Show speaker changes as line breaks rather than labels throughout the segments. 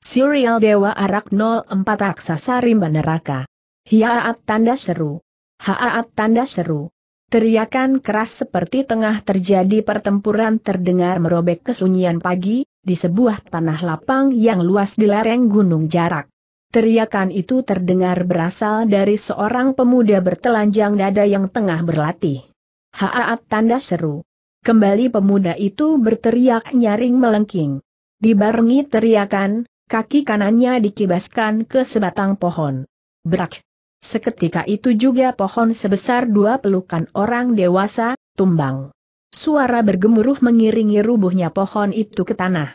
Serial Dewa Arak 04 Raksasa Rimba Neraka. Hiaat tanda seru. Haat tanda seru. Teriakan keras seperti tengah terjadi pertempuran terdengar merobek kesunyian pagi, di sebuah tanah lapang yang luas di lereng gunung jarak. Teriakan itu terdengar berasal dari seorang pemuda bertelanjang dada yang tengah berlatih. Haat tanda seru. Kembali pemuda itu berteriak nyaring melengking. Dibarengi teriakan, kaki kanannya dikibaskan ke sebatang pohon. Brak! Seketika itu juga pohon sebesar dua pelukan orang dewasa, tumbang. Suara bergemuruh mengiringi rubuhnya pohon itu ke tanah.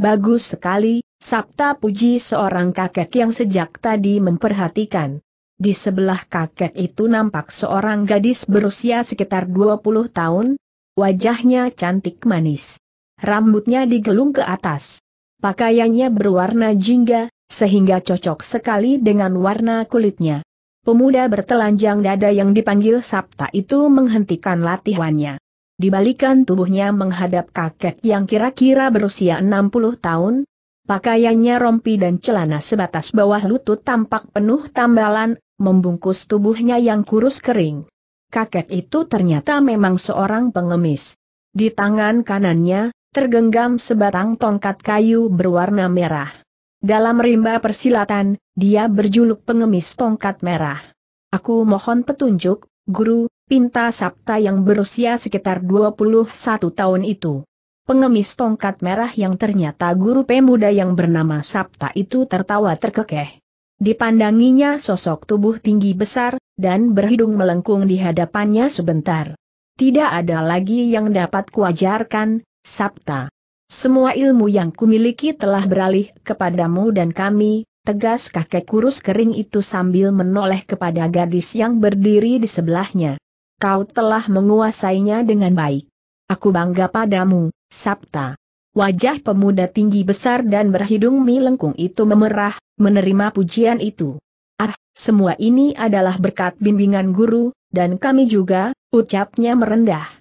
Bagus sekali, sabta puji seorang kakek yang sejak tadi memperhatikan. Di sebelah kakek itu nampak seorang gadis berusia sekitar 20 tahun, wajahnya cantik manis. Rambutnya digelung ke atas. Pakaiannya berwarna jingga, sehingga cocok sekali dengan warna kulitnya. Pemuda bertelanjang dada yang dipanggil Sabta itu menghentikan latihannya. Dibalikan tubuhnya menghadap kakek yang kira-kira berusia 60 tahun, pakaiannya rompi dan celana sebatas bawah lutut tampak penuh tambalan, membungkus tubuhnya yang kurus kering. Kakek itu ternyata memang seorang pengemis. Di tangan kanannya, tergenggam sebatang tongkat kayu berwarna merah. Dalam rimba persilatan, dia berjuluk pengemis tongkat merah. Aku mohon petunjuk, guru, pinta Sabta yang berusia sekitar 21 tahun itu. Pengemis tongkat merah yang ternyata guru pemuda yang bernama Sabta itu tertawa terkekeh. Dipandanginya sosok tubuh tinggi besar, dan berhidung melengkung di hadapannya sebentar. Tidak ada lagi yang dapat kuajarkan, Sabta. Semua ilmu yang kumiliki telah beralih kepadamu dan kami, tegas kakek kurus kering itu sambil menoleh kepada gadis yang berdiri di sebelahnya. Kau telah menguasainya dengan baik. Aku bangga padamu, Sabta. Wajah pemuda tinggi besar dan berhidung milengkung itu memerah, menerima pujian itu. Ah, semua ini adalah berkat bimbingan guru, dan kami juga, ucapnya merendah.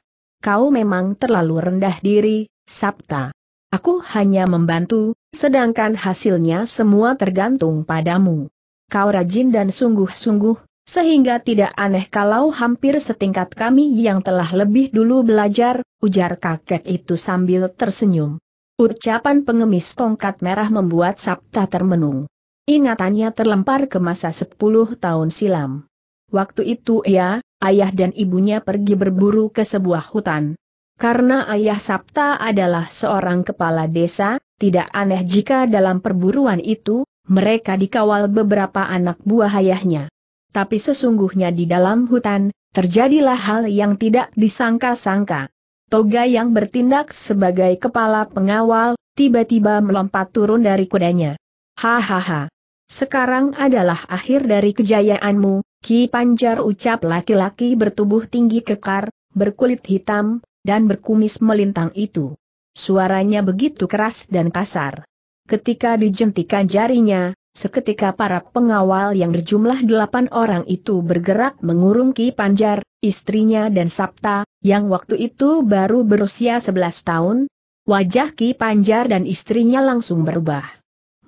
Kau memang terlalu rendah diri, Sabta. Aku hanya membantu, sedangkan hasilnya semua tergantung padamu. Kau rajin dan sungguh-sungguh, sehingga tidak aneh kalau hampir setingkat kami yang telah lebih dulu belajar, ujar kakek itu sambil tersenyum. Ucapan pengemis tongkat merah membuat Sabta termenung. Ingatannya terlempar ke masa sepuluh tahun silam. Waktu itu ia, ayah dan ibunya pergi berburu ke sebuah hutan. Karena ayah Sabta adalah seorang kepala desa, tidak aneh jika dalam perburuan itu, mereka dikawal beberapa anak buah ayahnya. Tapi sesungguhnya di dalam hutan, terjadilah hal yang tidak disangka-sangka. Toga yang bertindak sebagai kepala pengawal, tiba-tiba melompat turun dari kudanya. Hahaha. Sekarang adalah akhir dari kejayaanmu, Ki Panjar ucap laki-laki bertubuh tinggi kekar, berkulit hitam, dan berkumis melintang itu. Suaranya begitu keras dan kasar. Ketika dijentikan jarinya, seketika para pengawal yang berjumlah delapan orang itu bergerak mengurung Ki Panjar, istrinya dan Sabta, yang waktu itu baru berusia sebelas tahun. Wajah Ki Panjar dan istrinya langsung berubah.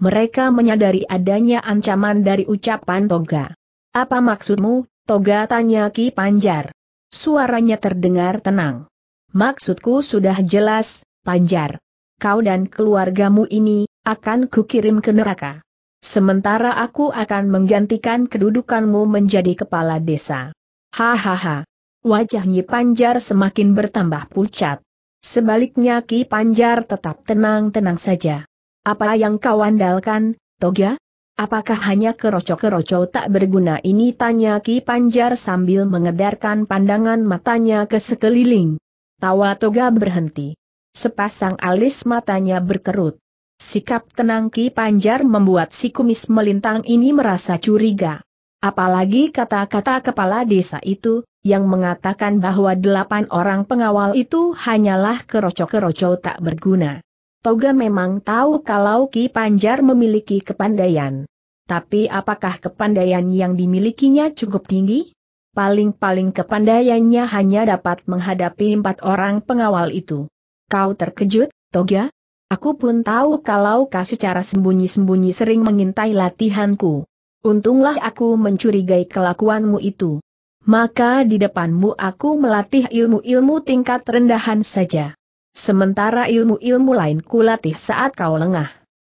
Mereka menyadari adanya ancaman dari ucapan Toga. Apa maksudmu, Toga tanya Ki Panjar. Suaranya terdengar tenang. Maksudku sudah jelas, Panjar. Kau dan keluargamu ini, akan kukirim ke neraka. Sementara aku akan menggantikan kedudukanmu menjadi kepala desa. Hahaha. Wajah Nyi Panjar semakin bertambah pucat. Sebaliknya Ki Panjar tetap tenang-tenang saja. Apa yang kau andalkan, Toga? Apakah hanya kerocok-kerocok tak berguna ini tanya Ki Panjar sambil mengedarkan pandangan matanya ke sekeliling. Tawa Toga berhenti. Sepasang alis matanya berkerut. Sikap tenang Ki Panjar membuat si kumis melintang ini merasa curiga. Apalagi kata-kata kepala desa itu, yang mengatakan bahwa delapan orang pengawal itu hanyalah kerocok-kerocok tak berguna. Toga memang tahu kalau Ki Panjar memiliki kepandaian. Tapi apakah kepandaian yang dimilikinya cukup tinggi? paling-paling kepandaiannya hanya dapat menghadapi empat orang pengawal itu. Kau terkejut, Toga? Aku pun tahu kalau kau secara sembunyi-sembunyi sering mengintai latihanku. Untunglah aku mencurigai kelakuanmu itu. Maka di depanmu aku melatih ilmu-ilmu tingkat rendahan saja. Sementara ilmu-ilmu lain kulatih saat kau lengah.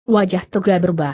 Wajah Toga berubah.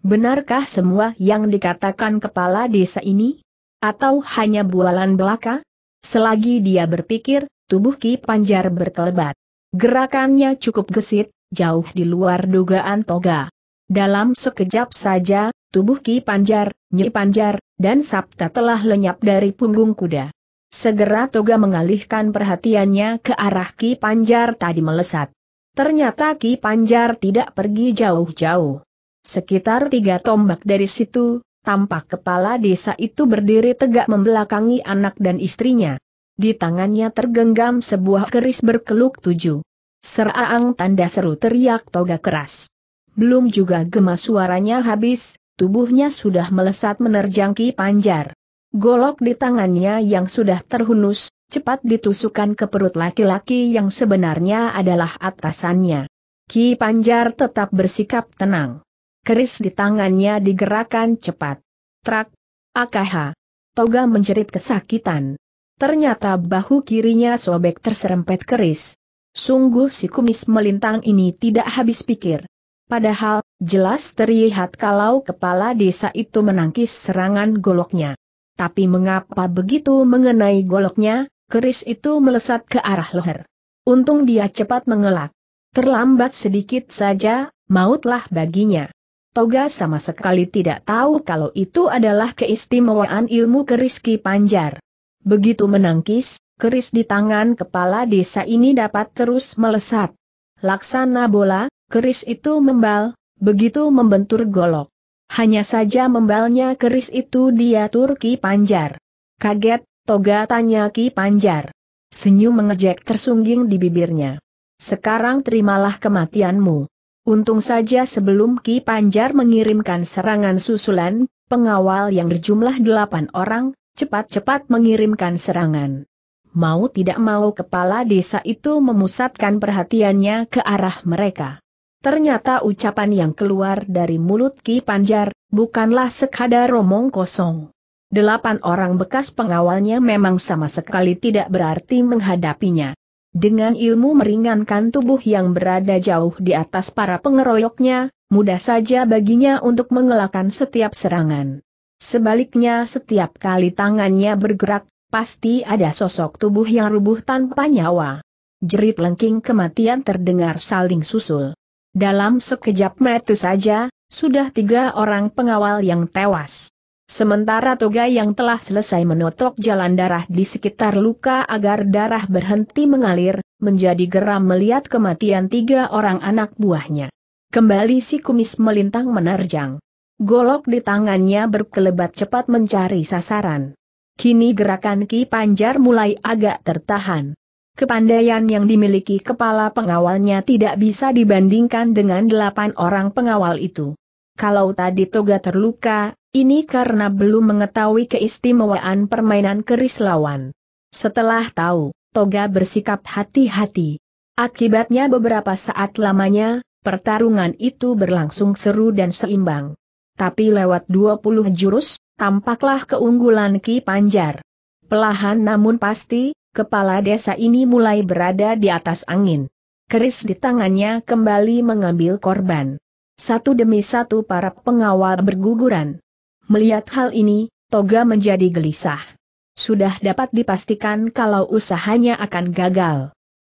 Benarkah semua yang dikatakan kepala desa ini? Atau hanya bualan belaka? Selagi dia berpikir, tubuh Ki Panjar berkelebat. Gerakannya cukup gesit, jauh di luar dugaan Toga. Dalam sekejap saja, tubuh Ki Panjar, Nyi Panjar, dan Sabta telah lenyap dari punggung kuda. Segera Toga mengalihkan perhatiannya ke arah Ki Panjar tadi melesat. Ternyata Ki Panjar tidak pergi jauh-jauh. Sekitar tiga tombak dari situ, tampak kepala desa itu berdiri tegak membelakangi anak dan istrinya. Di tangannya tergenggam sebuah keris berkeluk tujuh. Seraang tanda seru teriak toga keras. Belum juga gema suaranya habis, tubuhnya sudah melesat menerjang Ki Panjar. Golok di tangannya yang sudah terhunus, cepat ditusukkan ke perut laki-laki yang sebenarnya adalah atasannya. Ki Panjar tetap bersikap tenang keris di tangannya digerakkan cepat. Trak, AKH. Toga menjerit kesakitan. Ternyata bahu kirinya sobek terserempet keris. Sungguh si kumis melintang ini tidak habis pikir. Padahal, jelas terlihat kalau kepala desa itu menangkis serangan goloknya. Tapi mengapa begitu mengenai goloknya, keris itu melesat ke arah leher. Untung dia cepat mengelak. Terlambat sedikit saja, mautlah baginya. Toga sama sekali tidak tahu kalau itu adalah keistimewaan ilmu keris Ki Panjar. Begitu menangkis, keris di tangan kepala desa ini dapat terus melesat. Laksana bola, keris itu membal, begitu membentur golok. Hanya saja membalnya keris itu diatur Ki Panjar. Kaget, Toga tanya Ki Panjar. Senyum mengejek tersungging di bibirnya. Sekarang terimalah kematianmu. Untung saja sebelum Ki Panjar mengirimkan serangan susulan, pengawal yang berjumlah delapan orang, cepat-cepat mengirimkan serangan. Mau tidak mau kepala desa itu memusatkan perhatiannya ke arah mereka. Ternyata ucapan yang keluar dari mulut Ki Panjar, bukanlah sekadar romong kosong. Delapan orang bekas pengawalnya memang sama sekali tidak berarti menghadapinya. Dengan ilmu meringankan tubuh yang berada jauh di atas para pengeroyoknya, mudah saja baginya untuk mengelakkan setiap serangan. Sebaliknya setiap kali tangannya bergerak, pasti ada sosok tubuh yang rubuh tanpa nyawa. Jerit lengking kematian terdengar saling susul. Dalam sekejap mata saja, sudah tiga orang pengawal yang tewas. Sementara Toga yang telah selesai menotok jalan darah di sekitar luka agar darah berhenti mengalir, menjadi geram melihat kematian tiga orang anak buahnya. Kembali si kumis melintang menerjang. Golok di tangannya berkelebat cepat mencari sasaran. Kini gerakan Ki Panjar mulai agak tertahan. Kepandaian yang dimiliki kepala pengawalnya tidak bisa dibandingkan dengan delapan orang pengawal itu. Kalau tadi Toga terluka, ini karena belum mengetahui keistimewaan permainan keris lawan. Setelah tahu, Toga bersikap hati-hati. Akibatnya beberapa saat lamanya, pertarungan itu berlangsung seru dan seimbang. Tapi lewat 20 jurus, tampaklah keunggulan Ki Panjar. Pelahan namun pasti, kepala desa ini mulai berada di atas angin. Keris di tangannya kembali mengambil korban. Satu demi satu para pengawal berguguran. Melihat hal ini, Toga menjadi gelisah. Sudah dapat dipastikan kalau usahanya akan gagal.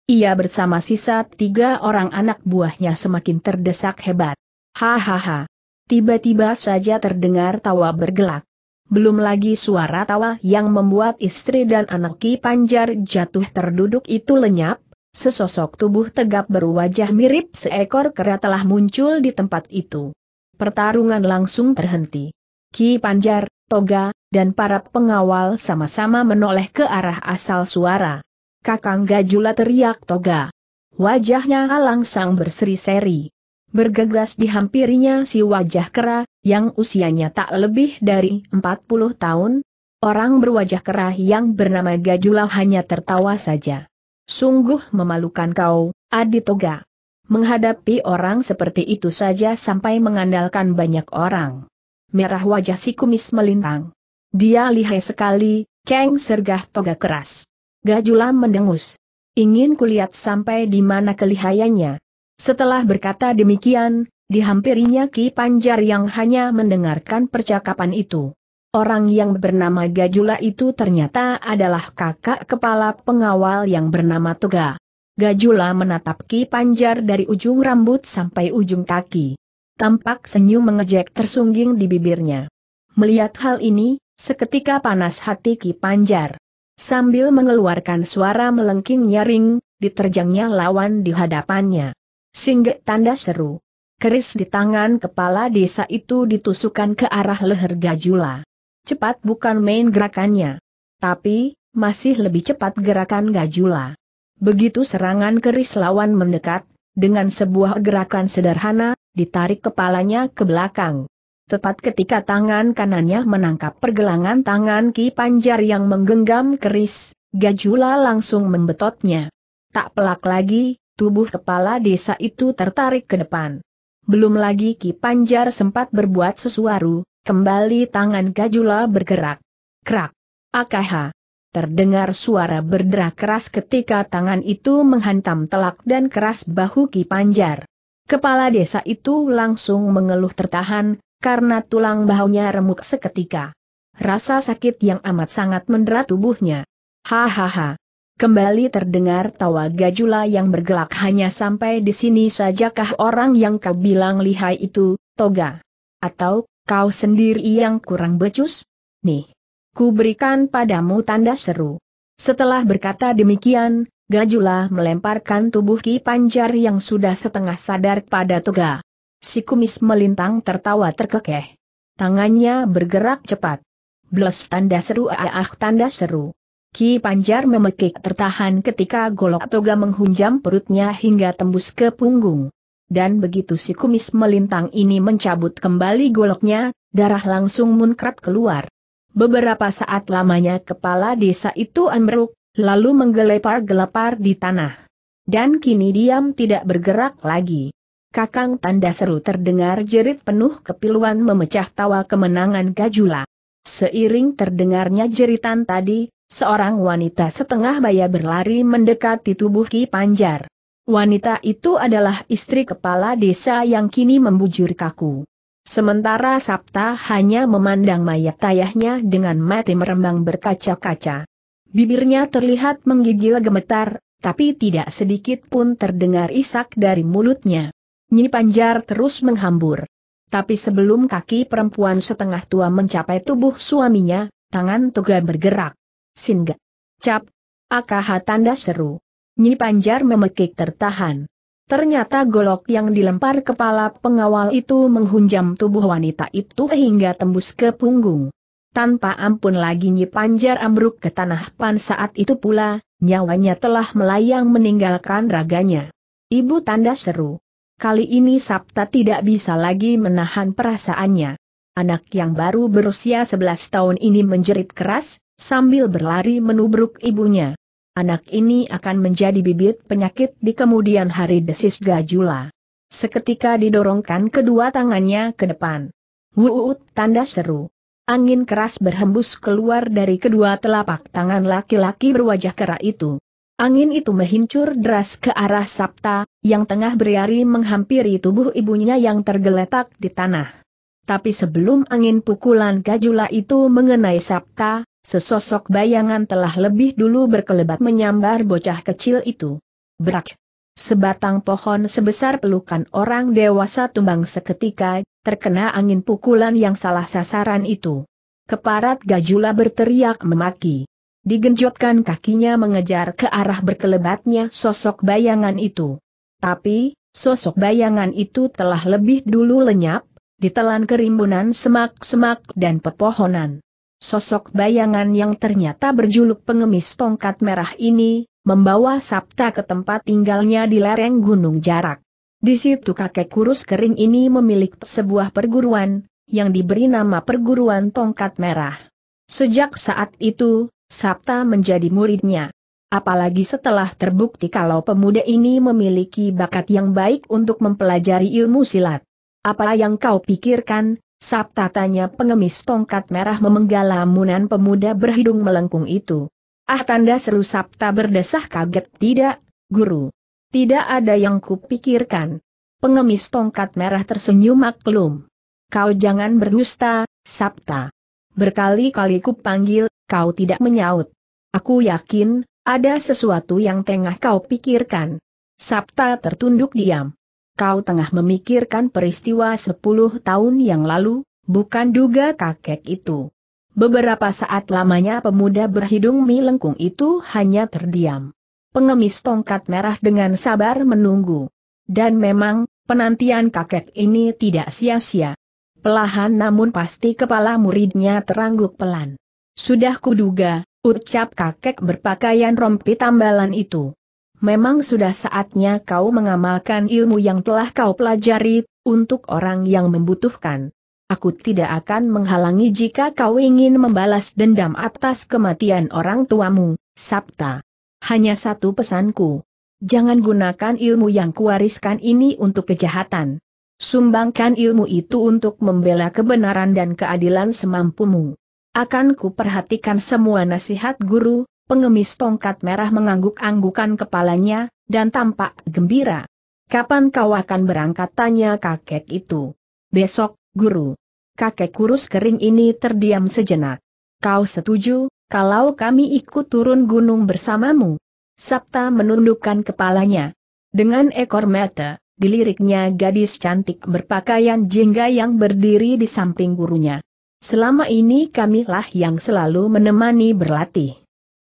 Ia bersama sisa tiga orang anak buahnya semakin terdesak hebat. Hahaha. Tiba-tiba saja terdengar tawa bergelak. Belum lagi suara tawa yang membuat istri dan anak Ki Panjar jatuh terduduk itu lenyap, sesosok tubuh tegap berwajah mirip seekor kera telah muncul di tempat itu. Pertarungan langsung terhenti. Ki Panjar, Toga, dan para pengawal sama-sama menoleh ke arah asal suara. Kakang Gajula teriak Toga. Wajahnya langsung berseri-seri. Bergegas dihampirinya si wajah kera, yang usianya tak lebih dari 40 tahun. Orang berwajah kera yang bernama Gajula hanya tertawa saja. Sungguh memalukan kau, Adi Toga. menghadapi orang seperti itu saja sampai mengandalkan banyak orang. Merah wajah si kumis melintang. Dia lihai sekali, Keng sergah toga keras. Gajula mendengus. Ingin kulihat sampai di mana kelihayannya. Setelah berkata demikian, dihampirinya Ki Panjar yang hanya mendengarkan percakapan itu. Orang yang bernama Gajula itu ternyata adalah kakak kepala pengawal yang bernama Toga. Gajula menatap Ki Panjar dari ujung rambut sampai ujung kaki. Tampak senyum mengejek tersungging di bibirnya. Melihat hal ini, seketika panas hati Ki Panjar. Sambil mengeluarkan suara melengking nyaring, diterjangnya lawan di hadapannya. Singgek tanda seru. Keris di tangan kepala desa itu ditusukkan ke arah leher Gajula. Cepat bukan main gerakannya. Tapi, masih lebih cepat gerakan Gajula. Begitu serangan keris lawan mendekat, dengan sebuah gerakan sederhana, ditarik kepalanya ke belakang. Tepat ketika tangan kanannya menangkap pergelangan tangan Ki Panjar yang menggenggam keris, Gajula langsung membetotnya. Tak pelak lagi, tubuh kepala desa itu tertarik ke depan. Belum lagi Ki Panjar sempat berbuat sesuatu, kembali tangan Gajula bergerak. Krak! AKH! Terdengar suara berderak keras ketika tangan itu menghantam telak dan keras bahu Ki Panjar. Kepala desa itu langsung mengeluh tertahan, karena tulang bahunya remuk seketika. Rasa sakit yang amat sangat mendera tubuhnya. Hahaha. Kembali terdengar tawa Gajula yang bergelak hanya sampai di sini sajakah orang yang kau bilang lihai itu, Toga? Atau, kau sendiri yang kurang becus? Nih, Ku berikan padamu tanda seru. Setelah berkata demikian, Gajula melemparkan tubuh Ki Panjar yang sudah setengah sadar pada Toga. Si kumis melintang tertawa terkekeh. Tangannya bergerak cepat. Bles tanda seru ah, ah tanda seru. Ki Panjar memekik tertahan ketika golok toga menghunjam perutnya hingga tembus ke punggung. Dan begitu si kumis melintang ini mencabut kembali goloknya, darah langsung muncrat keluar. Beberapa saat lamanya kepala desa itu ambruk, lalu menggelepar-gelepar di tanah. Dan kini diam tidak bergerak lagi. Kakang tanda seru terdengar jerit penuh kepiluan memecah tawa kemenangan Gajula. Seiring terdengarnya jeritan tadi, seorang wanita setengah baya berlari mendekati tubuh Ki Panjar. Wanita itu adalah istri kepala desa yang kini membujur kaku. Sementara Sabta hanya memandang mayat ayahnya dengan mati merembang berkaca-kaca. Bibirnya terlihat menggigil gemetar, tapi tidak sedikit pun terdengar isak dari mulutnya. Nyi Panjar terus menghambur. Tapi sebelum kaki perempuan setengah tua mencapai tubuh suaminya, tangan Toga bergerak. Singa. Cap. AKH tanda seru. Nyi Panjar memekik tertahan. Ternyata golok yang dilempar kepala pengawal itu menghunjam tubuh wanita itu hingga tembus ke punggung. Tanpa ampun lagi Nyi Panjar ambruk ke tanah pan saat itu pula, nyawanya telah melayang meninggalkan raganya. Ibu tanda seru. Kali ini Sabta tidak bisa lagi menahan perasaannya. Anak yang baru berusia 11 tahun ini menjerit keras, sambil berlari menubruk ibunya anak ini akan menjadi bibit penyakit di kemudian hari desis Gajula. Seketika didorongkan kedua tangannya ke depan. Wuut tanda seru. Angin keras berhembus keluar dari kedua telapak tangan laki-laki berwajah kera itu. Angin itu menghincur deras ke arah Sabta, yang tengah beriari menghampiri tubuh ibunya yang tergeletak di tanah. Tapi sebelum angin pukulan Gajula itu mengenai Sabta, Sesosok bayangan telah lebih dulu berkelebat menyambar bocah kecil itu. Berak. Sebatang pohon sebesar pelukan orang dewasa tumbang seketika, terkena angin pukulan yang salah sasaran itu. Keparat Gajula berteriak memaki. Digenjotkan kakinya mengejar ke arah berkelebatnya sosok bayangan itu. Tapi, sosok bayangan itu telah lebih dulu lenyap, ditelan kerimbunan semak-semak dan pepohonan. Sosok bayangan yang ternyata berjuluk pengemis tongkat merah ini, membawa Sabta ke tempat tinggalnya di lereng Gunung Jarak. Di situ kakek kurus kering ini memiliki sebuah perguruan, yang diberi nama perguruan tongkat merah. Sejak saat itu, Sabta menjadi muridnya. apalagi setelah terbukti kalau pemuda ini memiliki bakat yang baik untuk mempelajari ilmu silat. Apa yang kau pikirkan, Sabta tanya pengemis tongkat merah memenggal lamunan pemuda berhidung melengkung itu. Ah tanda seru Sabta berdesah kaget tidak, guru. Tidak ada yang kupikirkan. Pengemis tongkat merah tersenyum maklum. Kau jangan berdusta, Sabta. Berkali-kali ku panggil, kau tidak menyaut. Aku yakin, ada sesuatu yang tengah kau pikirkan. Sabta tertunduk diam. Kau tengah memikirkan peristiwa sepuluh tahun yang lalu, bukan duga kakek itu. Beberapa saat lamanya pemuda berhidung milengkung itu hanya terdiam. Pengemis tongkat merah dengan sabar menunggu. Dan memang, penantian kakek ini tidak sia-sia. Pelahan namun pasti kepala muridnya terangguk pelan. Sudah kuduga, ucap kakek berpakaian rompi tambalan itu. Memang sudah saatnya kau mengamalkan ilmu yang telah kau pelajari, untuk orang yang membutuhkan. Aku tidak akan menghalangi jika kau ingin membalas dendam atas kematian orang tuamu, Sabta. Hanya satu pesanku. Jangan gunakan ilmu yang kuwariskan ini untuk kejahatan. Sumbangkan ilmu itu untuk membela kebenaran dan keadilan semampumu. Akan kuperhatikan semua nasihat guru, pengemis tongkat merah mengangguk-anggukan kepalanya, dan tampak gembira. Kapan kau akan berangkat tanya kakek itu? Besok, guru. Kakek kurus kering ini terdiam sejenak. Kau setuju, kalau kami ikut turun gunung bersamamu? Sabta menundukkan kepalanya. Dengan ekor mata, diliriknya gadis cantik berpakaian jingga yang berdiri di samping gurunya. Selama ini kamilah yang selalu menemani berlatih.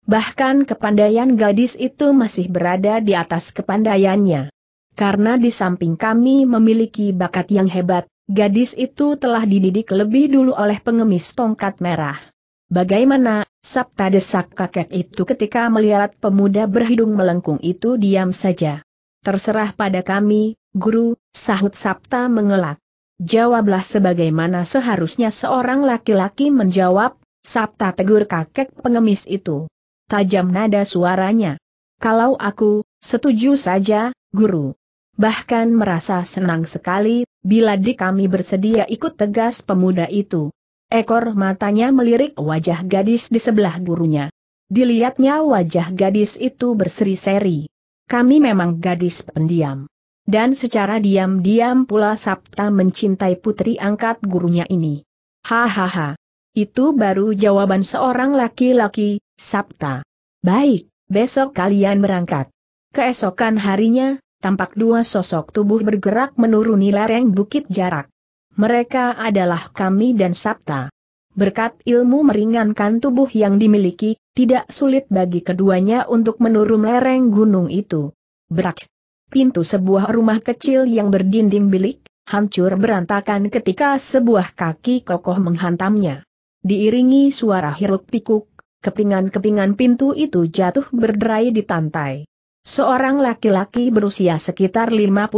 Bahkan kepandaian gadis itu masih berada di atas kepandaiannya. Karena di samping kami memiliki bakat yang hebat, gadis itu telah dididik lebih dulu oleh pengemis tongkat merah. Bagaimana, Sabta desak kakek itu ketika melihat pemuda berhidung melengkung itu diam saja. Terserah pada kami, guru, sahut Sabta mengelak. Jawablah sebagaimana seharusnya seorang laki-laki menjawab, Sabta tegur kakek pengemis itu. Tajam nada suaranya. Kalau aku, setuju saja, guru. Bahkan merasa senang sekali, bila di kami bersedia ikut tegas pemuda itu. Ekor matanya melirik wajah gadis di sebelah gurunya. Dilihatnya wajah gadis itu berseri-seri. Kami memang gadis pendiam. Dan secara diam-diam pula Sabta mencintai putri angkat gurunya ini. Hahaha. Itu baru jawaban seorang laki-laki, Sabta. Baik, besok kalian berangkat. Keesokan harinya, tampak dua sosok tubuh bergerak menuruni lereng bukit jarak. Mereka adalah kami dan Sabta. Berkat ilmu meringankan tubuh yang dimiliki, tidak sulit bagi keduanya untuk menurun lereng gunung itu. Brak! Pintu sebuah rumah kecil yang berdinding bilik, hancur berantakan ketika sebuah kaki kokoh menghantamnya. Diiringi suara hiruk pikuk, kepingan-kepingan pintu itu jatuh berderai di tantai. Seorang laki-laki berusia sekitar 55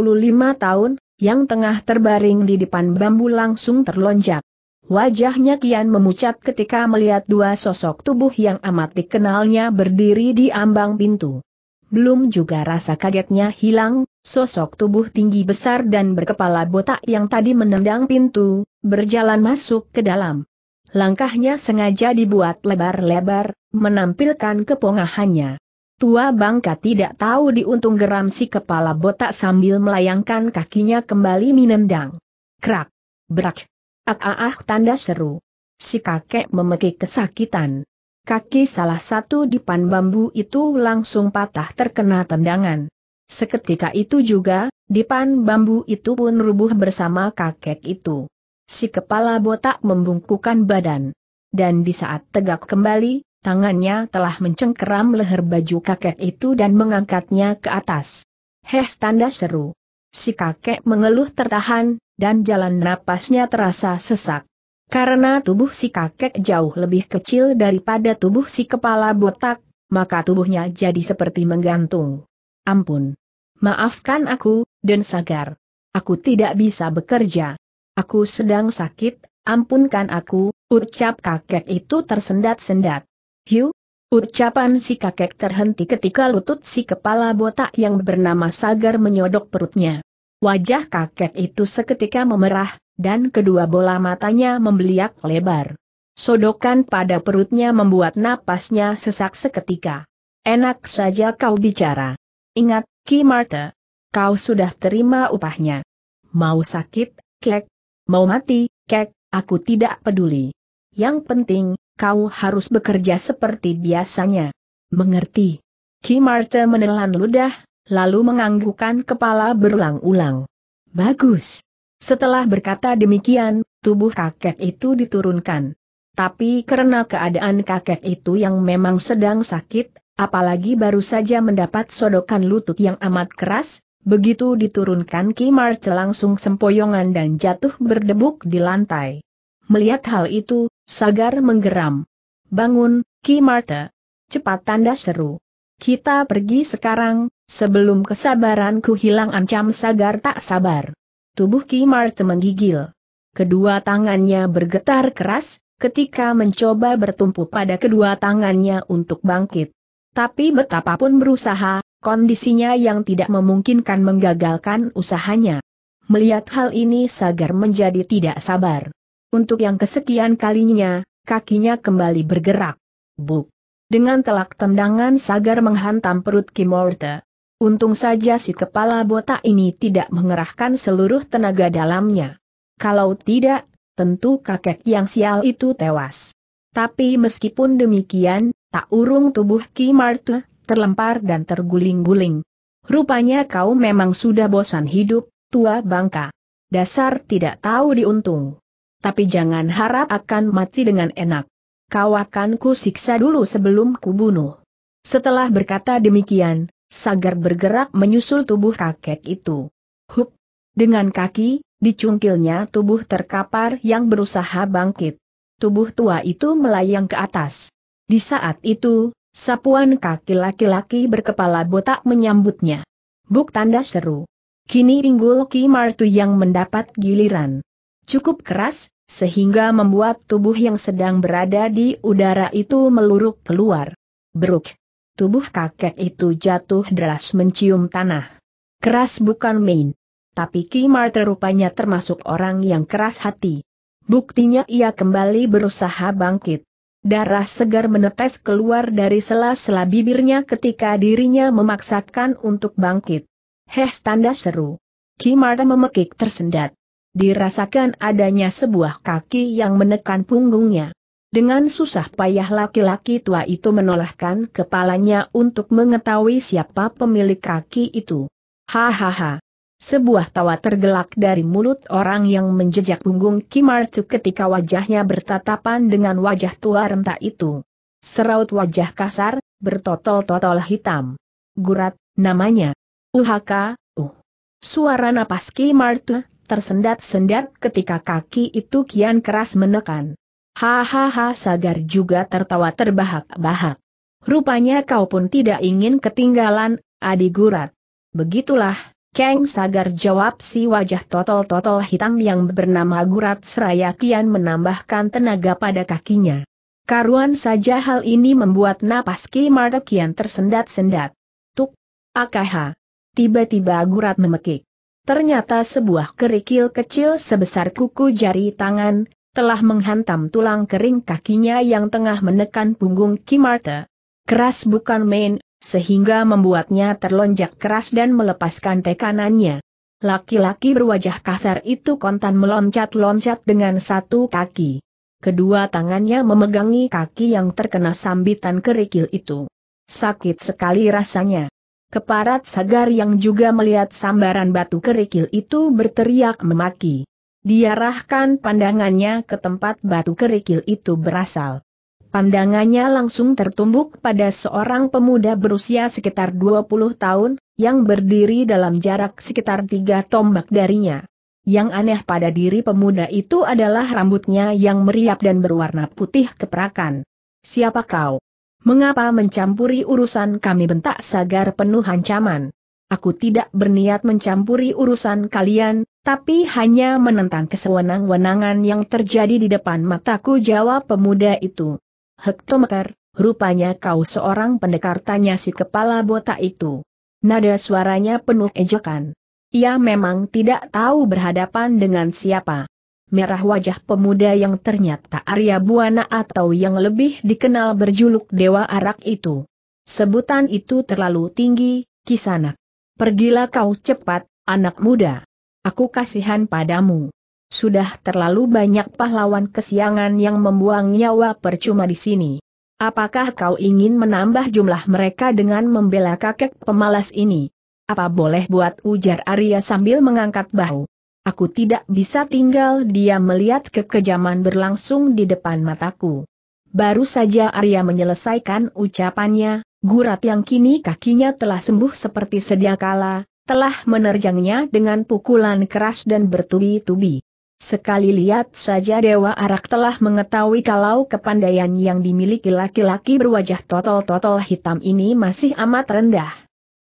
tahun, yang tengah terbaring di depan bambu langsung terlonjak. Wajahnya kian memucat ketika melihat dua sosok tubuh yang amat dikenalnya berdiri di ambang pintu. Belum juga rasa kagetnya hilang, sosok tubuh tinggi besar dan berkepala botak yang tadi menendang pintu, berjalan masuk ke dalam. Langkahnya sengaja dibuat lebar-lebar, menampilkan kepongahannya. Tua bangka tidak tahu diuntung geram si kepala botak sambil melayangkan kakinya kembali menendang. Krak, brak, ak ah, ah tanda seru. Si kakek memekik kesakitan. Kaki salah satu dipan bambu itu langsung patah terkena tendangan. Seketika itu juga, dipan bambu itu pun rubuh bersama kakek itu. Si kepala botak membungkukan badan. Dan di saat tegak kembali, tangannya telah mencengkeram leher baju kakek itu dan mengangkatnya ke atas. Hes tanda seru. Si kakek mengeluh tertahan, dan jalan napasnya terasa sesak. Karena tubuh si kakek jauh lebih kecil daripada tubuh si kepala botak, maka tubuhnya jadi seperti menggantung. Ampun. Maafkan aku, dan sagar. Aku tidak bisa bekerja. Aku sedang sakit, ampunkan aku, ucap kakek itu tersendat-sendat. Hiu, Ucapan si kakek terhenti ketika lutut si kepala botak yang bernama Sagar menyodok perutnya. Wajah kakek itu seketika memerah, dan kedua bola matanya membeliak lebar. Sodokan pada perutnya membuat napasnya sesak seketika. Enak saja kau bicara. Ingat, Ki Marta. Kau sudah terima upahnya. Mau sakit, kek. Mau mati, kek, aku tidak peduli. Yang penting, kau harus bekerja seperti biasanya. Mengerti? Ki Marta menelan ludah, lalu menganggukkan kepala berulang-ulang. Bagus. Setelah berkata demikian, tubuh kakek itu diturunkan. Tapi karena keadaan kakek itu yang memang sedang sakit, apalagi baru saja mendapat sodokan lutut yang amat keras, begitu diturunkan Ki Marta langsung sempoyongan dan jatuh berdebuk di lantai. Melihat hal itu, Sagar menggeram. Bangun, Ki Marta. Cepat tanda seru. Kita pergi sekarang, sebelum kesabaranku hilang ancam Sagar tak sabar. Tubuh Ki Marta menggigil. Kedua tangannya bergetar keras, ketika mencoba bertumpu pada kedua tangannya untuk bangkit. Tapi betapapun berusaha, kondisinya yang tidak memungkinkan menggagalkan usahanya. Melihat hal ini Sagar menjadi tidak sabar. Untuk yang kesekian kalinya, kakinya kembali bergerak. Buk! Dengan telak tendangan Sagar menghantam perut Kimorte. Untung saja si kepala botak ini tidak mengerahkan seluruh tenaga dalamnya. Kalau tidak, tentu kakek yang sial itu tewas. Tapi meskipun demikian, tak urung tubuh Ki Marte, terlempar dan terguling-guling. Rupanya kau memang sudah bosan hidup, tua bangka. Dasar tidak tahu diuntung tapi jangan harap akan mati dengan enak. Kau akan kusiksa dulu sebelum kubunuh. Setelah berkata demikian, Sagar bergerak menyusul tubuh kakek itu. Hup! Dengan kaki, dicungkilnya tubuh terkapar yang berusaha bangkit. Tubuh tua itu melayang ke atas. Di saat itu, sapuan kaki laki-laki berkepala botak menyambutnya. Buk tanda seru. Kini pinggul Ki Martu yang mendapat giliran cukup keras, sehingga membuat tubuh yang sedang berada di udara itu meluruk keluar. Bruk! Tubuh kakek itu jatuh deras mencium tanah. Keras bukan main. Tapi Kimar terupanya termasuk orang yang keras hati. Buktinya ia kembali berusaha bangkit. Darah segar menetes keluar dari sela-sela bibirnya ketika dirinya memaksakan untuk bangkit. Hes tanda seru. Kimar memekik tersendat dirasakan adanya sebuah kaki yang menekan punggungnya. Dengan susah payah laki-laki tua itu menolakkan kepalanya untuk mengetahui siapa pemilik kaki itu. Hahaha. Sebuah tawa tergelak dari mulut orang yang menjejak punggung Kimarcu ketika wajahnya bertatapan dengan wajah tua rentak itu. Seraut wajah kasar, bertotol-totol hitam. Gurat, namanya. Uhaka, uh. Suara napas Kimarcu, tersendat-sendat ketika kaki itu kian keras menekan. Hahaha Sagar juga tertawa terbahak-bahak. Rupanya kau pun tidak ingin ketinggalan, Adi Gurat. Begitulah, Kang Sagar jawab si wajah totol-totol hitam yang bernama Gurat seraya kian menambahkan tenaga pada kakinya. Karuan saja hal ini membuat napas Ki Marta kian tersendat-sendat. Tuk, akaha. Tiba-tiba Gurat memekik. Ternyata sebuah kerikil kecil sebesar kuku jari tangan, telah menghantam tulang kering kakinya yang tengah menekan punggung Kimarta. Keras bukan main, sehingga membuatnya terlonjak keras dan melepaskan tekanannya. Laki-laki berwajah kasar itu kontan meloncat-loncat dengan satu kaki. Kedua tangannya memegangi kaki yang terkena sambitan kerikil itu. Sakit sekali rasanya. Keparat Sagar yang juga melihat sambaran batu kerikil itu berteriak memaki. Diarahkan pandangannya ke tempat batu kerikil itu berasal. Pandangannya langsung tertumbuk pada seorang pemuda berusia sekitar 20 tahun, yang berdiri dalam jarak sekitar tiga tombak darinya. Yang aneh pada diri pemuda itu adalah rambutnya yang meriap dan berwarna putih keperakan. Siapa kau? Mengapa mencampuri urusan kami bentak Sagar penuh ancaman? Aku tidak berniat mencampuri urusan kalian, tapi hanya menentang kesewenang-wenangan yang terjadi di depan mataku jawab pemuda itu. Hektometer, Rupanya kau seorang pendekar tanya si kepala botak itu. Nada suaranya penuh ejekan. Ia memang tidak tahu berhadapan dengan siapa. Merah wajah pemuda yang ternyata Arya Buana atau yang lebih dikenal berjuluk Dewa Arak itu. Sebutan itu terlalu tinggi, kisanak. Pergilah kau cepat, anak muda. Aku kasihan padamu. Sudah terlalu banyak pahlawan kesiangan yang membuang nyawa percuma di sini. Apakah kau ingin menambah jumlah mereka dengan membela kakek pemalas ini? Apa boleh buat ujar Arya sambil mengangkat bahu? Aku tidak bisa tinggal dia melihat kekejaman berlangsung di depan mataku. Baru saja Arya menyelesaikan ucapannya, gurat yang kini kakinya telah sembuh seperti sedia kala, telah menerjangnya dengan pukulan keras dan bertubi-tubi. Sekali lihat saja Dewa Arak telah mengetahui kalau kepandaian yang dimiliki laki-laki berwajah totol-totol hitam ini masih amat rendah.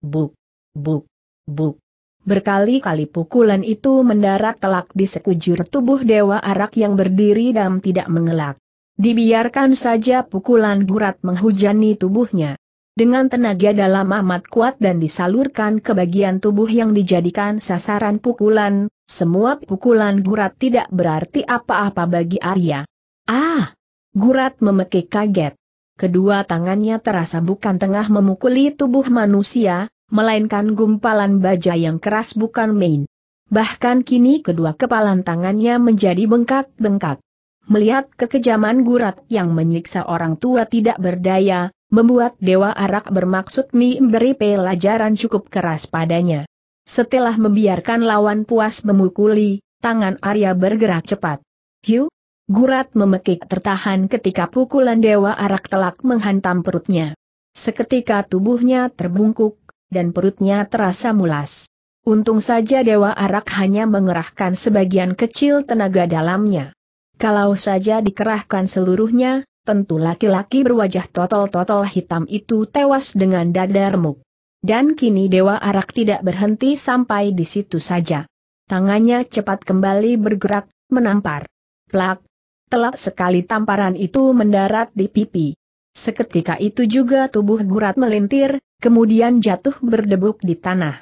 Buk, buk, buk. Berkali-kali pukulan itu mendarat telak di sekujur tubuh Dewa Arak yang berdiri dan tidak mengelak. Dibiarkan saja pukulan gurat menghujani tubuhnya dengan tenaga dalam amat kuat dan disalurkan ke bagian tubuh yang dijadikan sasaran pukulan, semua pukulan gurat tidak berarti apa-apa bagi Arya. Ah! Gurat memekik kaget. Kedua tangannya terasa bukan tengah memukuli tubuh manusia, melainkan gumpalan baja yang keras bukan main. Bahkan kini kedua kepalan tangannya menjadi bengkak-bengkak. Melihat kekejaman gurat yang menyiksa orang tua tidak berdaya, membuat Dewa Arak bermaksud memberi pelajaran cukup keras padanya. Setelah membiarkan lawan puas memukuli, tangan Arya bergerak cepat. Hiu! Gurat memekik tertahan ketika pukulan Dewa Arak telak menghantam perutnya. Seketika tubuhnya terbungkuk, dan perutnya terasa mulas. Untung saja Dewa Arak hanya mengerahkan sebagian kecil tenaga dalamnya. Kalau saja dikerahkan seluruhnya, tentu laki-laki berwajah totol-totol hitam itu tewas dengan dada remuk. Dan kini Dewa Arak tidak berhenti sampai di situ saja. Tangannya cepat kembali bergerak, menampar. Plak! Telak sekali tamparan itu mendarat di pipi. Seketika itu juga tubuh gurat melintir, kemudian jatuh berdebuk di tanah.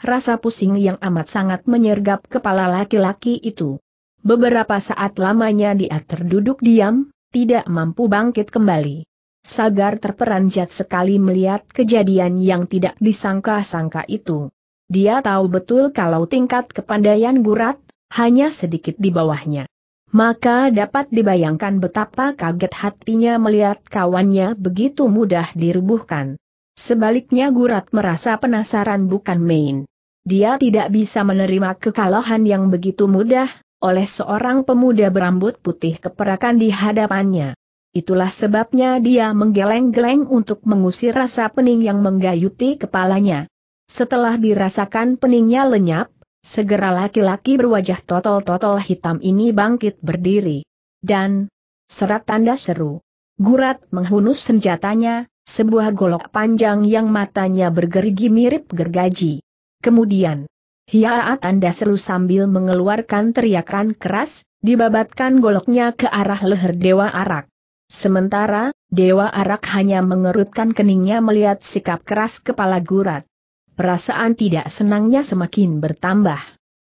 Rasa pusing yang amat sangat menyergap kepala laki-laki itu. Beberapa saat lamanya dia terduduk diam, tidak mampu bangkit kembali. Sagar terperanjat sekali melihat kejadian yang tidak disangka-sangka itu. Dia tahu betul kalau tingkat kepandaian gurat, hanya sedikit di bawahnya. Maka dapat dibayangkan betapa kaget hatinya melihat kawannya begitu mudah dirubuhkan. Sebaliknya Gurat merasa penasaran bukan main. Dia tidak bisa menerima kekalahan yang begitu mudah, oleh seorang pemuda berambut putih keperakan di hadapannya. Itulah sebabnya dia menggeleng-geleng untuk mengusir rasa pening yang menggayuti kepalanya. Setelah dirasakan peningnya lenyap, segera laki-laki berwajah totol-totol hitam ini bangkit berdiri. Dan, serat tanda seru. Gurat menghunus senjatanya, sebuah golok panjang yang matanya bergerigi mirip gergaji. Kemudian, Hiaat Anda seru sambil mengeluarkan teriakan keras, dibabatkan goloknya ke arah leher Dewa Arak. Sementara, Dewa Arak hanya mengerutkan keningnya melihat sikap keras kepala gurat. Perasaan tidak senangnya semakin bertambah.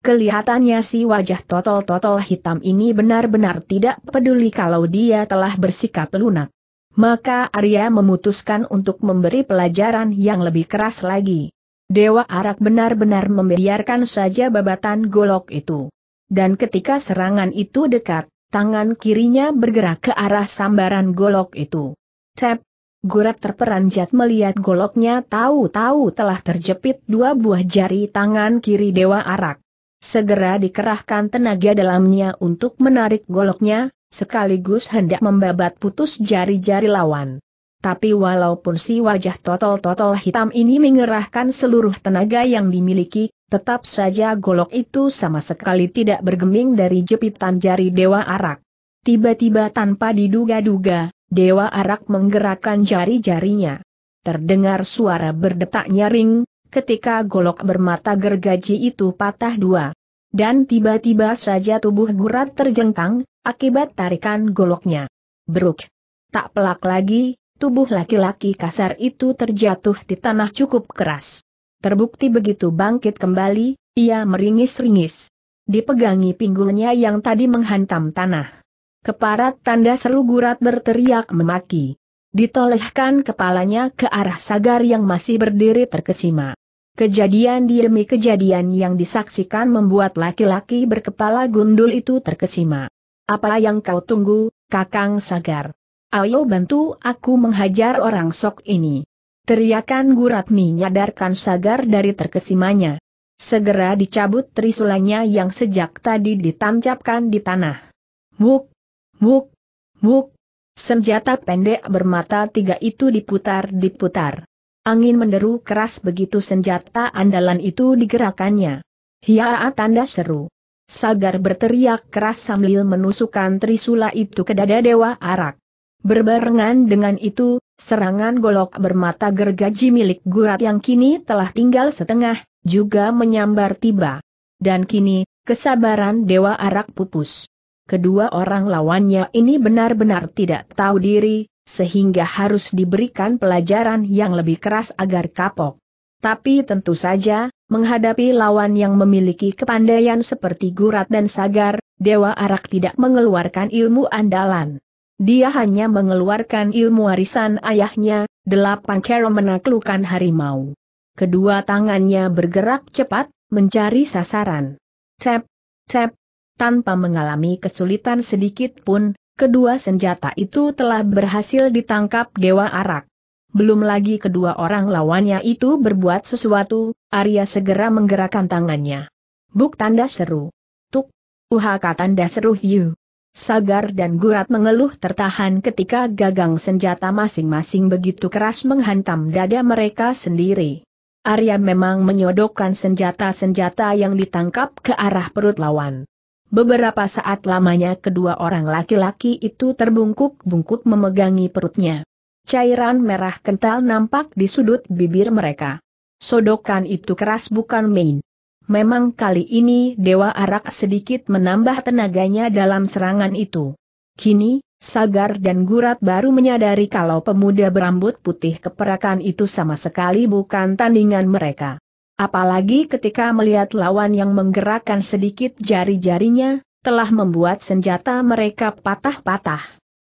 Kelihatannya si wajah totol-totol hitam ini benar-benar tidak peduli kalau dia telah bersikap lunak. Maka Arya memutuskan untuk memberi pelajaran yang lebih keras lagi. Dewa Arak benar-benar membiarkan saja babatan golok itu. Dan ketika serangan itu dekat, tangan kirinya bergerak ke arah sambaran golok itu. Cep! Gurat terperanjat melihat goloknya tahu-tahu telah terjepit dua buah jari tangan kiri Dewa Arak. Segera dikerahkan tenaga dalamnya untuk menarik goloknya, sekaligus hendak membabat putus jari-jari lawan. Tapi walaupun si wajah totol-totol hitam ini mengerahkan seluruh tenaga yang dimiliki, tetap saja golok itu sama sekali tidak bergeming dari jepitan jari Dewa Arak. Tiba-tiba tanpa diduga-duga, Dewa Arak menggerakkan jari-jarinya. Terdengar suara berdetak nyaring, ketika golok bermata gergaji itu patah dua. Dan tiba-tiba saja tubuh gurat terjengkang, akibat tarikan goloknya. Bruk! Tak pelak lagi, tubuh laki-laki kasar itu terjatuh di tanah cukup keras. Terbukti begitu bangkit kembali, ia meringis-ringis. Dipegangi pinggulnya yang tadi menghantam tanah. Keparat tanda seru gurat berteriak memaki. Ditolehkan kepalanya ke arah sagar yang masih berdiri terkesima. Kejadian demi kejadian yang disaksikan membuat laki-laki berkepala gundul itu terkesima. Apa yang kau tunggu, Kakang Sagar? Ayo bantu aku menghajar orang sok ini. Teriakan Guratmi nyadarkan Sagar dari terkesimanya. Segera dicabut trisulanya yang sejak tadi ditancapkan di tanah. Wuk, wuk, wuk. Senjata pendek bermata tiga itu diputar-diputar. Angin menderu keras begitu senjata andalan itu digerakkannya. Hiaa tanda seru. Sagar berteriak keras sambil menusukkan trisula itu ke dada Dewa Arak. Berbarengan dengan itu, serangan golok bermata gergaji milik Gurat yang kini telah tinggal setengah, juga menyambar tiba. Dan kini, kesabaran Dewa Arak pupus. Kedua orang lawannya ini benar-benar tidak tahu diri, sehingga harus diberikan pelajaran yang lebih keras agar kapok. Tapi tentu saja, menghadapi lawan yang memiliki kepandaian seperti Gurat dan Sagar, Dewa Arak tidak mengeluarkan ilmu andalan. Dia hanya mengeluarkan ilmu warisan ayahnya, delapan kero menaklukkan harimau. Kedua tangannya bergerak cepat, mencari sasaran. Cep, cep, tanpa mengalami kesulitan sedikit pun, kedua senjata itu telah berhasil ditangkap Dewa Arak. Belum lagi kedua orang lawannya itu berbuat sesuatu, Arya segera menggerakkan tangannya. Buk tanda seru. Tuk. Uhaka tanda seru hiu. Sagar dan Gurat mengeluh tertahan ketika gagang senjata masing-masing begitu keras menghantam dada mereka sendiri. Arya memang menyodokkan senjata-senjata yang ditangkap ke arah perut lawan. Beberapa saat lamanya kedua orang laki-laki itu terbungkuk-bungkuk memegangi perutnya. Cairan merah kental nampak di sudut bibir mereka. Sodokan itu keras bukan main. Memang kali ini Dewa Arak sedikit menambah tenaganya dalam serangan itu. Kini, Sagar dan Gurat baru menyadari kalau pemuda berambut putih keperakan itu sama sekali bukan tandingan mereka. Apalagi ketika melihat lawan yang menggerakkan sedikit jari-jarinya, telah membuat senjata mereka patah-patah.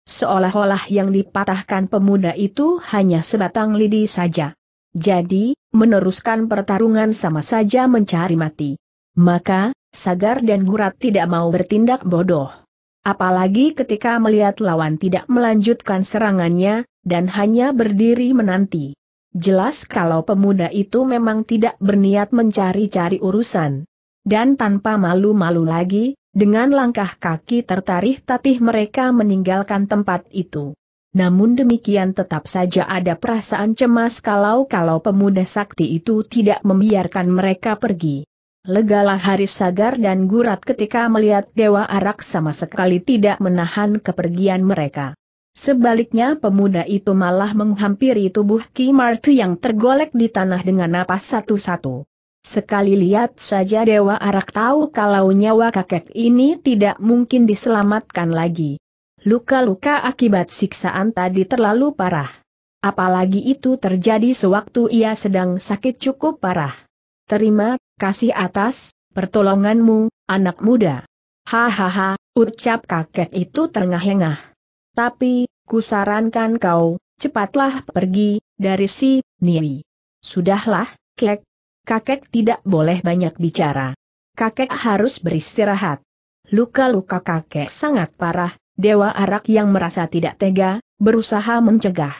Seolah-olah yang dipatahkan pemuda itu hanya sebatang lidi saja. Jadi, meneruskan pertarungan sama saja mencari mati. Maka, Sagar dan Gurat tidak mau bertindak bodoh. Apalagi ketika melihat lawan tidak melanjutkan serangannya, dan hanya berdiri menanti. Jelas kalau pemuda itu memang tidak berniat mencari-cari urusan. Dan tanpa malu-malu lagi, dengan langkah kaki tertarih tatih mereka meninggalkan tempat itu. Namun demikian tetap saja ada perasaan cemas kalau-kalau pemuda sakti itu tidak membiarkan mereka pergi. Legalah Haris Sagar dan Gurat ketika melihat Dewa Arak sama sekali tidak menahan kepergian mereka. Sebaliknya pemuda itu malah menghampiri tubuh Ki Martu yang tergolek di tanah dengan napas satu-satu. Sekali lihat saja Dewa Arak tahu kalau nyawa kakek ini tidak mungkin diselamatkan lagi. Luka-luka akibat siksaan tadi terlalu parah. Apalagi itu terjadi sewaktu ia sedang sakit cukup parah. Terima kasih atas pertolonganmu, anak muda. Hahaha, ucap kakek itu terengah-engah. Tapi, kusarankan kau, cepatlah pergi, dari si, Niwi. Sudahlah, kek, kakek tidak boleh banyak bicara. Kakek harus beristirahat. Luka-luka kakek sangat parah, Dewa Arak yang merasa tidak tega, berusaha mencegah.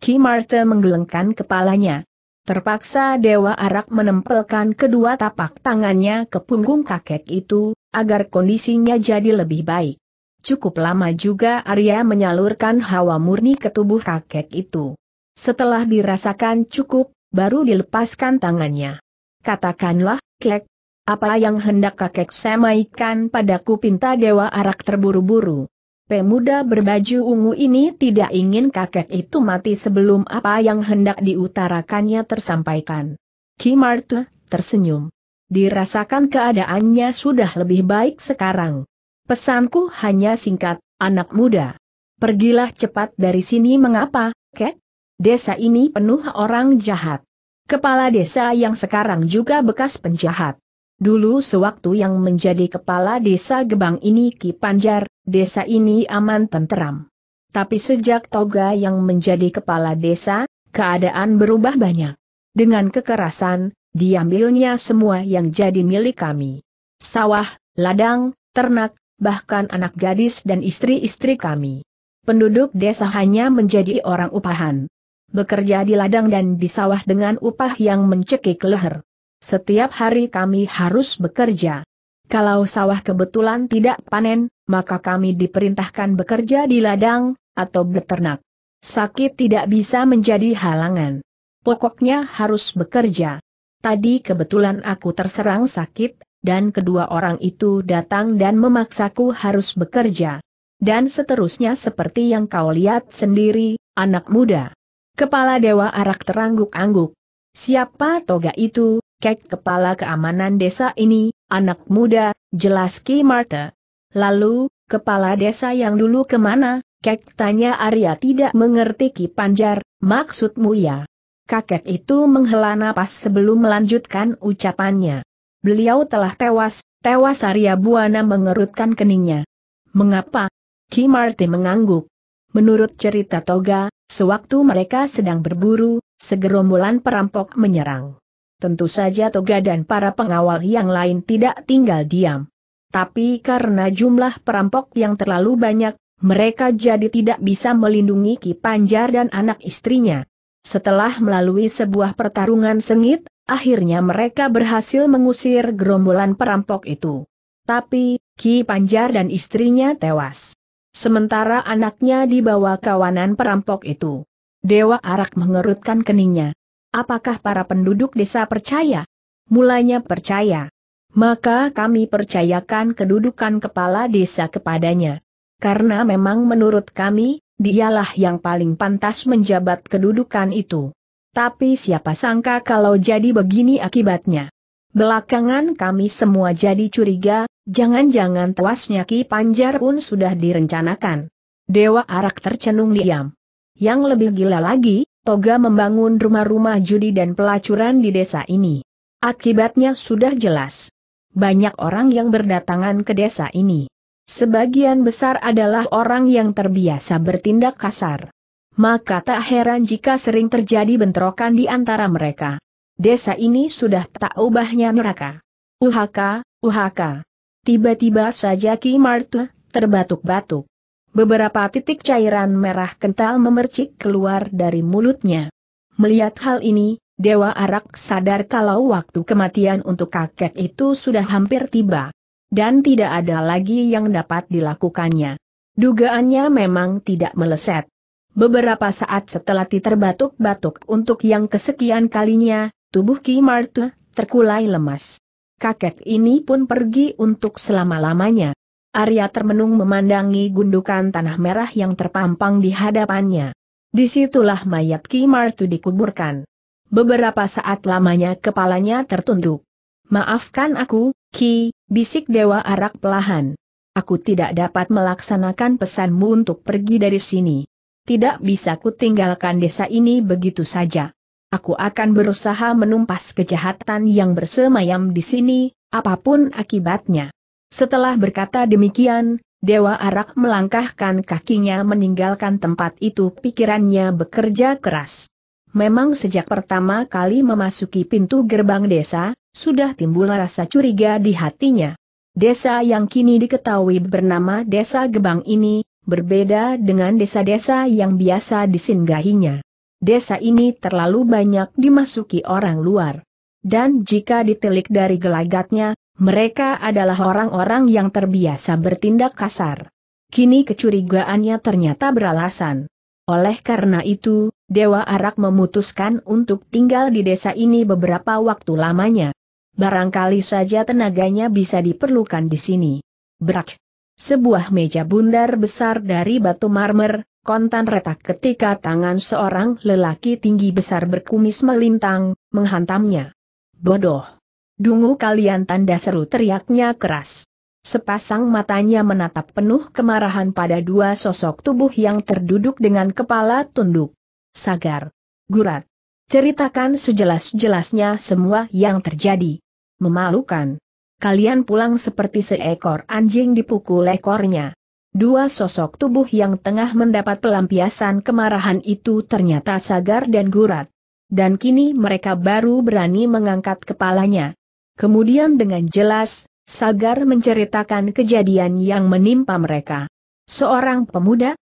Ki Marte menggelengkan kepalanya. Terpaksa Dewa Arak menempelkan kedua tapak tangannya ke punggung kakek itu, agar kondisinya jadi lebih baik. Cukup lama juga Arya menyalurkan hawa murni ke tubuh kakek itu. Setelah dirasakan cukup, baru dilepaskan tangannya. Katakanlah, kek, apa yang hendak kakek semaikan padaku pinta Dewa Arak terburu-buru. Pemuda berbaju ungu ini tidak ingin kakek itu mati sebelum apa yang hendak diutarakannya tersampaikan. Kimarte tersenyum. Dirasakan keadaannya sudah lebih baik sekarang. Pesanku hanya singkat, anak muda. Pergilah cepat dari sini mengapa, Kek? Desa ini penuh orang jahat. Kepala desa yang sekarang juga bekas penjahat. Dulu sewaktu yang menjadi kepala desa Gebang ini Ki Panjar, desa ini aman tenteram. Tapi sejak Toga yang menjadi kepala desa, keadaan berubah banyak. Dengan kekerasan, diambilnya semua yang jadi milik kami. Sawah, ladang, ternak, bahkan anak gadis dan istri-istri kami. Penduduk desa hanya menjadi orang upahan. Bekerja di ladang dan di sawah dengan upah yang mencekik leher. Setiap hari kami harus bekerja. Kalau sawah kebetulan tidak panen, maka kami diperintahkan bekerja di ladang, atau beternak. Sakit tidak bisa menjadi halangan. Pokoknya harus bekerja. Tadi kebetulan aku terserang sakit, dan kedua orang itu datang dan memaksaku harus bekerja. Dan seterusnya seperti yang kau lihat sendiri, anak muda. Kepala Dewa Arak terangguk-angguk. Siapa toga itu, kek kepala keamanan desa ini, anak muda, jelas Ki Marta. Lalu, kepala desa yang dulu ke mana, kek tanya Arya tidak mengerti Ki Panjar, maksudmu ya. Kakek itu menghela napas sebelum melanjutkan ucapannya. Beliau telah tewas, tewas Arya Buana mengerutkan keningnya. Mengapa? Ki Marti mengangguk. Menurut cerita Toga, sewaktu mereka sedang berburu, segerombolan perampok menyerang. Tentu saja Toga dan para pengawal yang lain tidak tinggal diam. Tapi karena jumlah perampok yang terlalu banyak, mereka jadi tidak bisa melindungi Ki Panjar dan anak istrinya. Setelah melalui sebuah pertarungan sengit, akhirnya mereka berhasil mengusir gerombolan perampok itu. Tapi, Ki Panjar dan istrinya tewas. Sementara anaknya dibawa kawanan perampok itu. Dewa Arak mengerutkan keningnya. Apakah para penduduk desa percaya? Mulanya percaya. Maka kami percayakan kedudukan kepala desa kepadanya. Karena memang menurut kami, dialah yang paling pantas menjabat kedudukan itu. Tapi siapa sangka kalau jadi begini akibatnya. Belakangan kami semua jadi curiga, jangan-jangan tewasnya Ki Panjar pun sudah direncanakan. Dewa Arak tercenung diam. Yang lebih gila lagi, Toga membangun rumah-rumah judi dan pelacuran di desa ini. Akibatnya sudah jelas. Banyak orang yang berdatangan ke desa ini. Sebagian besar adalah orang yang terbiasa bertindak kasar. Maka tak heran jika sering terjadi bentrokan di antara mereka. Desa ini sudah tak ubahnya neraka. Uhaka, uhaka. Tiba-tiba saja Ki Marta terbatuk-batuk. Beberapa titik cairan merah kental memercik keluar dari mulutnya. Melihat hal ini, Dewa Arak sadar kalau waktu kematian untuk kakek itu sudah hampir tiba. Dan tidak ada lagi yang dapat dilakukannya. Dugaannya memang tidak meleset. Beberapa saat setelah terbatuk-batuk untuk yang kesekian kalinya, tubuh Ki Marta terkulai lemas. Kakek ini pun pergi untuk selama-lamanya. Arya termenung memandangi gundukan tanah merah yang terpampang di hadapannya. Di situlah mayat Ki Martu dikuburkan. Beberapa saat lamanya kepalanya tertunduk. Maafkan aku, Ki, bisik Dewa Arak pelahan. Aku tidak dapat melaksanakan pesanmu untuk pergi dari sini. Tidak bisa ku tinggalkan desa ini begitu saja. Aku akan berusaha menumpas kejahatan yang bersemayam di sini, apa pun akibatnya. Setelah berkata demikian, Dewa Arak melangkahkan kakinya meninggalkan tempat itu pikirannya bekerja keras. Memang sejak pertama kali memasuki pintu gerbang desa, sudah timbul rasa curiga di hatinya. Desa yang kini diketahui bernama Desa Gebang ini, berbeda dengan desa-desa yang biasa disinggahinya. Desa ini terlalu banyak dimasuki orang luar. Dan jika ditelik dari gelagatnya, mereka adalah orang-orang yang terbiasa bertindak kasar. Kini kecurigaannya ternyata beralasan. Oleh karena itu, Dewa Arak memutuskan untuk tinggal di desa ini beberapa waktu lamanya. Barangkali saja tenaganya bisa diperlukan di sini. Brak. Sebuah meja bundar besar dari batu marmer, kontan retak ketika tangan seorang lelaki tinggi besar berkumis melintang, menghantamnya. Bodoh. Dungu kalian tanda seru teriaknya keras. Sepasang matanya menatap penuh kemarahan pada dua sosok tubuh yang terduduk dengan kepala tunduk. Sagar. Gurat. Ceritakan sejelas-jelasnya semua yang terjadi. Memalukan. Kalian pulang seperti seekor anjing dipukul ekornya. Dua sosok tubuh yang tengah mendapat pelampiasan kemarahan itu ternyata Sagar dan Gurat. Dan kini mereka baru berani mengangkat kepalanya. Kemudian dengan jelas, Sagar menceritakan kejadian yang menimpa mereka. Seorang pemuda,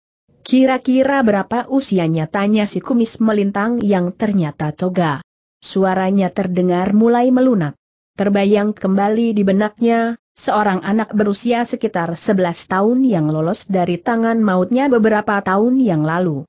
Kira-kira berapa usianya tanya si kumis melintang yang ternyata toga. Suaranya terdengar mulai melunak. Terbayang kembali di benaknya, seorang anak berusia sekitar 11 tahun yang lolos dari tangan mautnya beberapa tahun yang lalu.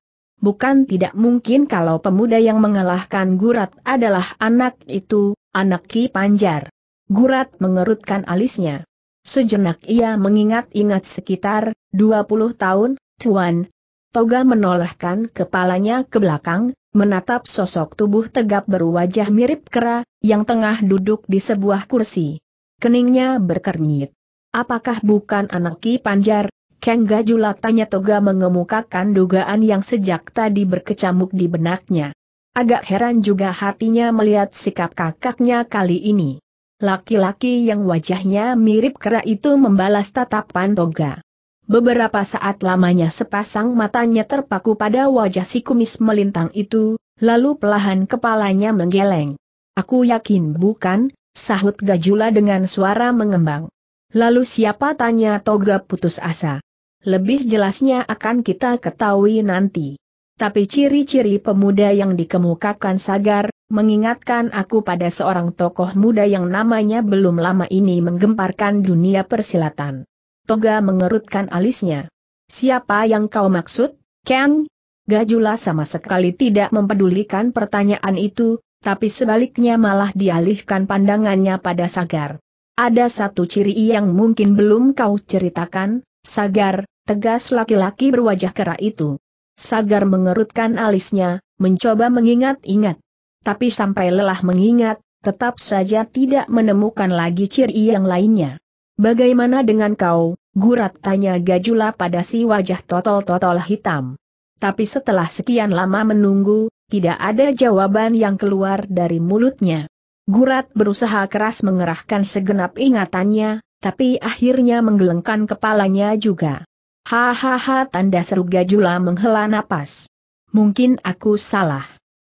Bukan tidak mungkin kalau pemuda yang mengalahkan Gurat adalah anak itu, anak Ki Panjar. Gurat mengerutkan alisnya. Sejenak ia mengingat-ingat sekitar 20 tahun, Tuan, Toga menolehkan kepalanya ke belakang, menatap sosok tubuh tegap berwajah mirip kera, yang tengah duduk di sebuah kursi. Keningnya berkernyit. Apakah bukan anak Ki Panjar? Kang Gajulak tanya Toga mengemukakan dugaan yang sejak tadi berkecamuk di benaknya. Agak heran juga hatinya melihat sikap kakaknya kali ini. Laki-laki yang wajahnya mirip kera itu membalas tatapan Toga. Beberapa saat lamanya sepasang matanya terpaku pada wajah si kumis melintang itu, lalu pelahan kepalanya menggeleng. Aku yakin bukan, sahut Gajula dengan suara mengembang. Lalu siapa tanya Toga putus asa. Lebih jelasnya akan kita ketahui nanti. Tapi ciri-ciri pemuda yang dikemukakan Sagar, mengingatkan aku pada seorang tokoh muda yang namanya belum lama ini menggemparkan dunia persilatan. Toga mengerutkan alisnya. Siapa yang kau maksud, Ken? Gajula sama sekali tidak mempedulikan pertanyaan itu, tapi sebaliknya malah dialihkan pandangannya pada Sagar. Ada satu ciri yang mungkin belum kau ceritakan, Sagar, tegas laki-laki berwajah kera itu. Sagar mengerutkan alisnya, mencoba mengingat-ingat. Tapi sampai lelah mengingat, tetap saja tidak menemukan lagi ciri yang lainnya. Bagaimana dengan kau, gurat tanya Gajula pada si wajah totol-totol hitam. Tapi setelah sekian lama menunggu, tidak ada jawaban yang keluar dari mulutnya. Gurat berusaha keras mengerahkan segenap ingatannya, tapi akhirnya menggelengkan kepalanya juga. Hahaha tanda seru Gajula menghela napas. Mungkin aku salah.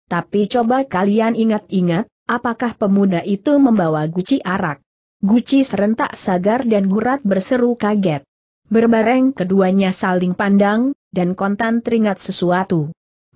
Tapi coba kalian ingat-ingat, apakah pemuda itu membawa guci arak? Guci serentak sagar dan gurat berseru kaget. Berbareng keduanya saling pandang, dan kontan teringat sesuatu.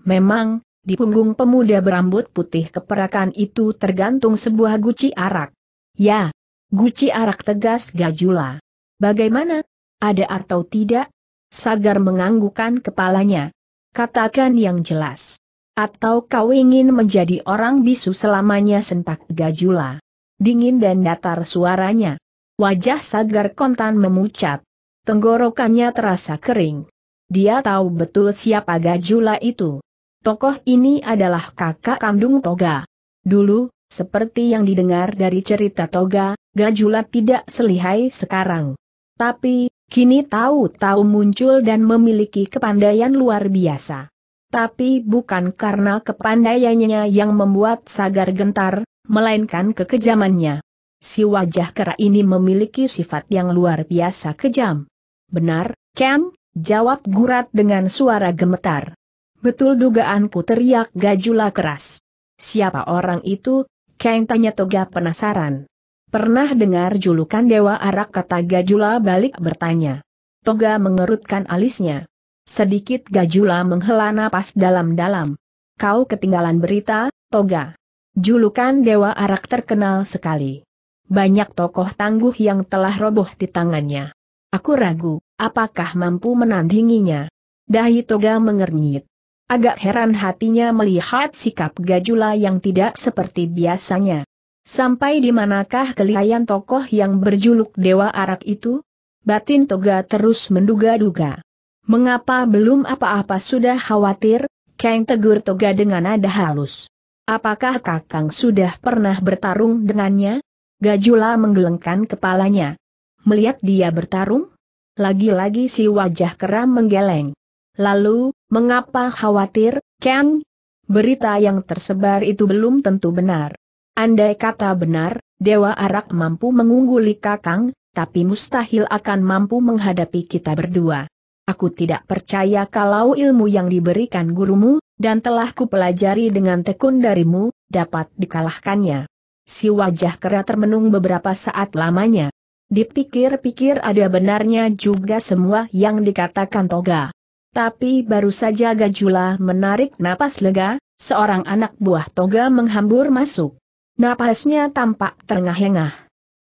Memang, di punggung pemuda berambut putih keperakan itu tergantung sebuah guci arak. Ya, guci arak tegas Gajula. Bagaimana? Ada atau tidak? Sagar menganggukkan kepalanya. Katakan yang jelas. Atau kau ingin menjadi orang bisu selamanya sentak Gajula dingin dan datar suaranya. Wajah Sagar Kontan memucat. Tenggorokannya terasa kering. Dia tahu betul siapa Gajula itu. Tokoh ini adalah kakak kandung Toga. Dulu, seperti yang didengar dari cerita Toga, Gajula tidak selihai sekarang. Tapi, kini tahu-tahu muncul dan memiliki kepandaian luar biasa. Tapi bukan karena kepandaiannya yang membuat Sagar gentar, melainkan kekejamannya. Si wajah kera ini memiliki sifat yang luar biasa kejam. Benar, Ken? Jawab Gurat dengan suara gemetar. Betul dugaanku teriak Gajula keras. Siapa orang itu? Ken tanya Toga penasaran. Pernah dengar julukan Dewa Arak kata Gajula balik bertanya. Toga mengerutkan alisnya. Sedikit Gajula menghela napas dalam-dalam. Kau ketinggalan berita, Toga. Julukan Dewa Arak terkenal sekali. Banyak tokoh tangguh yang telah roboh di tangannya. Aku ragu, apakah mampu menandinginya. Dahi Toga mengernyit. Agak heran hatinya melihat sikap Gajula yang tidak seperti biasanya. Sampai di manakah kelihayan tokoh yang berjuluk Dewa Arak itu? Batin Toga terus menduga-duga. Mengapa belum apa-apa sudah khawatir? Kang tegur Toga dengan nada halus. Apakah Kakang sudah pernah bertarung dengannya? Gajula menggelengkan kepalanya. Melihat dia bertarung? Lagi-lagi si wajah keram menggeleng. Lalu, mengapa khawatir, Ken? berita yang tersebar itu belum tentu benar. Andai kata benar, Dewa Arak mampu mengungguli Kakang, tapi mustahil akan mampu menghadapi kita berdua. Aku tidak percaya kalau ilmu yang diberikan gurumu, dan telah kupelajari dengan tekun darimu, dapat dikalahkannya. Si wajah kera termenung beberapa saat lamanya. Dipikir-pikir ada benarnya juga semua yang dikatakan Toga. Tapi baru saja Gajula menarik napas lega, seorang anak buah Toga menghambur masuk. Napasnya tampak terengah-engah.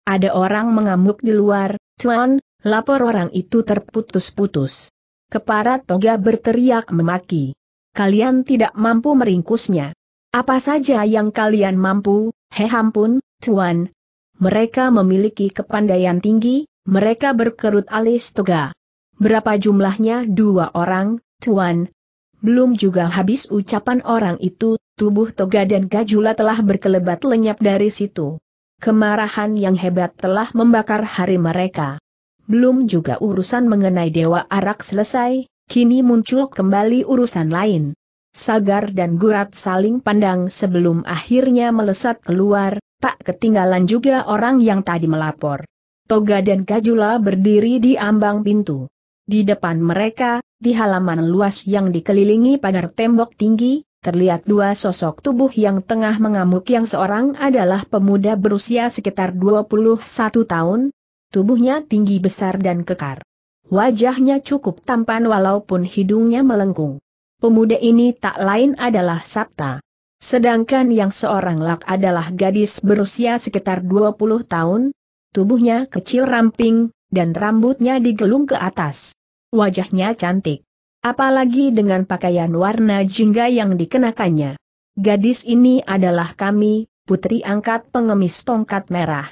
Ada orang mengamuk di luar, Tuan, lapor orang itu terputus-putus. Kepala Toga berteriak memaki. Kalian tidak mampu meringkusnya. Apa saja yang kalian mampu, he ampun, Tuan, mereka memiliki kepandaian tinggi, mereka berkerut alis toga. Berapa jumlahnya dua orang, Tuan? Belum juga habis ucapan orang itu, tubuh toga dan gajula telah berkelebat lenyap dari situ. Kemarahan yang hebat telah membakar hari mereka. Belum juga urusan mengenai Dewa Arak selesai, kini muncul kembali urusan lain. Sagar dan Gurat saling pandang sebelum akhirnya melesat keluar, tak ketinggalan juga orang yang tadi melapor. Toga dan Kajula berdiri di ambang pintu. Di depan mereka, di halaman luas yang dikelilingi pagar tembok tinggi, terlihat dua sosok tubuh yang tengah mengamuk yang seorang adalah pemuda berusia sekitar 21 tahun, tubuhnya tinggi besar dan kekar. Wajahnya cukup tampan walaupun hidungnya melengkung. Pemuda ini tak lain adalah Sabta. Sedangkan yang seorang lak adalah gadis berusia sekitar 20 tahun, tubuhnya kecil ramping, dan rambutnya digelung ke atas. Wajahnya cantik. Apalagi dengan pakaian warna jingga yang dikenakannya. Gadis ini adalah kami, putri angkat pengemis tongkat merah.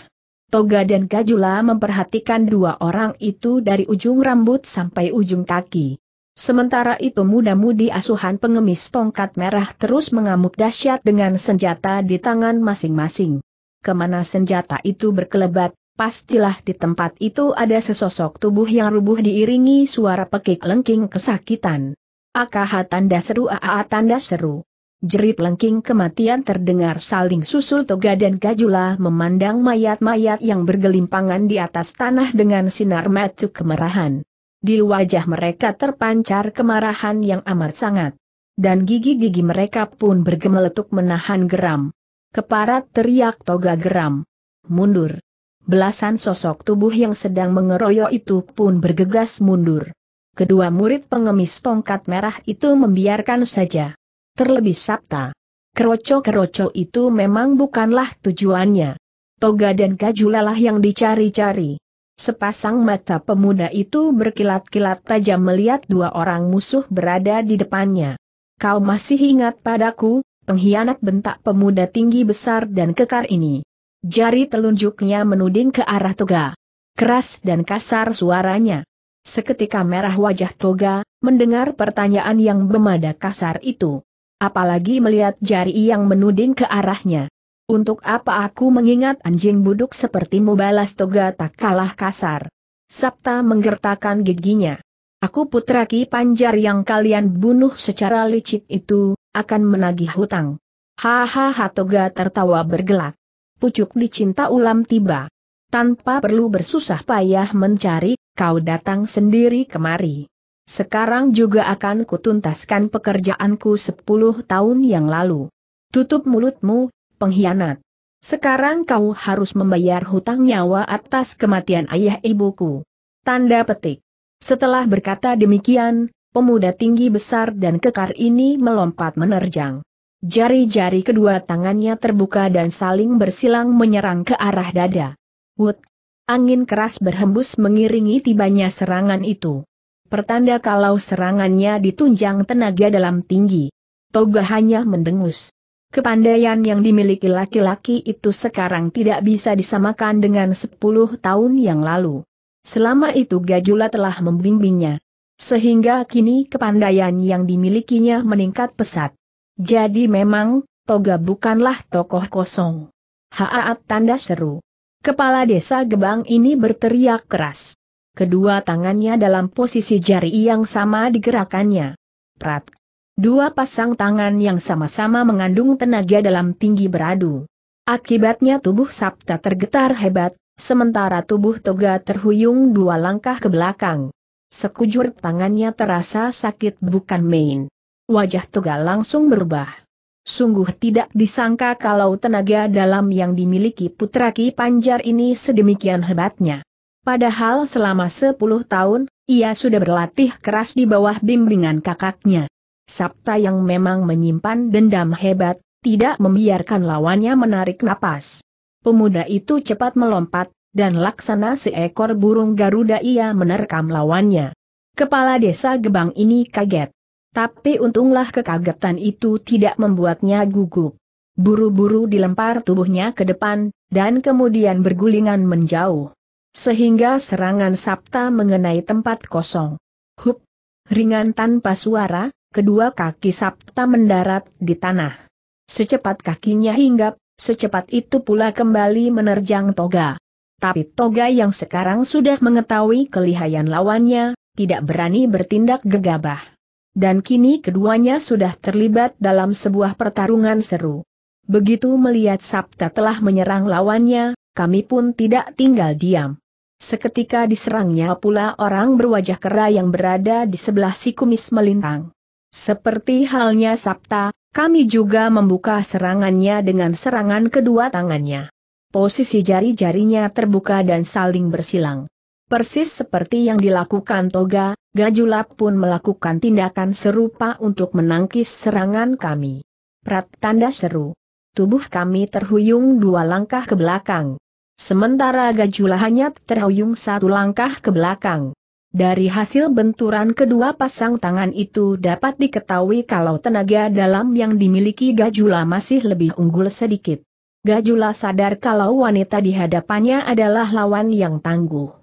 Toga dan Kajula memperhatikan dua orang itu dari ujung rambut sampai ujung kaki. Sementara itu muda-mudi asuhan pengemis tongkat merah terus mengamuk dahsyat dengan senjata di tangan masing-masing. Ke mana senjata itu berkelebat, pastilah di tempat itu ada sesosok tubuh yang rubuh diiringi suara pekik lengking kesakitan. AKH tanda seru AA tanda seru. Jerit lengking kematian terdengar saling susul Toga dan Kajula memandang mayat-mayat yang bergelimpangan di atas tanah dengan sinar mata kemerahan. Di wajah mereka terpancar kemarahan yang amat sangat. Dan gigi-gigi mereka pun bergemeletuk menahan geram. Keparat teriak toga geram. Mundur. Belasan sosok tubuh yang sedang mengeroyok itu pun bergegas mundur. Kedua murid pengemis tongkat merah itu membiarkan saja. Terlebih sabta. Keroco-keroco itu memang bukanlah tujuannya. Toga dan kajulalah yang dicari-cari. Sepasang mata pemuda itu berkilat-kilat tajam melihat dua orang musuh berada di depannya. Kau masih ingat padaku, pengkhianat bentak pemuda tinggi besar dan kekar ini. Jari telunjuknya menuding ke arah Toga. Keras dan kasar suaranya. Seketika merah wajah Toga, mendengar pertanyaan yang bermada kasar itu. Apalagi melihat jari yang menuding ke arahnya. Untuk apa aku mengingat anjing buduk sepertimu balas toga tak kalah kasar. Sabta menggertakkan giginya. Aku putra Ki Panjar yang kalian bunuh secara licik itu, akan menagih hutang. Hahaha toga tertawa bergelak. Pucuk dicinta ulam tiba. Tanpa perlu bersusah payah mencari, kau datang sendiri kemari. Sekarang juga akan kutuntaskan pekerjaanku sepuluh tahun yang lalu. Tutup mulutmu, pengkhianat. Sekarang kau harus membayar hutang nyawa atas kematian ayah ibuku. Tanda petik. Setelah berkata demikian, pemuda tinggi besar dan kekar ini melompat menerjang. Jari-jari kedua tangannya terbuka dan saling bersilang menyerang ke arah dada. Wut! Angin keras berhembus mengiringi tibanya serangan itu. Pertanda kalau serangannya ditunjang tenaga dalam tinggi. Toga hanya mendengus. Kepandaian yang dimiliki laki-laki itu sekarang tidak bisa disamakan dengan 10 tahun yang lalu. Selama itu Gajula telah membimbingnya. Sehingga kini kepandaian yang dimilikinya meningkat pesat. Jadi memang, Toga bukanlah tokoh kosong. Haat tanda seru. Kepala desa Gebang ini berteriak keras. Kedua tangannya dalam posisi jari yang sama digerakannya. Prat. Dua pasang tangan yang sama-sama mengandung tenaga dalam tinggi beradu. Akibatnya tubuh Sabta tergetar hebat, sementara tubuh Toga terhuyung dua langkah ke belakang. Sekujur tangannya terasa sakit bukan main. Wajah Toga langsung berubah. Sungguh tidak disangka kalau tenaga dalam yang dimiliki Putra Ki Panjar ini sedemikian hebatnya. Padahal selama sepuluh tahun, ia sudah berlatih keras di bawah bimbingan kakaknya. Sabta yang memang menyimpan dendam hebat, tidak membiarkan lawannya menarik napas. Pemuda itu cepat melompat, dan laksana seekor burung Garuda ia menerkam lawannya. Kepala desa Gebang ini kaget. Tapi untunglah kekagetan itu tidak membuatnya gugup. Buru-buru dilempar tubuhnya ke depan, dan kemudian bergulingan menjauh. Sehingga serangan Sabta mengenai tempat kosong. Hup! Ringan tanpa suara, kedua kaki Sabta mendarat di tanah. Secepat kakinya hinggap, secepat itu pula kembali menerjang Toga. Tapi Toga yang sekarang sudah mengetahui kelihayan lawannya, tidak berani bertindak gegabah. Dan kini keduanya sudah terlibat dalam sebuah pertarungan seru. Begitu melihat Sabta telah menyerang lawannya, kami pun tidak tinggal diam. Seketika diserangnya pula orang berwajah kera yang berada di sebelah si kumis melintang. Seperti halnya Sabta, kami juga membuka serangannya dengan serangan kedua tangannya. Posisi jari-jarinya terbuka dan saling bersilang. Persis seperti yang dilakukan Toga, Gajulap pun melakukan tindakan serupa untuk menangkis serangan kami. Prat tanda seru. Tubuh kami terhuyung dua langkah ke belakang. Sementara Gajula hanya terhuyung satu langkah ke belakang. Dari hasil benturan kedua pasang tangan itu dapat diketahui kalau tenaga dalam yang dimiliki Gajula masih lebih unggul sedikit. Gajula sadar kalau wanita di hadapannya adalah lawan yang tangguh.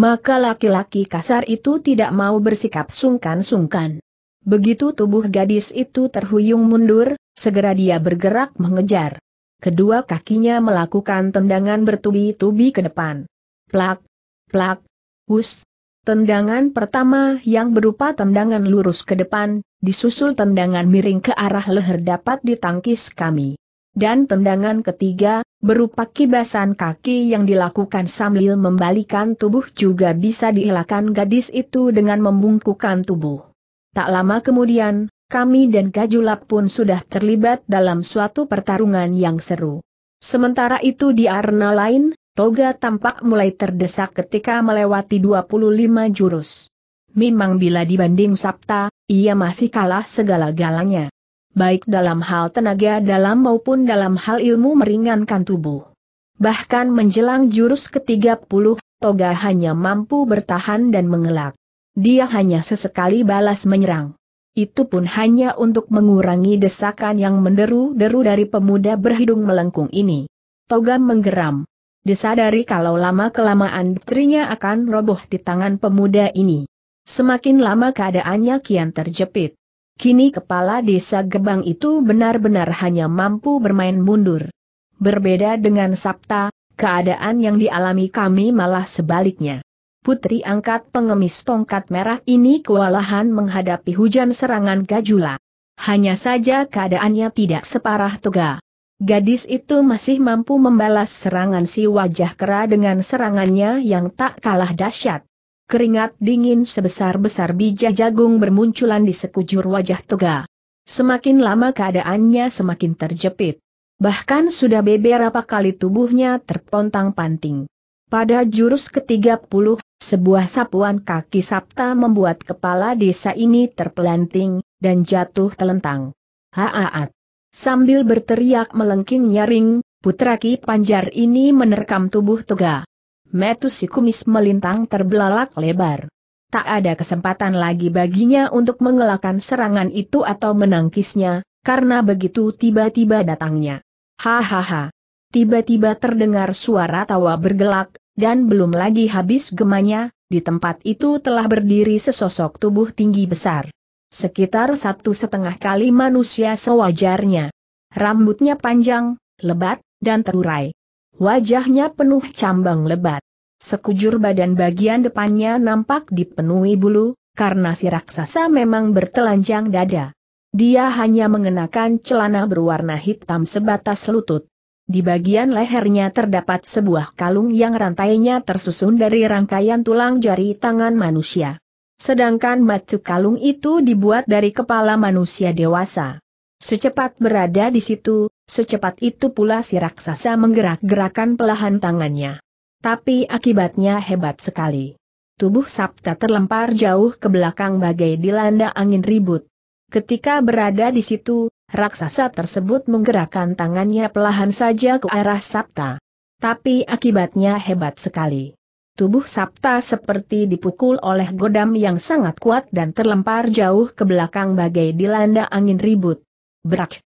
Maka laki-laki kasar itu tidak mau bersikap sungkan-sungkan. Begitu tubuh gadis itu terhuyung mundur, segera dia bergerak mengejar. Kedua kakinya melakukan tendangan bertubi-tubi ke depan. Plak, plak, hus, Tendangan pertama yang berupa tendangan lurus ke depan, disusul tendangan miring ke arah leher dapat ditangkis kami. Dan tendangan ketiga, berupa kibasan kaki yang dilakukan sambil membalikan tubuh juga bisa dielakkan gadis itu dengan membungkukan tubuh. Tak lama kemudian, kami dan Gajulap pun sudah terlibat dalam suatu pertarungan yang seru. Sementara itu di arena lain, Toga tampak mulai terdesak ketika melewati 25 jurus. Memang bila dibanding Sabta, ia masih kalah segala-galanya. Baik dalam hal tenaga dalam maupun dalam hal ilmu meringankan tubuh. Bahkan menjelang jurus ke-30, Toga hanya mampu bertahan dan mengelak. Dia hanya sesekali balas menyerang. Itu pun hanya untuk mengurangi desakan yang menderu-deru dari pemuda berhidung melengkung ini. Toga menggeram disadari kalau lama-kelamaan putrinya akan roboh di tangan pemuda ini. Semakin lama keadaannya kian terjepit. Kini kepala desa Gebang itu benar-benar hanya mampu bermain mundur. Berbeda dengan Sabta, keadaan yang dialami kami malah sebaliknya. Putri angkat pengemis tongkat merah ini kewalahan menghadapi hujan serangan Gajula. Hanya saja keadaannya tidak separah Toga. Gadis itu masih mampu membalas serangan si wajah kera dengan serangannya yang tak kalah dahsyat. Keringat dingin sebesar-besar bija jagung bermunculan di sekujur wajah Toga. Semakin lama keadaannya semakin terjepit. Bahkan sudah beberapa kali tubuhnya terpontang-panting. Pada jurus ke-30, sebuah sapuan kaki Sabta membuat kepala desa ini terpelanting, dan jatuh telentang. Haaat! Sambil berteriak melengking nyaring, putra Ki Panjar ini menerkam tubuh Toga. Metus si kumis melintang terbelalak lebar. Tak ada kesempatan lagi baginya untuk mengelakkan serangan itu atau menangkisnya, karena begitu tiba-tiba datangnya. Hahaha. Tiba-tiba terdengar suara tawa bergelak, dan belum lagi habis gemanya, di tempat itu telah berdiri sesosok tubuh tinggi besar sekitar satu setengah kali manusia sewajarnya. Rambutnya panjang, lebat, dan terurai. Wajahnya penuh cambang lebat. Sekujur badan bagian depannya nampak dipenuhi bulu, karena si raksasa memang bertelanjang dada. Dia hanya mengenakan celana berwarna hitam sebatas lutut. Di bagian lehernya terdapat sebuah kalung yang rantainya tersusun dari rangkaian tulang jari tangan manusia. Sedangkan batu kalung itu dibuat dari kepala manusia dewasa. Secepat berada di situ, secepat itu pula si raksasa menggerak-gerakan pelahan tangannya. Tapi akibatnya hebat sekali. Tubuh Sabta terlempar jauh ke belakang bagai dilanda angin ribut. Ketika berada di situ, raksasa tersebut menggerakkan tangannya pelahan saja ke arah Sabta. Tapi akibatnya hebat sekali. Tubuh Sabta seperti dipukul oleh godam yang sangat kuat dan terlempar jauh ke belakang bagai dilanda angin ribut. Brak!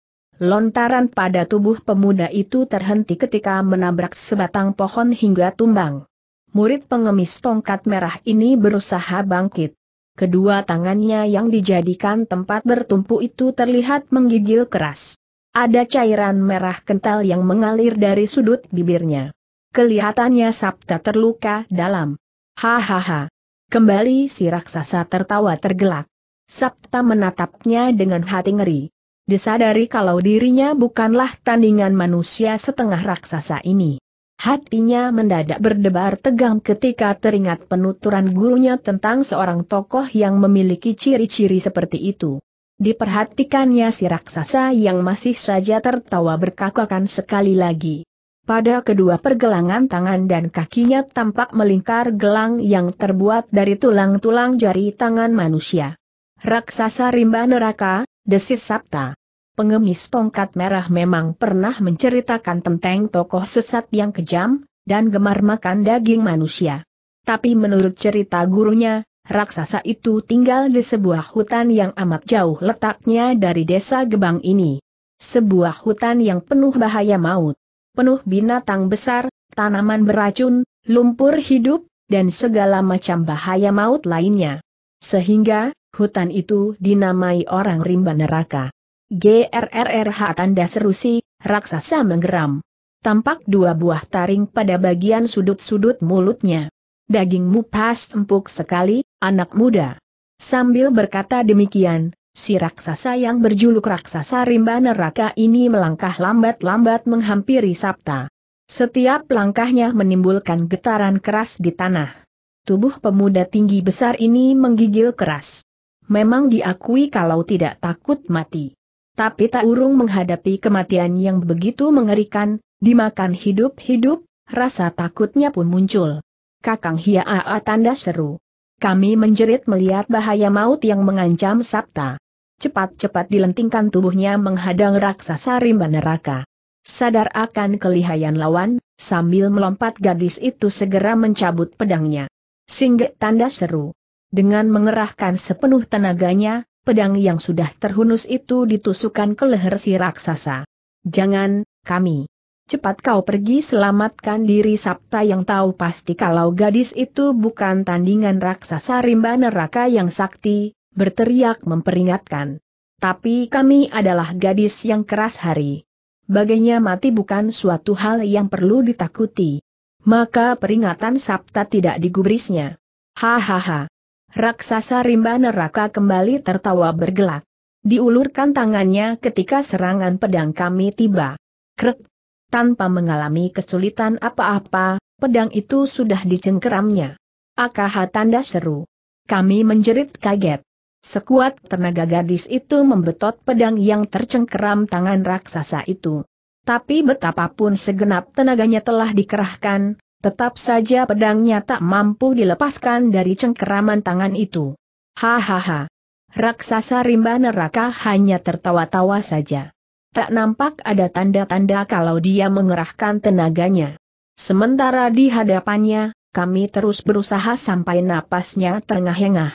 Lontaran pada tubuh pemuda itu terhenti ketika menabrak sebatang pohon hingga tumbang. Murid pengemis tongkat merah ini berusaha bangkit. Kedua tangannya yang dijadikan tempat bertumpu itu terlihat menggigil keras. Ada cairan merah kental yang mengalir dari sudut bibirnya. Kelihatannya Sabta terluka dalam. Hahaha. Kembali si raksasa tertawa tergelak. Sabta menatapnya dengan hati ngeri. Disadari kalau dirinya bukanlah tandingan manusia setengah raksasa ini. Hatinya mendadak berdebar tegang ketika teringat penuturan gurunya tentang seorang tokoh yang memiliki ciri-ciri seperti itu. Diperhatikannya si raksasa yang masih saja tertawa berkakakan sekali lagi. Pada kedua pergelangan tangan dan kakinya tampak melingkar gelang yang terbuat dari tulang-tulang jari tangan manusia. Raksasa rimba neraka, desis Sabta pengemis tongkat merah memang pernah menceritakan tentang tokoh sesat yang kejam, dan gemar makan daging manusia. Tapi menurut cerita gurunya, raksasa itu tinggal di sebuah hutan yang amat jauh letaknya dari desa Gebang ini. Sebuah hutan yang penuh bahaya maut. Penuh binatang besar, tanaman beracun, lumpur hidup, dan segala macam bahaya maut lainnya. Sehingga, hutan itu dinamai orang rimba neraka. GRRRH tanda serusi, raksasa menggeram. Tampak dua buah taring pada bagian sudut-sudut mulutnya. Dagingmu pas empuk sekali, anak muda. Sambil berkata demikian, si raksasa yang berjuluk raksasa rimba neraka ini melangkah lambat-lambat menghampiri Sabta. Setiap langkahnya menimbulkan getaran keras di tanah. Tubuh pemuda tinggi besar ini menggigil keras. Memang diakui kalau tidak takut mati. Tapi tak urung menghadapi kematian yang begitu mengerikan, dimakan hidup-hidup, rasa takutnya pun muncul. Kakang Hiaa tanda seru. Kami menjerit melihat bahaya maut yang mengancam Sabta. Cepat-cepat dilentingkan tubuhnya menghadang raksasa rimba neraka. Sadar akan kelihayan lawan, sambil melompat gadis itu segera mencabut pedangnya. Singgah tanda seru. Dengan mengerahkan sepenuh tenaganya, pedang yang sudah terhunus itu ditusukkan ke leher si raksasa. Jangan, kami. Cepat kau pergi selamatkan diri Sabta yang tahu pasti kalau gadis itu bukan tandingan raksasa rimba neraka yang sakti, berteriak memperingatkan. Tapi kami adalah gadis yang keras hari. Bagainya mati bukan suatu hal yang perlu ditakuti. Maka peringatan Sabta tidak digubrisnya. Hahaha. Raksasa rimba neraka kembali tertawa bergelak. Diulurkan tangannya ketika serangan pedang kami tiba. Krek. Tanpa mengalami kesulitan apa-apa, pedang itu sudah dicengkeramnya. Akah tanda seru. Kami menjerit kaget. Sekuat tenaga gadis itu membetot pedang yang tercengkeram tangan raksasa itu. Tapi betapapun segenap tenaganya telah dikerahkan, tetap saja pedangnya tak mampu dilepaskan dari cengkeraman tangan itu. Hahaha. Raksasa rimba neraka hanya tertawa-tawa saja. Tak nampak ada tanda-tanda kalau dia mengerahkan tenaganya. Sementara di hadapannya, kami terus berusaha sampai napasnya terengah-engah.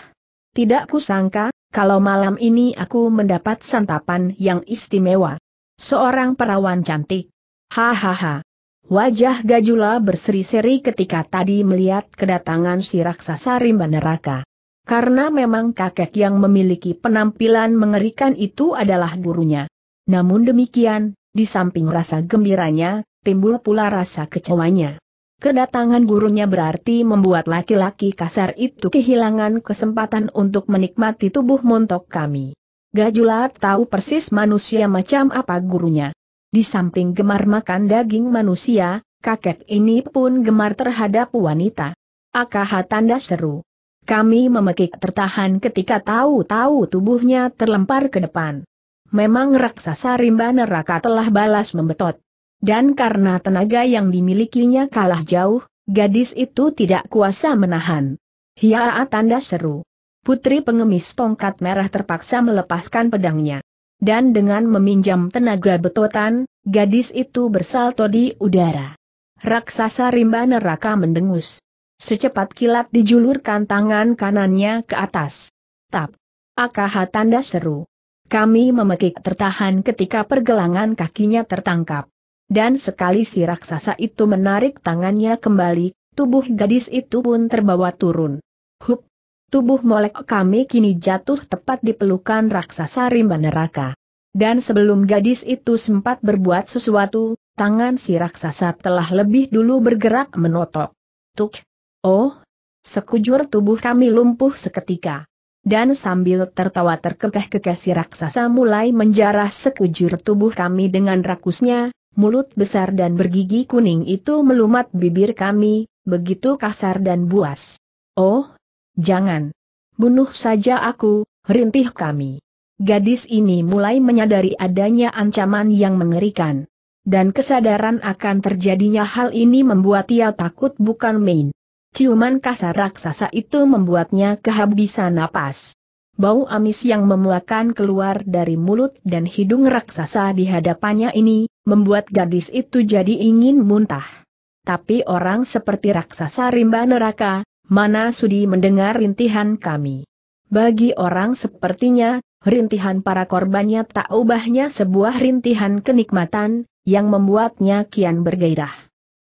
Tidak kusangka, kalau malam ini aku mendapat santapan yang istimewa. Seorang perawan cantik. Hahaha. Wajah Gajula berseri-seri ketika tadi melihat kedatangan si raksasa rimba neraka. Karena memang kakek yang memiliki penampilan mengerikan itu adalah gurunya. Namun demikian, di samping rasa gembiranya, timbul pula rasa kecewanya. Kedatangan gurunya berarti membuat laki-laki kasar itu kehilangan kesempatan untuk menikmati tubuh montok kami. Gajula tahu persis manusia macam apa gurunya. Di samping gemar makan daging manusia, kakek ini pun gemar terhadap wanita. AKH tanda seru. Kami memekik tertahan ketika tahu-tahu tubuhnya terlempar ke depan. Memang raksasa rimba neraka telah balas membetot. Dan karena tenaga yang dimilikinya kalah jauh, gadis itu tidak kuasa menahan. Hiaa tanda seru. Putri pengemis tongkat merah terpaksa melepaskan pedangnya. Dan dengan meminjam tenaga betotan, gadis itu bersalto di udara. Raksasa rimba neraka mendengus. Secepat kilat dijulurkan tangan kanannya ke atas. Tap. AKH tanda seru. Kami memekik tertahan ketika pergelangan kakinya tertangkap. Dan sekali si raksasa itu menarik tangannya kembali, tubuh gadis itu pun terbawa turun. Hup! Tubuh molek kami kini jatuh tepat di pelukan raksasa rimba neraka. Dan sebelum gadis itu sempat berbuat sesuatu, tangan si raksasa telah lebih dulu bergerak menotok. Tuk! Oh! Sekujur tubuh kami lumpuh seketika. Dan sambil tertawa terkekeh-kekeh si raksasa mulai menjarah sekujur tubuh kami dengan rakusnya, mulut besar dan bergigi kuning itu melumat bibir kami, begitu kasar dan buas. Oh, jangan. Bunuh saja aku, rintih kami. Gadis ini mulai menyadari adanya ancaman yang mengerikan. Dan kesadaran akan terjadinya hal ini membuat ia takut bukan main. Ciuman kasar raksasa itu membuatnya kehabisan napas. Bau amis yang memuakan keluar dari mulut dan hidung raksasa di hadapannya ini, membuat gadis itu jadi ingin muntah. Tapi orang seperti raksasa rimba neraka, mana sudi mendengar rintihan kami. Bagi orang sepertinya, rintihan para korbannya tak ubahnya sebuah rintihan kenikmatan, yang membuatnya kian bergairah.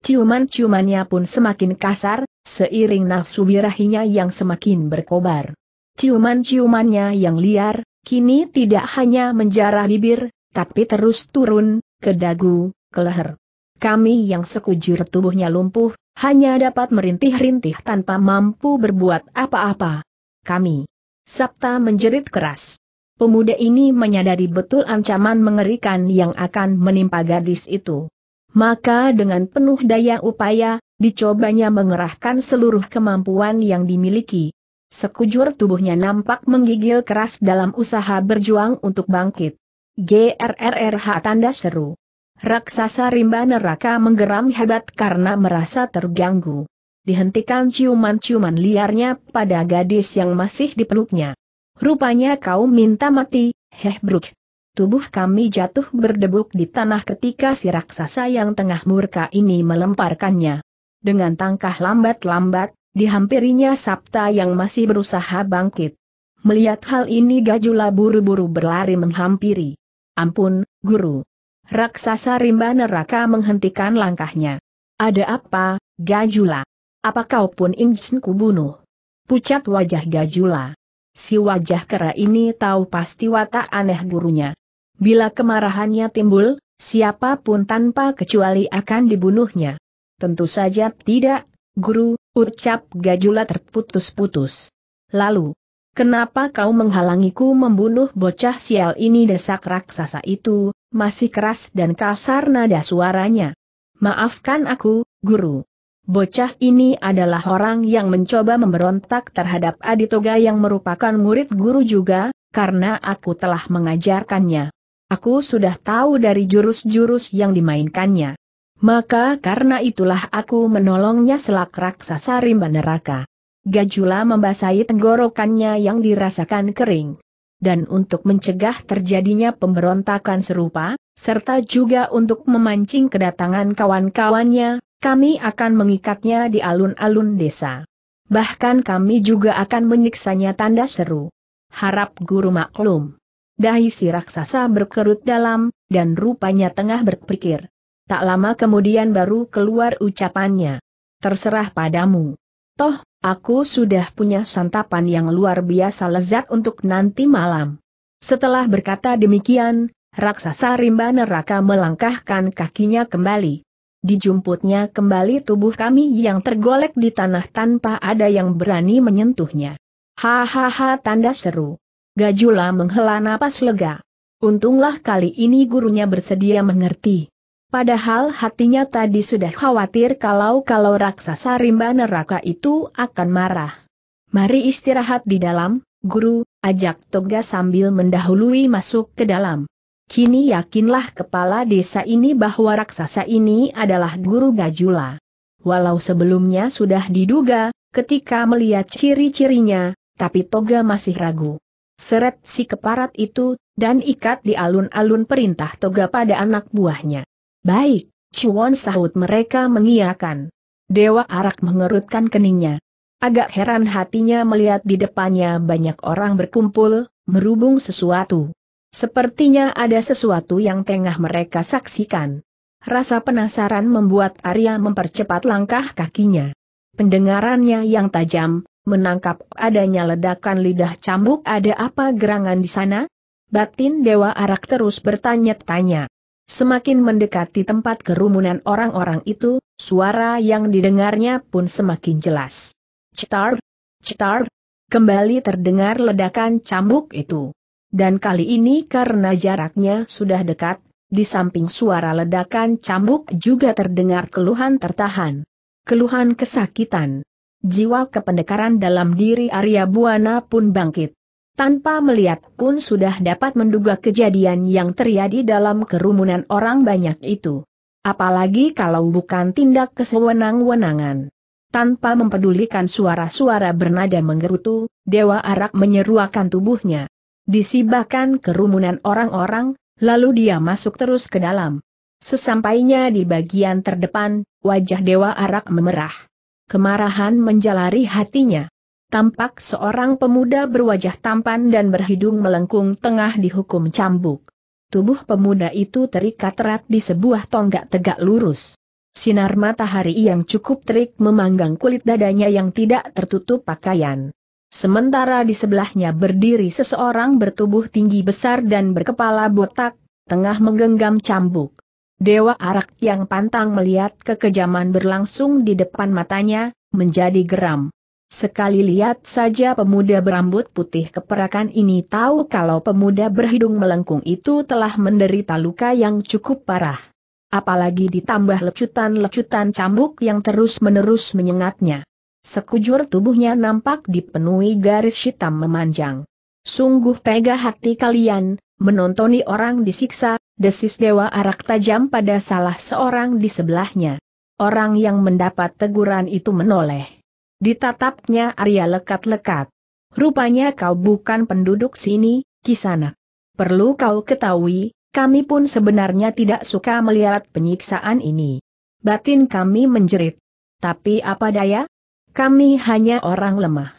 Ciuman-ciumannya pun semakin kasar, seiring nafsu birahinya yang semakin berkobar. Ciuman-ciumannya yang liar, kini tidak hanya menjarah bibir, tapi terus turun, ke dagu, ke leher. Kami yang sekujur tubuhnya lumpuh, hanya dapat merintih-rintih tanpa mampu berbuat apa-apa. Kami. Sabta menjerit keras. Pemuda ini menyadari betul ancaman mengerikan yang akan menimpa gadis itu. Maka dengan penuh daya upaya, dicobanya mengerahkan seluruh kemampuan yang dimiliki. Sekujur tubuhnya nampak menggigil keras dalam usaha berjuang untuk bangkit. GRRRH tanda seru. Raksasa rimba neraka menggeram hebat karena merasa terganggu. Dihentikan ciuman-ciuman liarnya pada gadis yang masih dipeluknya. Rupanya kau minta mati, heh bruk. Tubuh kami jatuh berdebuk di tanah ketika si raksasa yang tengah murka ini melemparkannya. Dengan tangkah lambat-lambat, dihampirinya Sabta yang masih berusaha bangkit. Melihat hal ini Gajula buru-buru berlari menghampiri. Ampun, guru. Raksasa rimba neraka menghentikan langkahnya. Ada apa, Gajula? Apa kau pun ingin kubunuh? Pucat wajah Gajula. Si wajah kera ini tahu pasti watak aneh gurunya. Bila kemarahannya timbul, siapa pun tanpa kecuali akan dibunuhnya. Tentu saja tidak, guru, Ucap Gajula terputus-putus. Lalu, kenapa kau menghalangiku membunuh bocah sial ini desak raksasa itu, masih keras dan kasar nada suaranya. Maafkan aku, guru. Bocah ini adalah orang yang mencoba memberontak terhadap Aditoga yang merupakan murid guru juga, karena aku telah mengajarkannya. Aku sudah tahu dari jurus-jurus yang dimainkannya. Maka karena itulah aku menolongnya selak raksasa rimba neraka. Gajula membasahi tenggorokannya yang dirasakan kering. Dan untuk mencegah terjadinya pemberontakan serupa, serta juga untuk memancing kedatangan kawan-kawannya, kami akan mengikatnya di alun-alun desa. Bahkan kami juga akan menyiksanya tanda seru. Harap guru maklum. Dahi si raksasa berkerut dalam, dan rupanya tengah berpikir. Tak lama kemudian baru keluar ucapannya. Terserah padamu. Toh, aku sudah punya santapan yang luar biasa lezat untuk nanti malam. Setelah berkata demikian, raksasa rimba neraka melangkahkan kakinya kembali. Dijumputnya kembali tubuh kami yang tergolek di tanah tanpa ada yang berani menyentuhnya. Hahaha tanda seru. Gajula menghela napas lega. Untunglah kali ini gurunya bersedia mengerti. Padahal hatinya tadi sudah khawatir kalau-kalau raksasa rimba neraka itu akan marah. Mari istirahat di dalam, guru, ajak Toga sambil mendahului masuk ke dalam. Kini yakinlah kepala desa ini bahwa raksasa ini adalah guru Gajula. Walau sebelumnya sudah diduga, ketika melihat ciri-cirinya, tapi Toga masih ragu. Seret si keparat itu, dan ikat di alun-alun perintah Toga pada anak buahnya. Baik, Chuan sahut mereka mengiyakan. Dewa Arak mengerutkan keningnya. Agak heran hatinya melihat di depannya banyak orang berkumpul, merubung sesuatu. Sepertinya ada sesuatu yang tengah mereka saksikan. Rasa penasaran membuat Arya mempercepat langkah kakinya. Pendengarannya yang tajam, menangkap adanya ledakan lidah cambuk ada apa gerangan di sana? Batin Dewa Arak terus bertanya-tanya. Semakin mendekati tempat kerumunan orang-orang itu, suara yang didengarnya pun semakin jelas. Cetar, cetar, kembali terdengar ledakan cambuk itu. Dan kali ini karena jaraknya sudah dekat, di samping suara ledakan cambuk juga terdengar keluhan tertahan. Keluhan kesakitan. Jiwa kependekaran dalam diri Arya Buana pun bangkit. Tanpa melihat pun sudah dapat menduga kejadian yang terjadi dalam kerumunan orang banyak itu. Apalagi kalau bukan tindak kesewenang-wenangan. Tanpa mempedulikan suara-suara bernada menggerutu, Dewa Arak menyeruakan tubuhnya. Disibahkan kerumunan orang-orang, lalu dia masuk terus ke dalam. Sesampainya di bagian terdepan, wajah Dewa Arak memerah. Kemarahan menjalari hatinya. Tampak seorang pemuda berwajah tampan dan berhidung melengkung tengah dihukum cambuk. Tubuh pemuda itu terikat erat di sebuah tonggak tegak lurus. Sinar matahari yang cukup terik memanggang kulit dadanya yang tidak tertutup pakaian. Sementara di sebelahnya berdiri seseorang bertubuh tinggi besar dan berkepala botak, tengah menggenggam cambuk. Dewa Arak yang pantang melihat kekejaman berlangsung di depan matanya, menjadi geram. Sekali lihat saja pemuda berambut putih keperakan ini tahu kalau pemuda berhidung melengkung itu telah menderita luka yang cukup parah apalagi ditambah lecutan-lecutan cambuk yang terus-menerus menyengatnya. Sekujur tubuhnya nampak dipenuhi garis hitam memanjang. Sungguh tega hati kalian, menontoni orang disiksa, desis Dewa Arak tajam pada salah seorang di sebelahnya. Orang yang mendapat teguran itu menoleh. Ditatapnya Arya lekat-lekat. Rupanya kau bukan penduduk sini, Kisana. Perlu kau ketahui, kami pun sebenarnya tidak suka melihat penyiksaan ini. Batin kami menjerit. Tapi apa daya? Kami hanya orang lemah.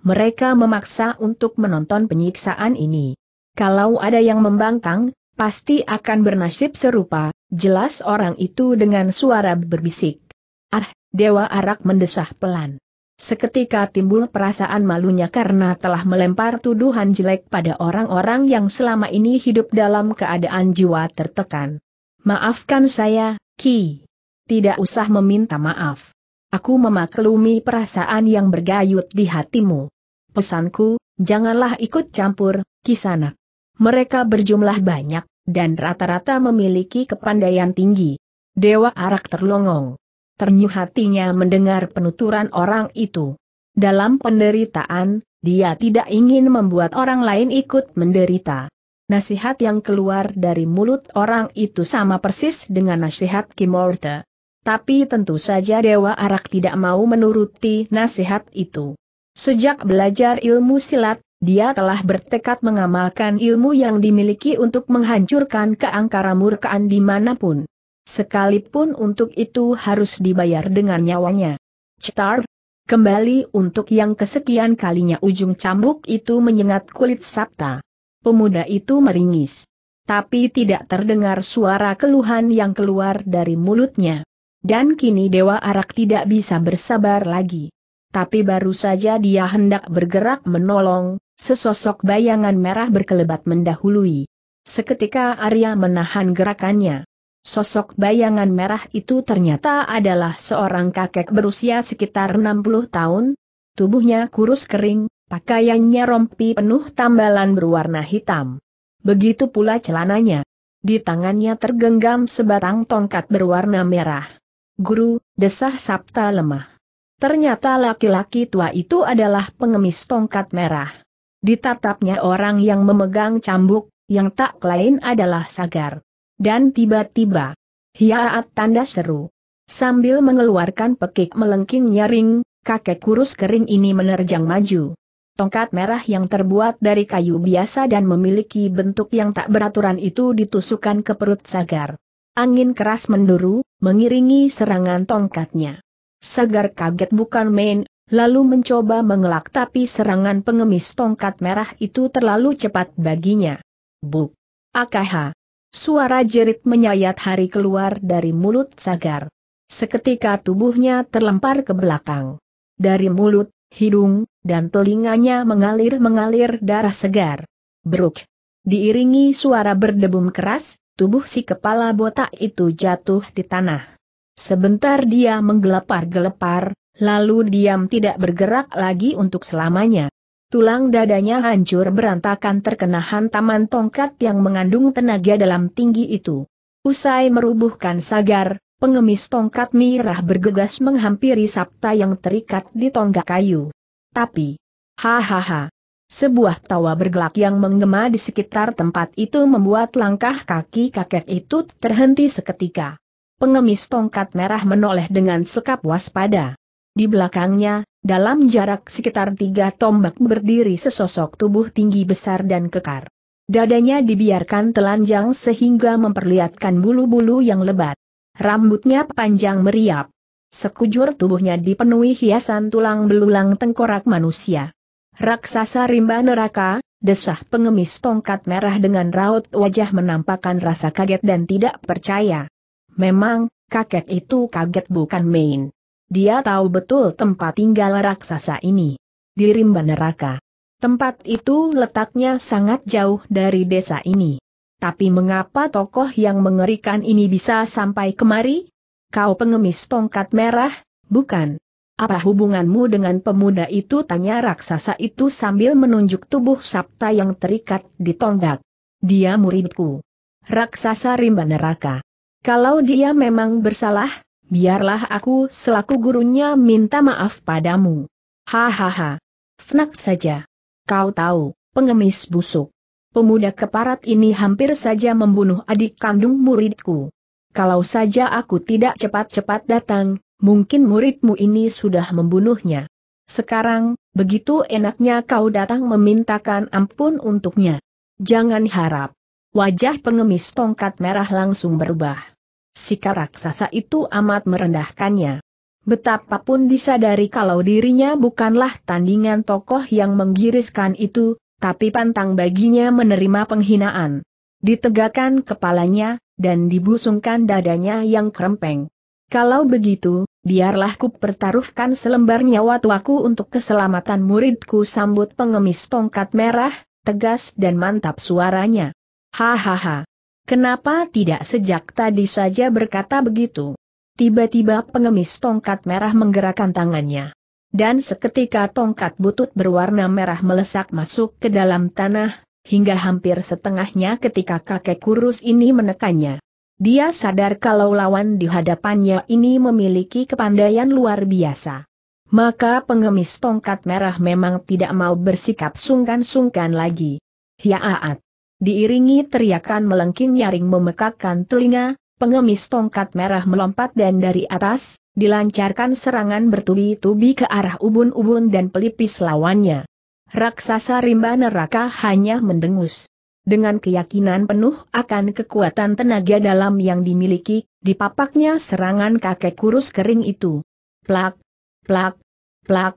Mereka memaksa untuk menonton penyiksaan ini. Kalau ada yang membangkang, pasti akan bernasib serupa, jelas orang itu dengan suara berbisik. Ah, Dewa Arak mendesah pelan. Seketika timbul perasaan malunya karena telah melempar tuduhan jelek pada orang-orang yang selama ini hidup dalam keadaan jiwa tertekan. Maafkan saya, Ki. Tidak usah meminta maaf. Aku memaklumi perasaan yang bergayut di hatimu. Pesanku, janganlah ikut campur, Kisanak. Mereka berjumlah banyak, dan rata-rata memiliki kepandaian tinggi. Dewa Arak terlongong ternyuh hatinya mendengar penuturan orang itu. Dalam penderitaan, dia tidak ingin membuat orang lain ikut menderita. Nasihat yang keluar dari mulut orang itu sama persis dengan nasihat Kimorte. Tapi tentu saja Dewa Arak tidak mau menuruti nasihat itu. Sejak belajar ilmu silat, dia telah bertekad mengamalkan ilmu yang dimiliki untuk menghancurkan keangkara murkaan di mana pun. Sekalipun untuk itu harus dibayar dengan nyawanya. Cetar, kembali untuk yang kesekian kalinya ujung cambuk itu menyengat kulit Sabta. Pemuda itu meringis. Tapi tidak terdengar suara keluhan yang keluar dari mulutnya. Dan kini Dewa Arak tidak bisa bersabar lagi. Tapi baru saja dia hendak bergerak menolong, sesosok bayangan merah berkelebat mendahului. Seketika Arya menahan gerakannya. Sosok bayangan merah itu ternyata adalah seorang kakek berusia sekitar 60 tahun, tubuhnya kurus kering, Pakaiannya rompi penuh tambalan berwarna hitam. Begitu pula celananya. Di tangannya tergenggam sebatang tongkat berwarna merah. Guru, desah Sabta lemah. Ternyata laki-laki tua itu adalah pengemis tongkat merah. Ditatapnya orang yang memegang cambuk, yang tak lain adalah Sagar. Dan tiba-tiba, hiaat tanda seru. Sambil mengeluarkan pekik melengking nyaring, kakek kurus kering ini menerjang maju. Tongkat merah yang terbuat dari kayu biasa dan memiliki bentuk yang tak beraturan itu ditusukkan ke perut Sagar. Angin keras menduru, mengiringi serangan tongkatnya. Sagar kaget bukan main, lalu mencoba mengelak tapi serangan pengemis tongkat merah itu terlalu cepat baginya. Buk! AKH! Suara jerit menyayat hari keluar dari mulut Sagar. Seketika tubuhnya terlempar ke belakang. Dari mulut, hidung, dan telinganya mengalir-mengalir darah segar. Bruk! Diiringi suara berdebum keras, tubuh si kepala botak itu jatuh di tanah. Sebentar dia menggelepar-gelepar, lalu diam tidak bergerak lagi untuk selamanya. Tulang dadanya hancur berantakan terkena hantaman tongkat yang mengandung tenaga dalam tinggi itu. Usai merubuhkan sagar, pengemis tongkat mirah bergegas menghampiri Sabta yang terikat di tonggak kayu. Tapi, hahaha, sebuah tawa bergelak yang menggema di sekitar tempat itu membuat langkah kaki kakek itu terhenti seketika pengemis tongkat merah menoleh dengan sekap waspada. Di belakangnya, dalam jarak sekitar tiga tombak berdiri sesosok tubuh tinggi besar dan kekar. Dadanya dibiarkan telanjang sehingga memperlihatkan bulu-bulu yang lebat. Rambutnya panjang meriap. Sekujur tubuhnya dipenuhi hiasan tulang belulang tengkorak manusia. Raksasa rimba neraka, desah pengemis tongkat merah dengan raut wajah menampakkan rasa kaget dan tidak percaya. Memang, kakek itu kaget bukan main. Dia tahu betul tempat tinggal raksasa ini. Di rimba neraka. Tempat itu letaknya sangat jauh dari desa ini. Tapi mengapa tokoh yang mengerikan ini bisa sampai kemari? Kau pengemis tongkat merah, bukan? Apa hubunganmu dengan pemuda itu? Tanya raksasa itu sambil menunjuk tubuh Sabta yang terikat di tonggak. Dia muridku. Raksasa rimba neraka. Kalau dia memang bersalah, biarlah aku selaku gurunya minta maaf padamu. Hahaha. Fnak saja. Kau tahu, pengemis busuk. Pemuda keparat ini hampir saja membunuh adik kandung muridku. Kalau saja aku tidak cepat-cepat datang, mungkin muridmu ini sudah membunuhnya. Sekarang, begitu enaknya kau datang memintakan ampun untuknya. Jangan harap. Wajah pengemis tongkat merah langsung berubah sikap raksasa itu amat merendahkannya. Betapapun disadari kalau dirinya bukanlah tandingan tokoh yang menggiriskan itu, tapi pantang baginya menerima penghinaan. Ditegakkan kepalanya, dan dibusungkan dadanya yang krempeng. Kalau begitu, biarlah ku pertaruhkan selembar nyawa tuaku untuk keselamatan muridku sambut pengemis tongkat merah, tegas dan mantap suaranya. Hahaha. Kenapa tidak sejak tadi saja berkata begitu? Tiba-tiba pengemis tongkat merah menggerakkan tangannya. Dan seketika tongkat butut berwarna merah melesak masuk ke dalam tanah, hingga hampir setengahnya ketika kakek kurus ini menekannya. Dia sadar kalau lawan di hadapannya ini memiliki kepandaian luar biasa. Maka pengemis tongkat merah memang tidak mau bersikap sungkan-sungkan lagi. Hiaat diiringi teriakan melengking nyaring memekakkan telinga, pengemis tongkat merah melompat dan dari atas, dilancarkan serangan bertubi-tubi ke arah ubun-ubun dan pelipis lawannya. Raksasa rimba neraka hanya mendengus. Dengan keyakinan penuh akan kekuatan tenaga dalam yang dimiliki, dipapaknya serangan kakek kurus kering itu. Plak, plak, plak,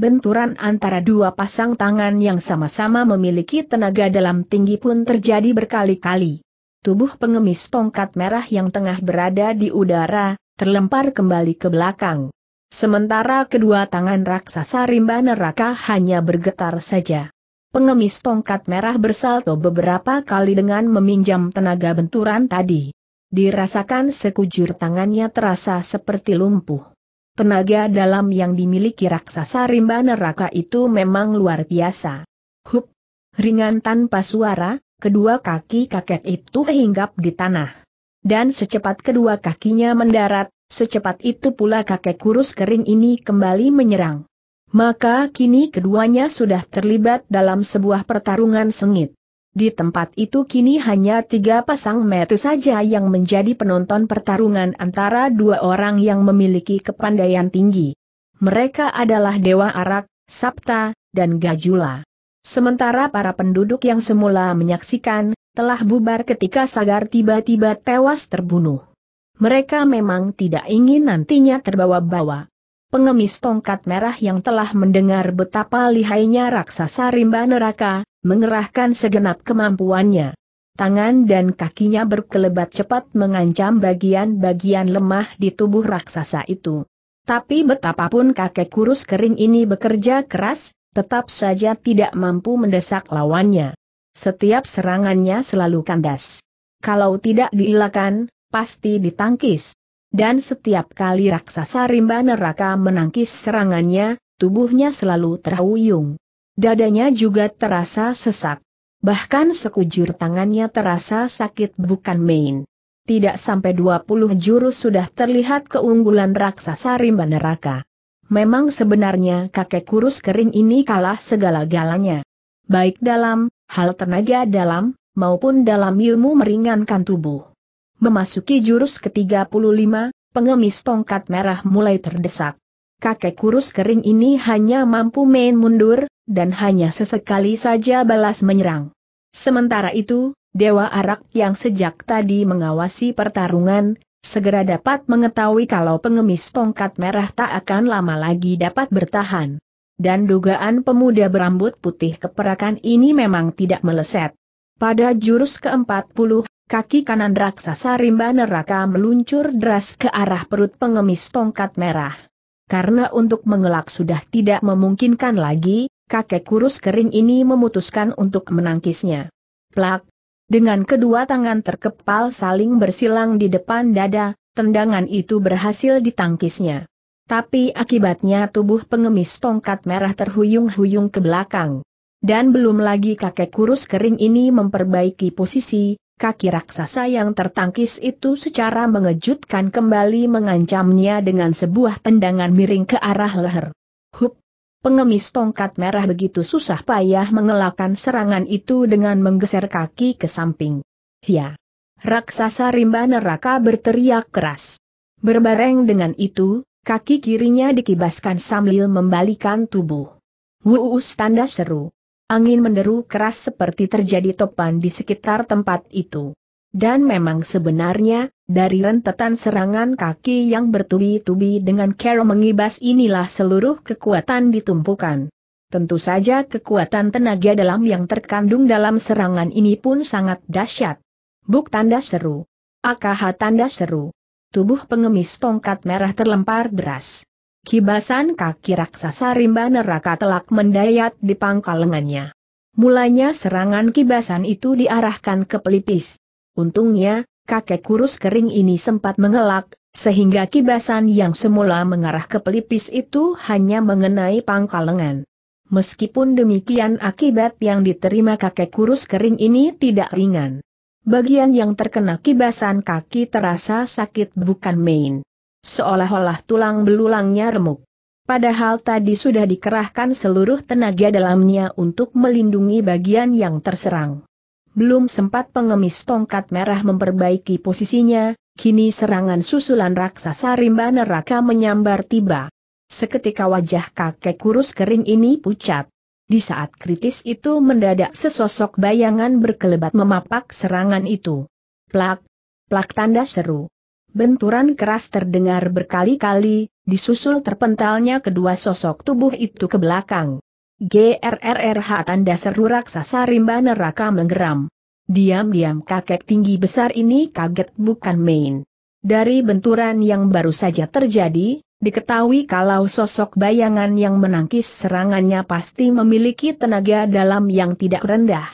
benturan antara dua pasang tangan yang sama-sama memiliki tenaga dalam tinggi pun terjadi berkali-kali. Tubuh pengemis tongkat merah yang tengah berada di udara, terlempar kembali ke belakang. Sementara kedua tangan raksasa rimba neraka hanya bergetar saja. Pengemis tongkat merah bersalto beberapa kali dengan meminjam tenaga benturan tadi. Dirasakan sekujur tangannya terasa seperti lumpuh. Tenaga dalam yang dimiliki raksasa rimba neraka itu memang luar biasa. Hup, ringan tanpa suara, kedua kaki kakek itu hinggap di tanah. Dan secepat kedua kakinya mendarat, secepat itu pula kakek kurus kering ini kembali menyerang. Maka kini keduanya sudah terlibat dalam sebuah pertarungan sengit. Di tempat itu kini hanya tiga pasang mata saja yang menjadi penonton pertarungan antara dua orang yang memiliki kepandaian tinggi. Mereka adalah Dewa Arak, Sabta, dan Gajula. Sementara para penduduk yang semula menyaksikan, telah bubar ketika Sagar tiba-tiba tewas terbunuh. Mereka memang tidak ingin nantinya terbawa-bawa. Pengemis tongkat merah yang telah mendengar betapa lihainya raksasa rimba neraka, mengerahkan segenap kemampuannya. Tangan dan kakinya berkelebat cepat mengancam bagian-bagian lemah di tubuh raksasa itu. Tapi betapapun kakek kurus kering ini bekerja keras, tetap saja tidak mampu mendesak lawannya. Setiap serangannya selalu kandas. Kalau tidak diilakan, pasti ditangkis. Dan setiap kali raksasa rimba neraka menangkis serangannya, tubuhnya selalu terhuyung. Dadanya juga terasa sesak. Bahkan sekujur tangannya terasa sakit bukan main. Tidak sampai 20 jurus sudah terlihat keunggulan raksasa rimba neraka. Memang sebenarnya kakek kurus kering ini kalah segala-galanya. Baik dalam, hal tenaga dalam, maupun dalam ilmu meringankan tubuh. Memasuki jurus ke-35, pengemis tongkat merah mulai terdesak. Kakek kurus kering ini hanya mampu main mundur, dan hanya sesekali saja balas menyerang. Sementara itu, Dewa Arak yang sejak tadi mengawasi pertarungan, segera dapat mengetahui kalau pengemis tongkat merah tak akan lama lagi dapat bertahan. Dan dugaan pemuda berambut putih keperakan ini memang tidak meleset. Pada jurus ke-40, kaki kanan raksasa rimba neraka meluncur deras ke arah perut pengemis tongkat merah. Karena untuk mengelak sudah tidak memungkinkan lagi, kakek kurus kering ini memutuskan untuk menangkisnya. Plak! Dengan kedua tangan terkepal saling bersilang di depan dada, tendangan itu berhasil ditangkisnya. Tapi akibatnya tubuh pengemis tongkat merah terhuyung-huyung ke belakang. Dan belum lagi kakek kurus kering ini memperbaiki posisi, kaki raksasa yang tertangkis itu secara mengejutkan kembali mengancamnya dengan sebuah tendangan miring ke arah leher. Hup! Pengemis tongkat merah begitu susah payah mengelakkan serangan itu dengan menggeser kaki ke samping. Ya! Raksasa rimba neraka berteriak keras. Berbareng dengan itu, kaki kirinya dikibaskan sambil membalikan tubuh. Wuus tanda seru. Angin menderu keras seperti terjadi topan di sekitar tempat itu. Dan memang sebenarnya, dari rentetan serangan kaki yang bertubi-tubi dengan cara mengibas inilah seluruh kekuatan ditumpukan. Tentu saja kekuatan tenaga dalam yang terkandung dalam serangan ini pun sangat dahsyat. Buk tanda seru. AKH tanda seru. Tubuh pengemis tongkat merah terlempar deras. Kibasan kaki raksasa rimba neraka telak mendayat di pangkal lengannya. Mulanya serangan kibasan itu diarahkan ke pelipis. Untungnya, kakek kurus kering ini sempat mengelak, sehingga kibasan yang semula mengarah ke pelipis itu hanya mengenai pangkal lengan. Meskipun demikian akibat yang diterima kakek kurus kering ini tidak ringan. Bagian yang terkena kibasan kaki terasa sakit bukan main. Seolah-olah tulang belulangnya remuk. Padahal tadi sudah dikerahkan seluruh tenaga dalamnya untuk melindungi bagian yang terserang. Belum sempat pengemis tongkat merah memperbaiki posisinya, kini serangan susulan raksasa rimba neraka menyambar tiba. Seketika wajah kakek kurus kering ini pucat. Di saat kritis itu mendadak sesosok bayangan berkelebat memapak serangan itu. Plak, plak tanda seru. Benturan keras terdengar berkali-kali, disusul terpentalnya kedua sosok tubuh itu ke belakang. GRRRH tanda seru raksasa rimba neraka menggeram. Diam-diam kakek tinggi besar ini kaget bukan main. Dari benturan yang baru saja terjadi, diketahui kalau sosok bayangan yang menangkis serangannya pasti memiliki tenaga dalam yang tidak rendah.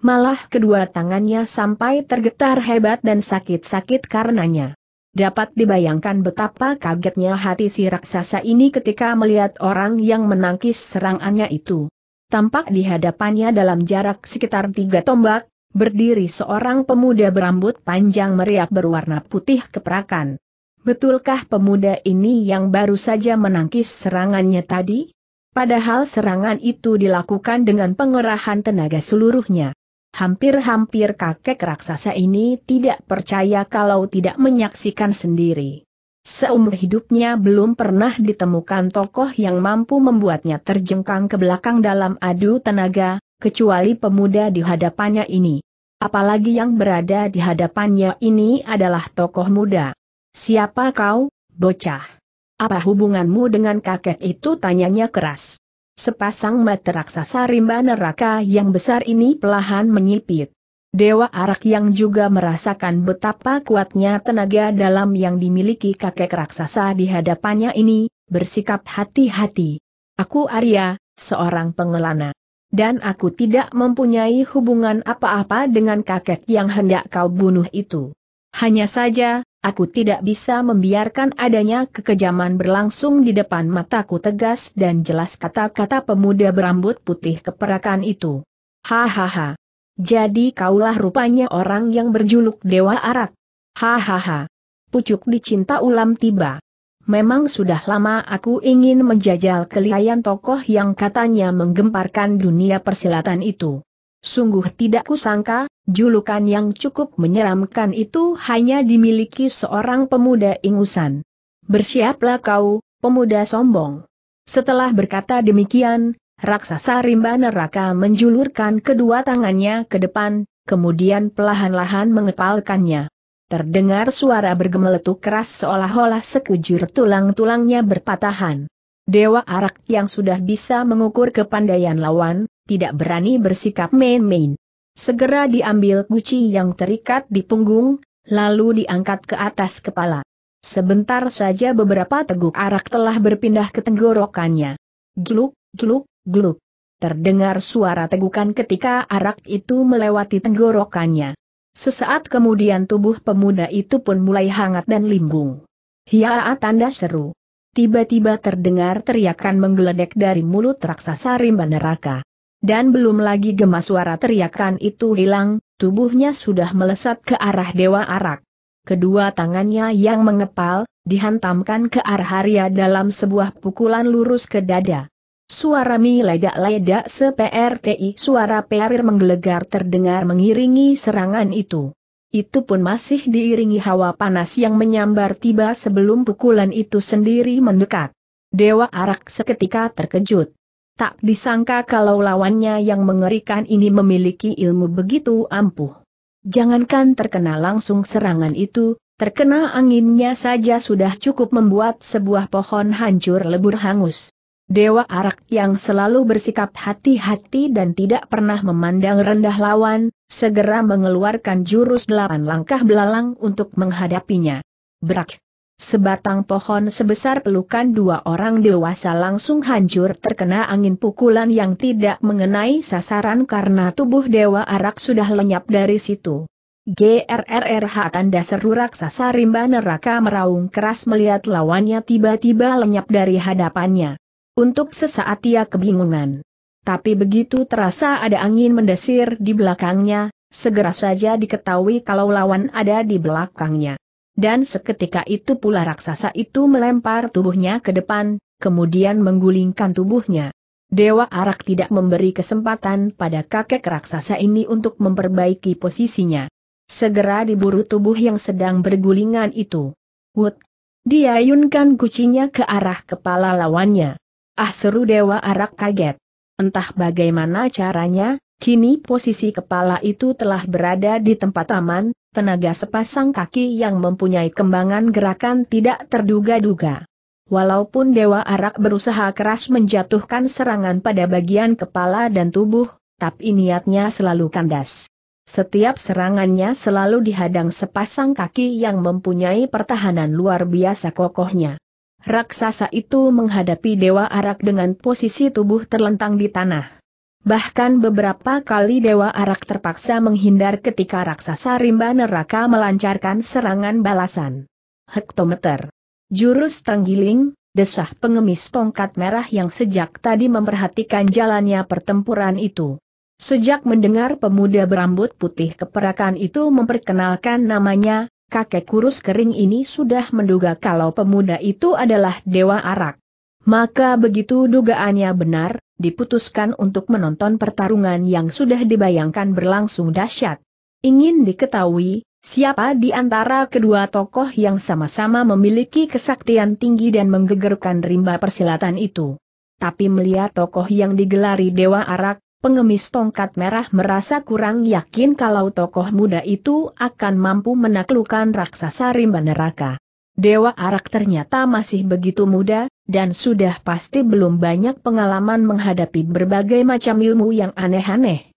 Malah kedua tangannya sampai tergetar hebat dan sakit-sakit karenanya. Dapat dibayangkan betapa kagetnya hati si raksasa ini ketika melihat orang yang menangkis serangannya itu. Tampak di hadapannya dalam jarak sekitar tiga tombak, berdiri seorang pemuda berambut panjang meriak berwarna putih keperakan. Betulkah pemuda ini yang baru saja menangkis serangannya tadi? Padahal serangan itu dilakukan dengan pengerahan tenaga seluruhnya. Hampir-hampir kakek raksasa ini tidak percaya kalau tidak menyaksikan sendiri. Seumur hidupnya belum pernah ditemukan tokoh yang mampu membuatnya terjengkang ke belakang dalam adu tenaga, kecuali pemuda di hadapannya ini. Apalagi yang berada di hadapannya ini adalah tokoh muda. Siapa kau, bocah? Apa hubunganmu dengan kakek itu tanyanya keras. Sepasang mata raksasa rimba neraka yang besar ini pelahan menyipit. Dewa Arak yang juga merasakan betapa kuatnya tenaga dalam yang dimiliki kakek raksasa di hadapannya ini, bersikap hati-hati. Aku Arya, seorang pengelana. Dan aku tidak mempunyai hubungan apa-apa dengan kakek yang hendak kau bunuh itu. Hanya saja, Aku tidak bisa membiarkan adanya kekejaman berlangsung di depan mataku tegas dan jelas kata-kata pemuda berambut putih keperakan itu. Hahaha. Jadi kaulah rupanya orang yang berjuluk Dewa Arak. Hahaha. Pucuk dicinta ulam tiba. Memang sudah lama aku ingin menjajal kelihayan tokoh yang katanya menggemparkan dunia persilatan itu. Sungguh tidak kusangka, julukan yang cukup menyeramkan itu hanya dimiliki seorang pemuda ingusan. Bersiaplah kau, pemuda sombong. Setelah berkata demikian, raksasa rimba neraka menjulurkan kedua tangannya ke depan, kemudian pelahan-lahan mengepalkannya. Terdengar suara bergemeletuk keras seolah-olah sekujur tulang-tulangnya berpatahan. Dewa Arak yang sudah bisa mengukur kepandaian lawan, tidak berani bersikap main-main. Segera diambil guci yang terikat di punggung, lalu diangkat ke atas kepala. Sebentar saja beberapa teguk arak telah berpindah ke tenggorokannya. Gluk, gluk, gluk. Terdengar suara tegukan ketika arak itu melewati tenggorokannya. Sesaat kemudian tubuh pemuda itu pun mulai hangat dan limbung. Hiaa tanda seru. Tiba-tiba terdengar teriakan menggeledek dari mulut raksasa rimba neraka. Dan belum lagi gemas suara teriakan itu hilang, tubuhnya sudah melesat ke arah Dewa Arak. Kedua tangannya yang mengepal, dihantamkan ke arah Arya dalam sebuah pukulan lurus ke dada. Suara mi ledak-ledak seperti suara perir menggelegar terdengar mengiringi serangan itu itu pun masih diiringi hawa panas yang menyambar tiba sebelum pukulan itu sendiri mendekat. Dewa Arak seketika terkejut. Tak disangka kalau lawannya yang mengerikan ini memiliki ilmu begitu ampuh. Jangankan terkena langsung serangan itu, terkena anginnya saja sudah cukup membuat sebuah pohon hancur lebur hangus. Dewa Arak yang selalu bersikap hati-hati dan tidak pernah memandang rendah lawan, segera mengeluarkan jurus delapan langkah belalang untuk menghadapinya. Berak! Sebatang pohon sebesar pelukan dua orang dewasa langsung hancur terkena angin pukulan yang tidak mengenai sasaran karena tubuh Dewa Arak sudah lenyap dari situ. GRRRH tanda seru raksasa rimba neraka meraung keras melihat lawannya tiba-tiba lenyap dari hadapannya. Untuk sesaat ia kebingungan. Tapi begitu terasa ada angin mendesir di belakangnya, segera saja diketahui kalau lawan ada di belakangnya. Dan seketika itu pula raksasa itu melempar tubuhnya ke depan, kemudian menggulingkan tubuhnya. Dewa Arak tidak memberi kesempatan pada kakek raksasa ini untuk memperbaiki posisinya. Segera diburu tubuh yang sedang bergulingan itu. Wut! Dia yunkan kucinya ke arah kepala lawannya. Ah seru Dewa Arak kaget. Entah bagaimana caranya, kini posisi kepala itu telah berada di tempat aman, tenaga sepasang kaki yang mempunyai kembangan gerakan tidak terduga-duga. Walaupun Dewa Arak berusaha keras menjatuhkan serangan pada bagian kepala dan tubuh, tapi niatnya selalu kandas. Setiap serangannya selalu dihadang sepasang kaki yang mempunyai pertahanan luar biasa kokohnya. Raksasa itu menghadapi Dewa Arak dengan posisi tubuh terlentang di tanah. Bahkan beberapa kali Dewa Arak terpaksa menghindar ketika raksasa rimba neraka melancarkan serangan balasan. hektometer. Jurus tanggiling, desah pengemis tongkat merah yang sejak tadi memperhatikan jalannya pertempuran itu. Sejak mendengar pemuda berambut putih keperakan itu memperkenalkan namanya, kakek kurus kering ini sudah menduga kalau pemuda itu adalah Dewa Arak. Maka begitu dugaannya benar, diputuskan untuk menonton pertarungan yang sudah dibayangkan berlangsung dahsyat. Ingin diketahui, siapa di antara kedua tokoh yang sama-sama memiliki kesaktian tinggi dan menggegerkan rimba persilatan itu. Tapi melihat tokoh yang digelari Dewa Arak, pengemis tongkat merah merasa kurang yakin kalau tokoh muda itu akan mampu menaklukkan raksasa rimba neraka. Dewa Arak ternyata masih begitu muda, dan sudah pasti belum banyak pengalaman menghadapi berbagai macam ilmu yang aneh-aneh.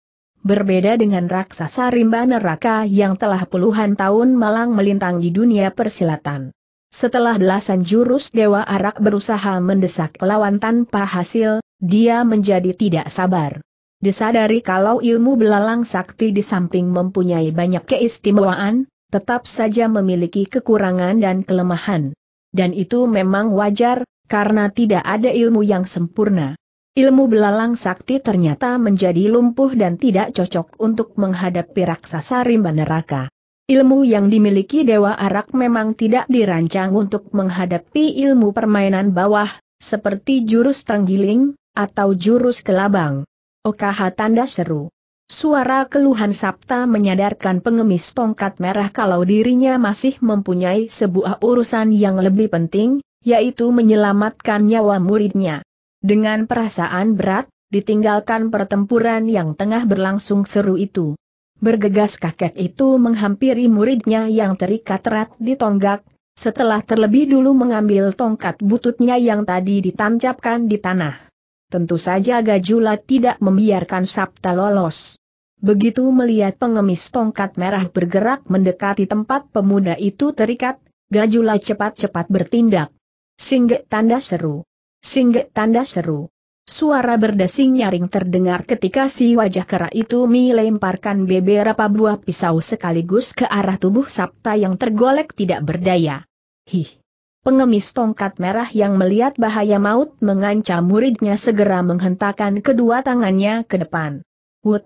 Berbeda dengan raksasa rimba neraka yang telah puluhan tahun malang melintang di dunia persilatan. Setelah belasan jurus Dewa Arak berusaha mendesak lawan tanpa hasil, dia menjadi tidak sabar. Disadari kalau ilmu belalang sakti di samping mempunyai banyak keistimewaan, tetap saja memiliki kekurangan dan kelemahan. Dan itu memang wajar, karena tidak ada ilmu yang sempurna. Ilmu belalang sakti ternyata menjadi lumpuh dan tidak cocok untuk menghadapi raksasa rimba neraka. Ilmu yang dimiliki Dewa Arak memang tidak dirancang untuk menghadapi ilmu permainan bawah, seperti jurus tanggiling, atau jurus kelabang. OKH tanda seru. Suara keluhan Sabta menyadarkan pengemis tongkat merah kalau dirinya masih mempunyai sebuah urusan yang lebih penting, yaitu menyelamatkan nyawa muridnya. Dengan perasaan berat, ditinggalkan pertempuran yang tengah berlangsung seru itu. Bergegas kakek itu menghampiri muridnya yang terikat erat di tonggak, setelah terlebih dulu mengambil tongkat bututnya yang tadi ditancapkan di tanah. Tentu saja Gajula tidak membiarkan Sabta lolos. Begitu melihat pengemis tongkat merah bergerak mendekati tempat pemuda itu terikat, Gajula cepat-cepat bertindak. Singgek tanda seru. Singgek tanda seru. Suara berdesing nyaring terdengar ketika si wajah kera itu melemparkan beberapa buah pisau sekaligus ke arah tubuh Sabta yang tergolek tidak berdaya. Hih! pengemis tongkat merah yang melihat bahaya maut mengancam muridnya segera menghentakkan kedua tangannya ke depan. Wut!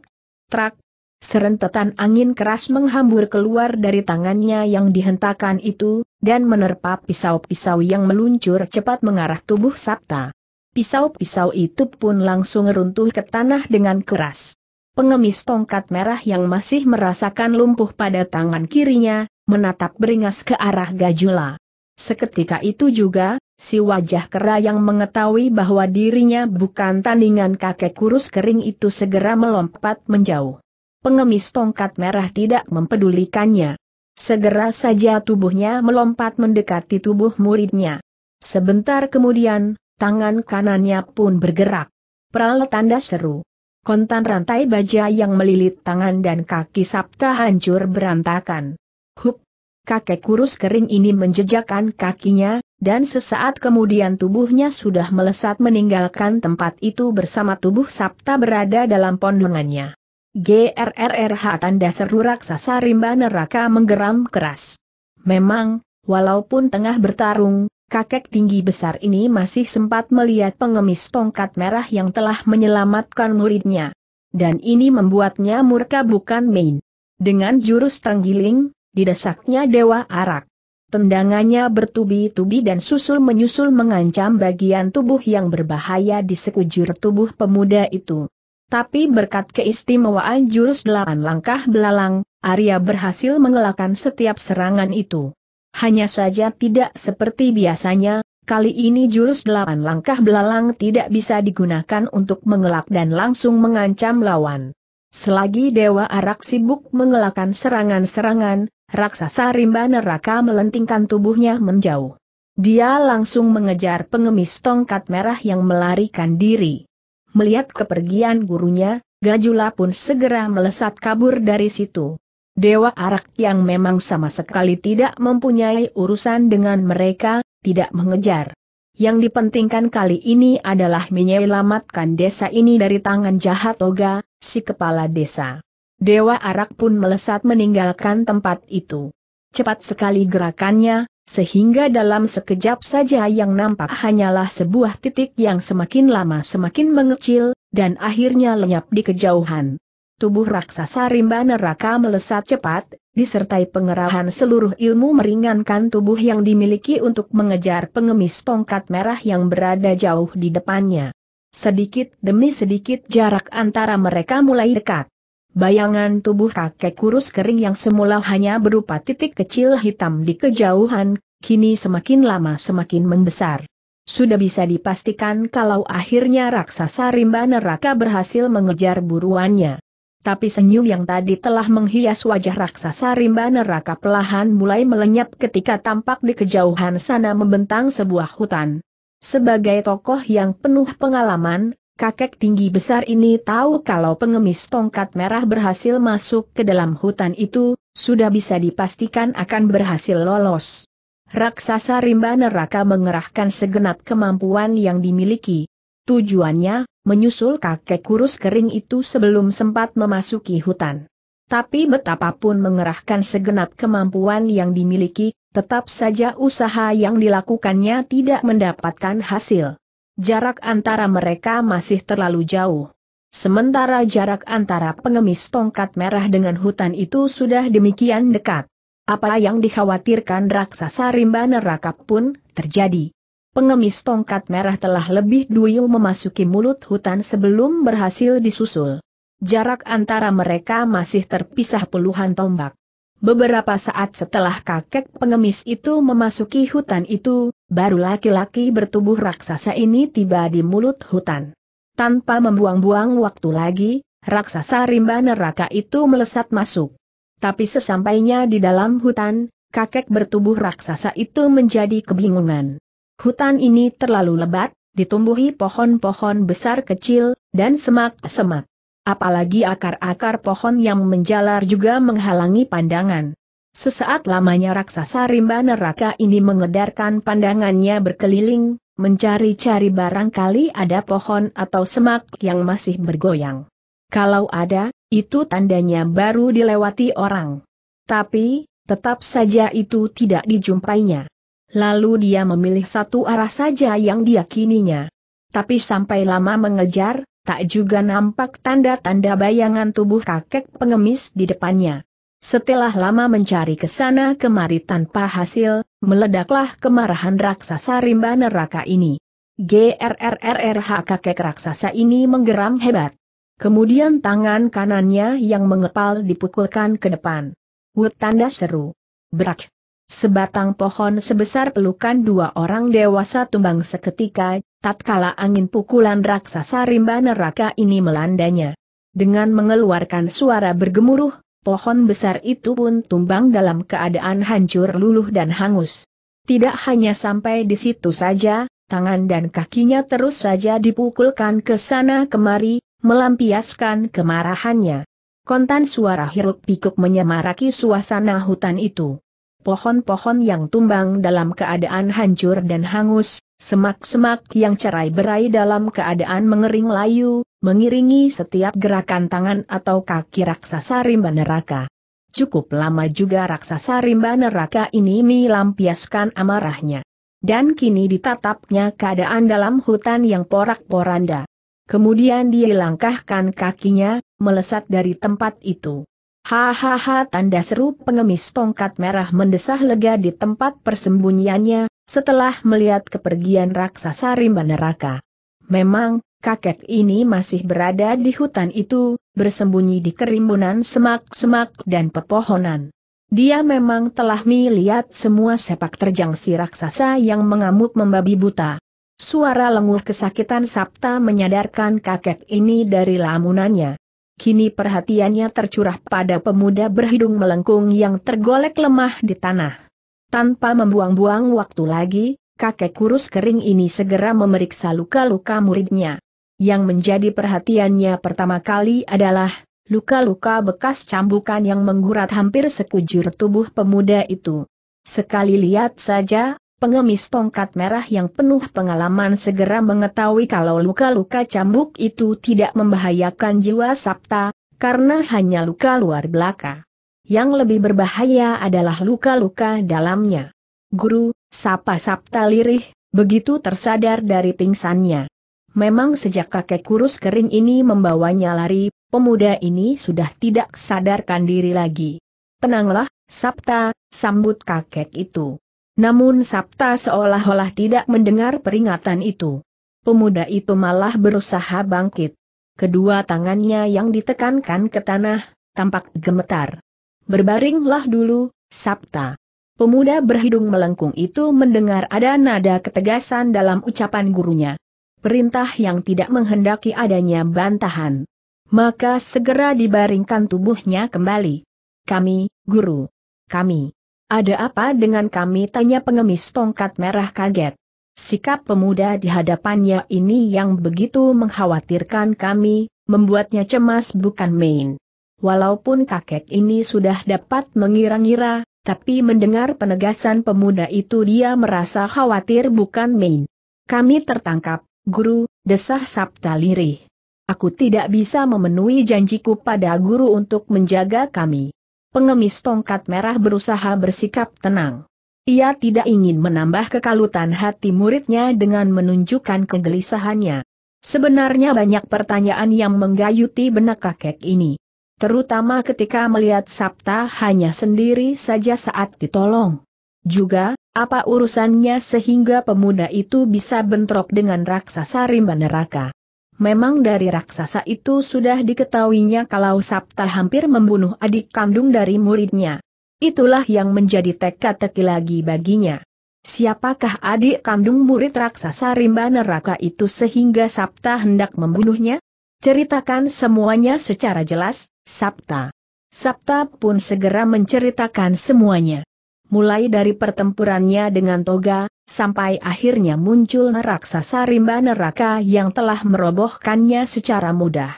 Trak! Serentetan angin keras menghambur keluar dari tangannya yang dihentakkan itu, dan menerpa pisau-pisau yang meluncur cepat mengarah tubuh Sabta. Pisau-pisau itu pun langsung runtuh ke tanah dengan keras. Pengemis tongkat merah yang masih merasakan lumpuh pada tangan kirinya, menatap beringas ke arah Gajula. Seketika itu juga, si wajah kera yang mengetahui bahwa dirinya bukan tandingan kakek kurus kering itu segera melompat menjauh. Pengemis tongkat merah tidak mempedulikannya. Segera saja tubuhnya melompat mendekati tubuh muridnya. Sebentar kemudian, tangan kanannya pun bergerak. Pral tanda seru. Kontan rantai baja yang melilit tangan dan kaki Sabta hancur berantakan. Hup, kakek kurus kering ini menjejakkan kakinya, dan sesaat kemudian tubuhnya sudah melesat meninggalkan tempat itu bersama tubuh Sabta berada dalam pondongannya. GRRRH tanda seru raksasa rimba neraka menggeram keras. Memang, walaupun tengah bertarung, kakek tinggi besar ini masih sempat melihat pengemis tongkat merah yang telah menyelamatkan muridnya. Dan ini membuatnya murka bukan main. Dengan jurus tanggiling, didesaknya Dewa Arak. Tendangannya bertubi-tubi dan susul menyusul mengancam bagian tubuh yang berbahaya di sekujur tubuh pemuda itu. Tapi berkat keistimewaan jurus delapan langkah belalang, Arya berhasil mengelakkan setiap serangan itu. Hanya saja tidak seperti biasanya, kali ini jurus delapan langkah belalang tidak bisa digunakan untuk mengelak dan langsung mengancam lawan. Selagi Dewa Arak sibuk mengelakkan serangan-serangan, raksasa rimba neraka melentingkan tubuhnya menjauh. Dia langsung mengejar pengemis tongkat merah yang melarikan diri. Melihat kepergian gurunya, Gajula pun segera melesat kabur dari situ. Dewa Arak yang memang sama sekali tidak mempunyai urusan dengan mereka, tidak mengejar. Yang dipentingkan kali ini adalah menyelamatkan desa ini dari tangan jahat Toga, si kepala desa. Dewa Arak pun melesat meninggalkan tempat itu. Cepat sekali gerakannya, sehingga dalam sekejap saja yang nampak hanyalah sebuah titik yang semakin lama semakin mengecil, dan akhirnya lenyap di kejauhan. Tubuh raksasa rimba neraka melesat cepat, disertai pengerahan seluruh ilmu meringankan tubuh yang dimiliki untuk mengejar pengemis tongkat merah yang berada jauh di depannya. Sedikit demi sedikit jarak antara mereka mulai dekat. Bayangan tubuh kakek kurus kering yang semula hanya berupa titik kecil hitam di kejauhan, kini semakin lama semakin membesar. Sudah bisa dipastikan kalau akhirnya raksasa rimba neraka berhasil mengejar buruannya. Tapi senyum yang tadi telah menghias wajah raksasa rimba neraka pelahan mulai melenyap ketika tampak di kejauhan sana membentang sebuah hutan. Sebagai tokoh yang penuh pengalaman, kakek tinggi besar ini tahu kalau pengemis tongkat merah berhasil masuk ke dalam hutan itu, sudah bisa dipastikan akan berhasil lolos. Raksasa rimba neraka mengerahkan segenap kemampuan yang dimiliki. Tujuannya, menyusul kakek kurus kering itu sebelum sempat memasuki hutan. Tapi betapapun mengerahkan segenap kemampuan yang dimiliki, tetap saja usaha yang dilakukannya tidak mendapatkan hasil jarak antara mereka masih terlalu jauh. Sementara jarak antara pengemis tongkat merah dengan hutan itu sudah demikian dekat. Apa yang dikhawatirkan raksasa rimba neraka pun terjadi. Pengemis tongkat merah telah lebih dulu memasuki mulut hutan sebelum berhasil disusul. Jarak antara mereka masih terpisah puluhan tombak. Beberapa saat setelah kakek pengemis itu memasuki hutan itu, baru laki-laki bertubuh raksasa ini tiba di mulut hutan. Tanpa membuang-buang waktu lagi, raksasa rimba neraka itu melesat masuk. Tapi sesampainya di dalam hutan, kakek bertubuh raksasa itu menjadi kebingungan. Hutan ini terlalu lebat, ditumbuhi pohon-pohon besar kecil, dan semak-semak apalagi akar-akar pohon yang menjalar juga menghalangi pandangan. Sesaat lamanya raksasa rimba neraka ini mengedarkan pandangannya berkeliling, mencari-cari barangkali ada pohon atau semak yang masih bergoyang. Kalau ada, itu tandanya baru dilewati orang. Tapi, tetap saja itu tidak dijumpainya. Lalu dia memilih satu arah saja yang diyakininya. Tapi sampai lama mengejar, tak juga nampak tanda-tanda bayangan tubuh kakek pengemis di depannya. Setelah lama mencari ke sana kemari tanpa hasil, meledaklah kemarahan raksasa rimba neraka ini. GRRRRH kakek raksasa ini menggeram hebat. Kemudian tangan kanannya yang mengepal dipukulkan ke depan. Wut tanda seru. Brak. Sebatang pohon sebesar pelukan dua orang dewasa tumbang seketika, tatkala angin pukulan raksasa rimba neraka ini melandanya. Dengan mengeluarkan suara bergemuruh, pohon besar itu pun tumbang dalam keadaan hancur luluh dan hangus. Tidak hanya sampai di situ saja, tangan dan kakinya terus saja dipukulkan ke sana kemari, melampiaskan kemarahannya. Kontan suara hiruk pikuk menyemaraki suasana hutan itu pohon-pohon yang tumbang dalam keadaan hancur dan hangus, semak-semak yang cerai berai dalam keadaan mengering layu, mengiringi setiap gerakan tangan atau kaki raksasa rimba neraka. Cukup lama juga raksasa rimba neraka ini melampiaskan amarahnya. Dan kini ditatapnya keadaan dalam hutan yang porak-poranda. Kemudian dia langkahkan kakinya, melesat dari tempat itu. Hahaha tanda seru pengemis tongkat merah mendesah lega di tempat persembunyiannya, setelah melihat kepergian raksasa rimba neraka. Memang, kakek ini masih berada di hutan itu, bersembunyi di kerimbunan semak-semak dan pepohonan. Dia memang telah melihat semua sepak terjang si raksasa yang mengamuk membabi buta. Suara lenguh kesakitan Sabta menyadarkan kakek ini dari lamunannya kini perhatiannya tercurah pada pemuda berhidung melengkung yang tergolek lemah di tanah. Tanpa membuang-buang waktu lagi, kakek kurus kering ini segera memeriksa luka-luka muridnya. Yang menjadi perhatiannya pertama kali adalah luka-luka bekas cambukan yang menggurat hampir sekujur tubuh pemuda itu. Sekali lihat saja, pengemis tongkat merah yang penuh pengalaman segera mengetahui kalau luka-luka cambuk itu tidak membahayakan jiwa Sabta, karena hanya luka luar belaka. Yang lebih berbahaya adalah luka-luka dalamnya. Guru, sapa Sabta lirih, begitu tersadar dari pingsannya. Memang sejak kakek kurus kering ini membawanya lari, pemuda ini sudah tidak sadarkan diri lagi. Tenanglah, Sabta, sambut kakek itu. Namun Sabta seolah-olah tidak mendengar peringatan itu. Pemuda itu malah berusaha bangkit. Kedua tangannya yang ditekankan ke tanah, tampak gemetar. Berbaringlah dulu, Sabta. Pemuda berhidung melengkung itu mendengar ada nada ketegasan dalam ucapan gurunya. Perintah yang tidak menghendaki adanya bantahan. Maka segera dibaringkan tubuhnya kembali. Kami, guru. Kami. Ada apa dengan kami tanya pengemis tongkat merah kaget. Sikap pemuda di hadapannya ini yang begitu mengkhawatirkan kami, membuatnya cemas bukan main. Walaupun kakek ini sudah dapat mengira-ngira, tapi mendengar penegasan pemuda itu dia merasa khawatir bukan main. Kami tertangkap, guru, desah Sabta lirih. Aku tidak bisa memenuhi janjiku pada guru untuk menjaga kami. Pengemis tongkat merah berusaha bersikap tenang. Ia tidak ingin menambah kekalutan hati muridnya dengan menunjukkan kegelisahannya. Sebenarnya banyak pertanyaan yang menggayuti benak kakek ini. Terutama ketika melihat Sabta hanya sendiri saja saat ditolong. Juga, apa urusannya sehingga pemuda itu bisa bentrok dengan raksasa rimba neraka. Memang dari raksasa itu sudah diketahuinya kalau Sabta hampir membunuh adik kandung dari muridnya. Itulah yang menjadi teka-teki lagi baginya. Siapakah adik kandung murid raksasa rimba neraka itu sehingga Sabta hendak membunuhnya? Ceritakan semuanya secara jelas, Sabta. Sabta pun segera menceritakan semuanya mulai dari pertempurannya dengan Toga, sampai akhirnya muncul raksasa rimba neraka yang telah merobohkannya secara mudah.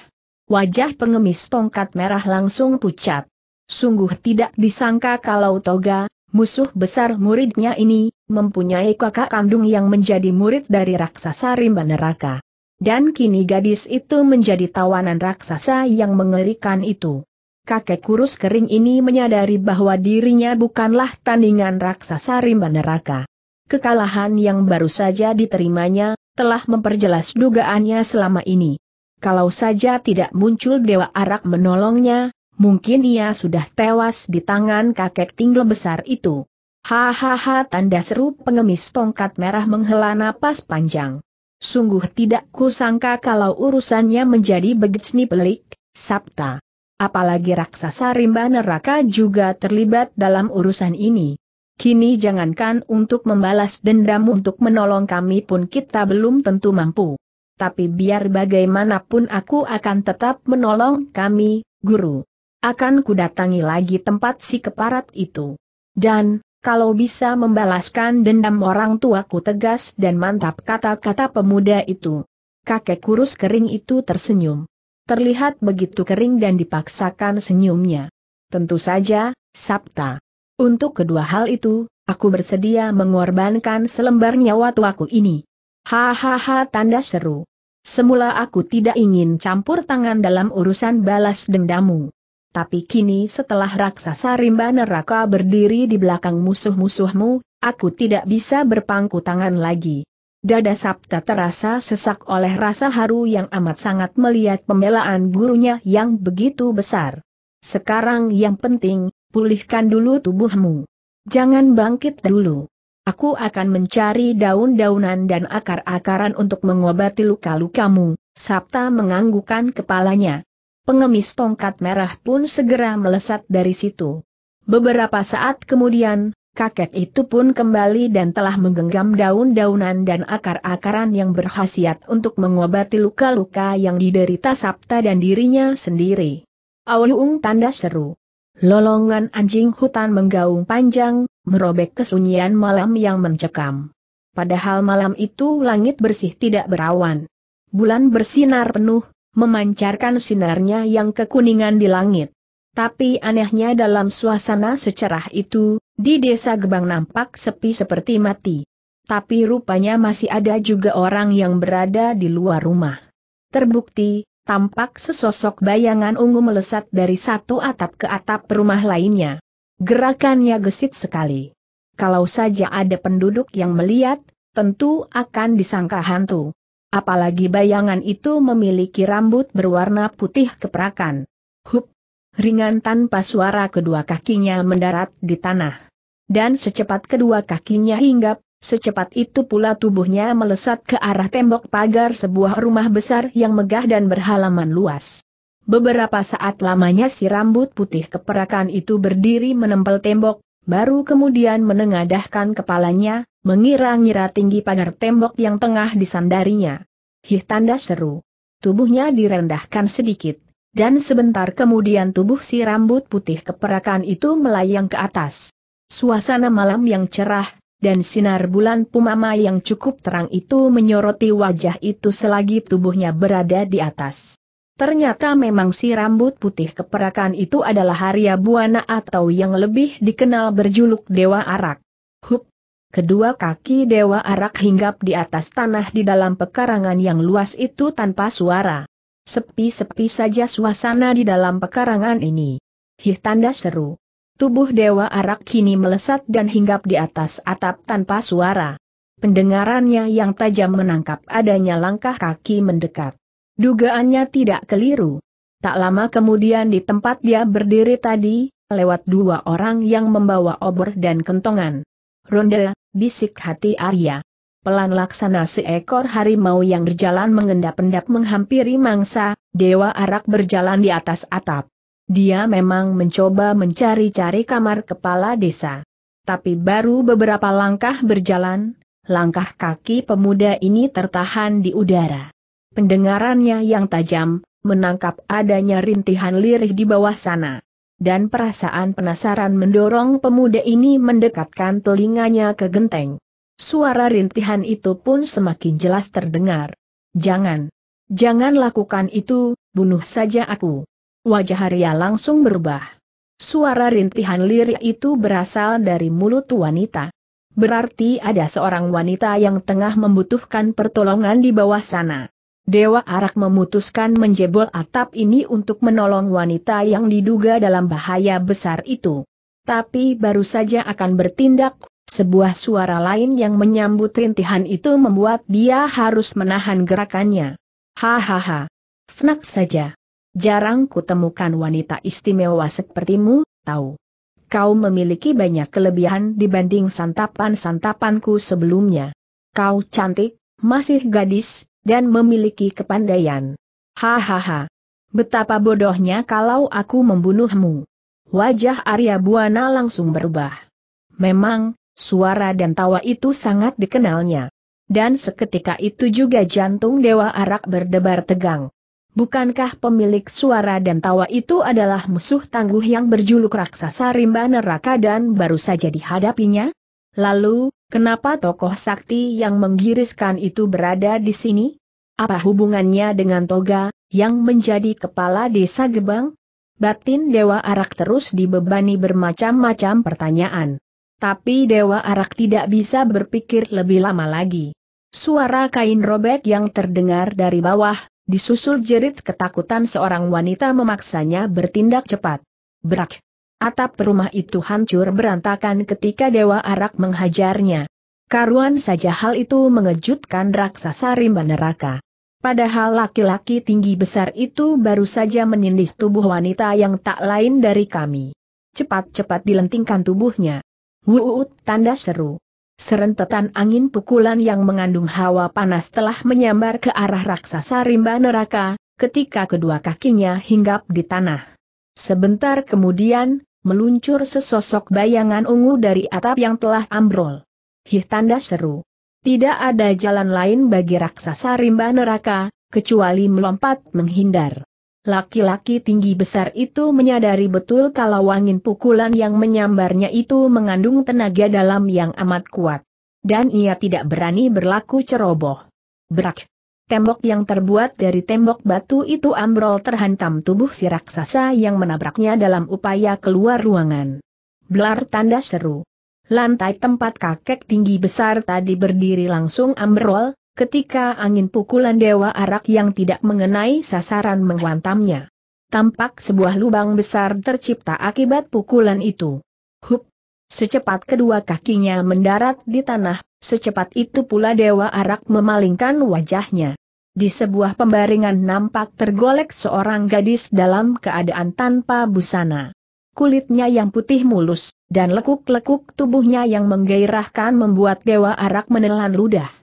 Wajah pengemis tongkat merah langsung pucat. Sungguh tidak disangka kalau Toga, musuh besar muridnya ini, mempunyai kakak kandung yang menjadi murid dari raksasa rimba neraka. Dan kini gadis itu menjadi tawanan raksasa yang mengerikan itu kakek kurus kering ini menyadari bahwa dirinya bukanlah tandingan raksasa rimba neraka. Kekalahan yang baru saja diterimanya, telah memperjelas dugaannya selama ini. Kalau saja tidak muncul Dewa Arak menolongnya, mungkin ia sudah tewas di tangan kakek tinggal besar itu. Hahaha tanda seru pengemis tongkat merah menghela napas panjang. Sungguh tidak kusangka kalau urusannya menjadi begitu pelik, Sabta apalagi raksasa rimba neraka juga terlibat dalam urusan ini. Kini jangankan untuk membalas dendam untuk menolong kami pun kita belum tentu mampu. Tapi biar bagaimanapun aku akan tetap menolong kami, guru. Akan kudatangi lagi tempat si keparat itu. Dan, kalau bisa membalaskan dendam orang tuaku tegas dan mantap kata-kata pemuda itu. Kakek kurus kering itu tersenyum. Terlihat begitu kering dan dipaksakan senyumnya. Tentu saja, Sabta. Untuk kedua hal itu, aku bersedia mengorbankan selembar nyawa tuaku ini. Hahaha tanda seru. Semula aku tidak ingin campur tangan dalam urusan balas dendamu. Tapi kini setelah raksasa rimba neraka berdiri di belakang musuh-musuhmu, aku tidak bisa berpangku tangan lagi. Dada Sabta terasa sesak oleh rasa haru yang amat sangat melihat pembelaan gurunya yang begitu besar. Sekarang yang penting, pulihkan dulu tubuhmu. Jangan bangkit dulu. Aku akan mencari daun-daunan dan akar-akaran untuk mengobati luka-lukamu. Sabta menganggukkan kepalanya. Pengemis tongkat merah pun segera melesat dari situ. Beberapa saat kemudian, kakek itu pun kembali dan telah menggenggam daun-daunan dan akar-akaran yang berkhasiat untuk mengobati luka-luka yang diderita Sabta dan dirinya sendiri. Auyung tanda seru. Lolongan anjing hutan menggaung panjang, merobek kesunyian malam yang mencekam. Padahal malam itu langit bersih tidak berawan. Bulan bersinar penuh, memancarkan sinarnya yang kekuningan di langit. Tapi anehnya dalam suasana secerah itu, di desa Gebang nampak sepi seperti mati. Tapi rupanya masih ada juga orang yang berada di luar rumah. Terbukti, tampak sesosok bayangan ungu melesat dari satu atap ke atap rumah lainnya. Gerakannya gesit sekali. Kalau saja ada penduduk yang melihat, tentu akan disangka hantu. Apalagi bayangan itu memiliki rambut berwarna putih keperakan. Hup! Ringan tanpa suara kedua kakinya mendarat di tanah. Dan secepat kedua kakinya hinggap, secepat itu pula tubuhnya melesat ke arah tembok pagar sebuah rumah besar yang megah dan berhalaman luas. Beberapa saat lamanya si rambut putih keperakan itu berdiri menempel tembok, baru kemudian menengadahkan kepalanya, mengira-ngira tinggi pagar tembok yang tengah disandarinya. Hih tanda seru. Tubuhnya direndahkan sedikit, dan sebentar kemudian tubuh si rambut putih keperakan itu melayang ke atas. Suasana malam yang cerah, dan sinar bulan pumama yang cukup terang itu menyoroti wajah itu selagi tubuhnya berada di atas. Ternyata memang si rambut putih keperakan itu adalah Haria Buana atau yang lebih dikenal berjuluk Dewa Arak. Hup, Kedua kaki Dewa Arak hinggap di atas tanah di dalam pekarangan yang luas itu tanpa suara. Sepi-sepi saja suasana di dalam pekarangan ini. Hih tanda seru. Tubuh Dewa Arak kini melesat dan hinggap di atas atap tanpa suara. Pendengarannya yang tajam menangkap adanya langkah kaki mendekat. Dugaannya tidak keliru. Tak lama kemudian di tempat dia berdiri tadi, lewat dua orang yang membawa obor dan kentongan. Ronde, bisik hati Arya. Pelan laksana seekor harimau yang berjalan mengendap-endap menghampiri mangsa, Dewa Arak berjalan di atas atap. Dia memang mencoba mencari-cari kamar kepala desa. Tapi baru beberapa langkah berjalan, langkah kaki pemuda ini tertahan di udara. Pendengarannya yang tajam, menangkap adanya rintihan lirih di bawah sana dan perasaan penasaran mendorong pemuda ini mendekatkan telinganya ke genteng. Suara rintihan itu pun semakin jelas terdengar. Jangan. Jangan lakukan itu, bunuh saja aku. Wajah Arya langsung berubah. Suara rintihan lirik itu berasal dari mulut wanita. Berarti ada seorang wanita yang tengah membutuhkan pertolongan di bawah sana. Dewa Arak memutuskan menjebol atap ini untuk menolong wanita yang diduga dalam bahaya besar itu. Tapi baru saja akan bertindak, sebuah suara lain yang menyambut rintihan itu membuat dia harus menahan gerakannya. Hahaha. Fnak saja. Jarang kutemukan wanita istimewa sepertimu, tahu. Kau memiliki banyak kelebihan dibanding santapan-santapanku sebelumnya. Kau cantik, masih gadis, dan memiliki kepandaian. Hahaha. Betapa bodohnya kalau aku membunuhmu. Wajah Arya Buana langsung berubah. Memang, suara dan tawa itu sangat dikenalnya. Dan seketika itu juga jantung Dewa Arak berdebar tegang. Bukankah pemilik suara dan tawa itu adalah musuh tangguh yang berjuluk raksasa rimba neraka dan baru saja dihadapinya? Lalu, Kenapa tokoh sakti yang menggiriskan itu berada di sini? Apa hubungannya dengan Toga, yang menjadi kepala desa Gebang? Batin Dewa Arak terus dibebani bermacam-macam pertanyaan. Tapi Dewa Arak tidak bisa berpikir lebih lama lagi. Suara kain robek yang terdengar dari bawah, disusul jerit ketakutan seorang wanita memaksanya bertindak cepat. Brak! Atap rumah itu hancur berantakan ketika Dewa Arak menghajarnya. Karuan saja hal itu mengejutkan raksasa rimba neraka. Padahal laki-laki tinggi besar itu baru saja menindih tubuh wanita yang tak lain dari kami. Cepat-cepat dilentingkan tubuhnya. Wuut, tanda seru. Serentetan angin pukulan yang mengandung hawa panas telah menyambar ke arah raksasa rimba neraka, ketika kedua kakinya hinggap di tanah. Sebentar kemudian, meluncur sesosok bayangan ungu dari atap yang telah ambrol. Hih tanda seru. Tidak ada jalan lain bagi raksasa rimba neraka, kecuali melompat menghindar. Laki-laki tinggi besar itu menyadari betul kalau angin pukulan yang menyambarnya itu mengandung tenaga dalam yang amat kuat. Dan ia tidak berani berlaku ceroboh. Brak! Tembok yang terbuat dari tembok batu itu ambrol terhantam tubuh si raksasa yang menabraknya dalam upaya keluar ruangan. Belar tanda seru. Lantai tempat kakek tinggi besar tadi berdiri langsung ambrol, ketika angin pukulan Dewa Arak yang tidak mengenai sasaran menghantamnya. Tampak sebuah lubang besar tercipta akibat pukulan itu. Hup! Secepat kedua kakinya mendarat di tanah, secepat itu pula Dewa Arak memalingkan wajahnya. Di sebuah pembaringan nampak tergolek seorang gadis dalam keadaan tanpa busana. Kulitnya yang putih mulus, dan lekuk-lekuk tubuhnya yang menggairahkan membuat Dewa Arak menelan ludah.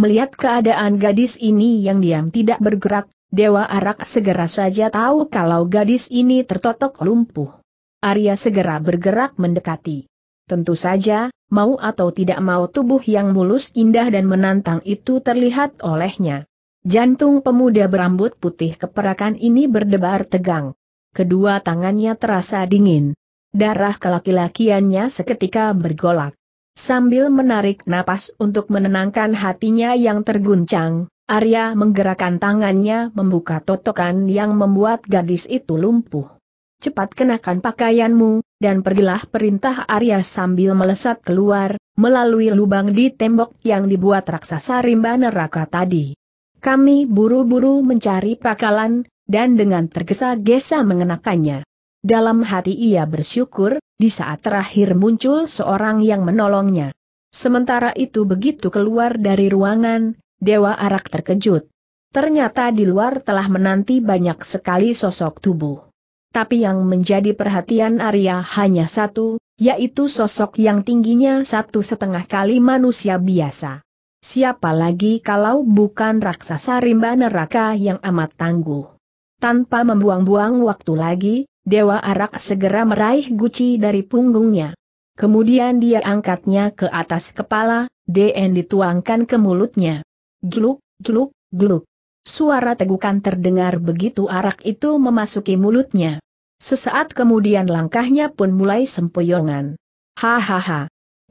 Melihat keadaan gadis ini yang diam tidak bergerak, Dewa Arak segera saja tahu kalau gadis ini tertotok lumpuh. Arya segera bergerak mendekati. Tentu saja, mau atau tidak mau tubuh yang mulus indah dan menantang itu terlihat olehnya. Jantung pemuda berambut putih keperakan ini berdebar tegang. Kedua tangannya terasa dingin. Darah kelaki-lakiannya seketika bergolak. Sambil menarik napas untuk menenangkan hatinya yang terguncang, Arya menggerakkan tangannya membuka totokan yang membuat gadis itu lumpuh cepat kenakan pakaianmu, dan pergilah perintah Arya sambil melesat keluar, melalui lubang di tembok yang dibuat raksasa rimba neraka tadi. Kami buru-buru mencari pakalan, dan dengan tergesa-gesa mengenakannya. Dalam hati ia bersyukur, di saat terakhir muncul seorang yang menolongnya. Sementara itu begitu keluar dari ruangan, Dewa Arak terkejut. Ternyata di luar telah menanti banyak sekali sosok tubuh. Tapi yang menjadi perhatian Arya hanya satu, yaitu sosok yang tingginya satu setengah kali manusia biasa. Siapa lagi kalau bukan raksasa rimba neraka yang amat tangguh. Tanpa membuang-buang waktu lagi, Dewa Arak segera meraih guci dari punggungnya. Kemudian dia angkatnya ke atas kepala, DN dituangkan ke mulutnya. Gluk, gluk, gluk. Suara tegukan terdengar begitu arak itu memasuki mulutnya. Sesaat kemudian langkahnya pun mulai sempoyongan. Hahaha.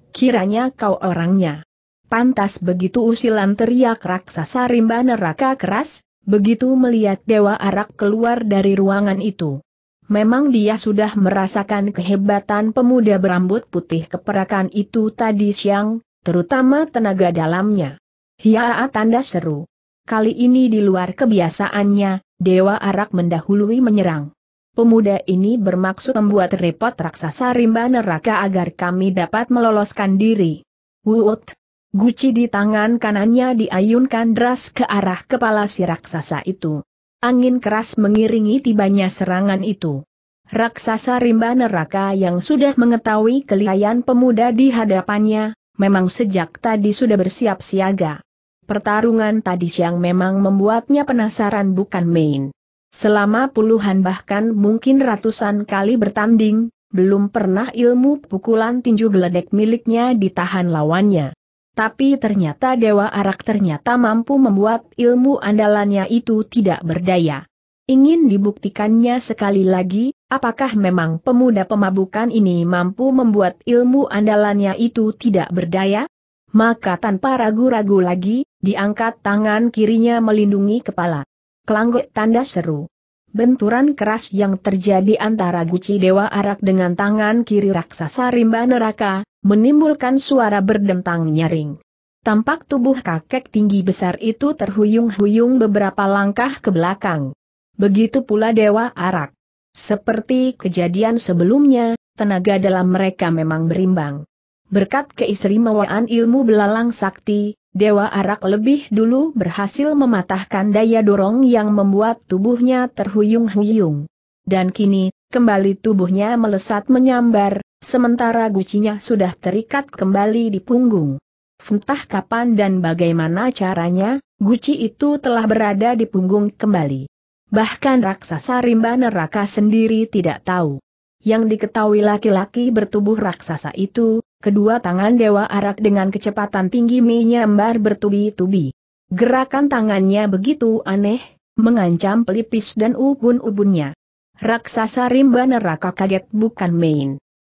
Kiranya kau orangnya. Pantas begitu usilan teriak raksasa rimba neraka keras, begitu melihat Dewa Arak keluar dari ruangan itu. Memang dia sudah merasakan kehebatan pemuda berambut putih keperakan itu tadi siang, terutama tenaga dalamnya. Hiaa tanda seru. Kali ini di luar kebiasaannya, Dewa Arak mendahului menyerang. Pemuda ini bermaksud membuat repot raksasa rimba neraka agar kami dapat meloloskan diri. Wuut! Guci di tangan kanannya diayunkan deras ke arah kepala si raksasa itu. Angin keras mengiringi tibanya serangan itu. Raksasa rimba neraka yang sudah mengetahui kelihayan pemuda di hadapannya, memang sejak tadi sudah bersiap siaga. Pertarungan tadi siang memang membuatnya penasaran bukan main. Selama puluhan bahkan mungkin ratusan kali bertanding, belum pernah ilmu pukulan tinju geledek miliknya ditahan lawannya. Tapi ternyata Dewa Arak ternyata mampu membuat ilmu andalannya itu tidak berdaya. Ingin dibuktikannya sekali lagi, apakah memang pemuda pemabukan ini mampu membuat ilmu andalannya itu tidak berdaya? Maka tanpa ragu-ragu lagi, diangkat tangan kirinya melindungi kepala. Kelanggut tanda seru. Benturan keras yang terjadi antara Guci Dewa Arak dengan tangan kiri raksasa rimba neraka, menimbulkan suara berdentang nyaring. Tampak tubuh kakek tinggi besar itu terhuyung-huyung beberapa langkah ke belakang. Begitu pula Dewa Arak. Seperti kejadian sebelumnya, tenaga dalam mereka memang berimbang. Berkat keistimewaan ilmu belalang sakti, Dewa Arak lebih dulu berhasil mematahkan daya dorong yang membuat tubuhnya terhuyung-huyung. Dan kini, kembali tubuhnya melesat menyambar, sementara gucinya sudah terikat kembali di punggung. Entah kapan dan bagaimana caranya, guci itu telah berada di punggung kembali. Bahkan raksasa rimba neraka sendiri tidak tahu. Yang diketahui laki-laki bertubuh raksasa itu, kedua tangan Dewa Arak dengan kecepatan tinggi menyambar bertubi-tubi. Gerakan tangannya begitu aneh, mengancam pelipis dan ubun-ubunnya. Raksasa rimba neraka kaget bukan main.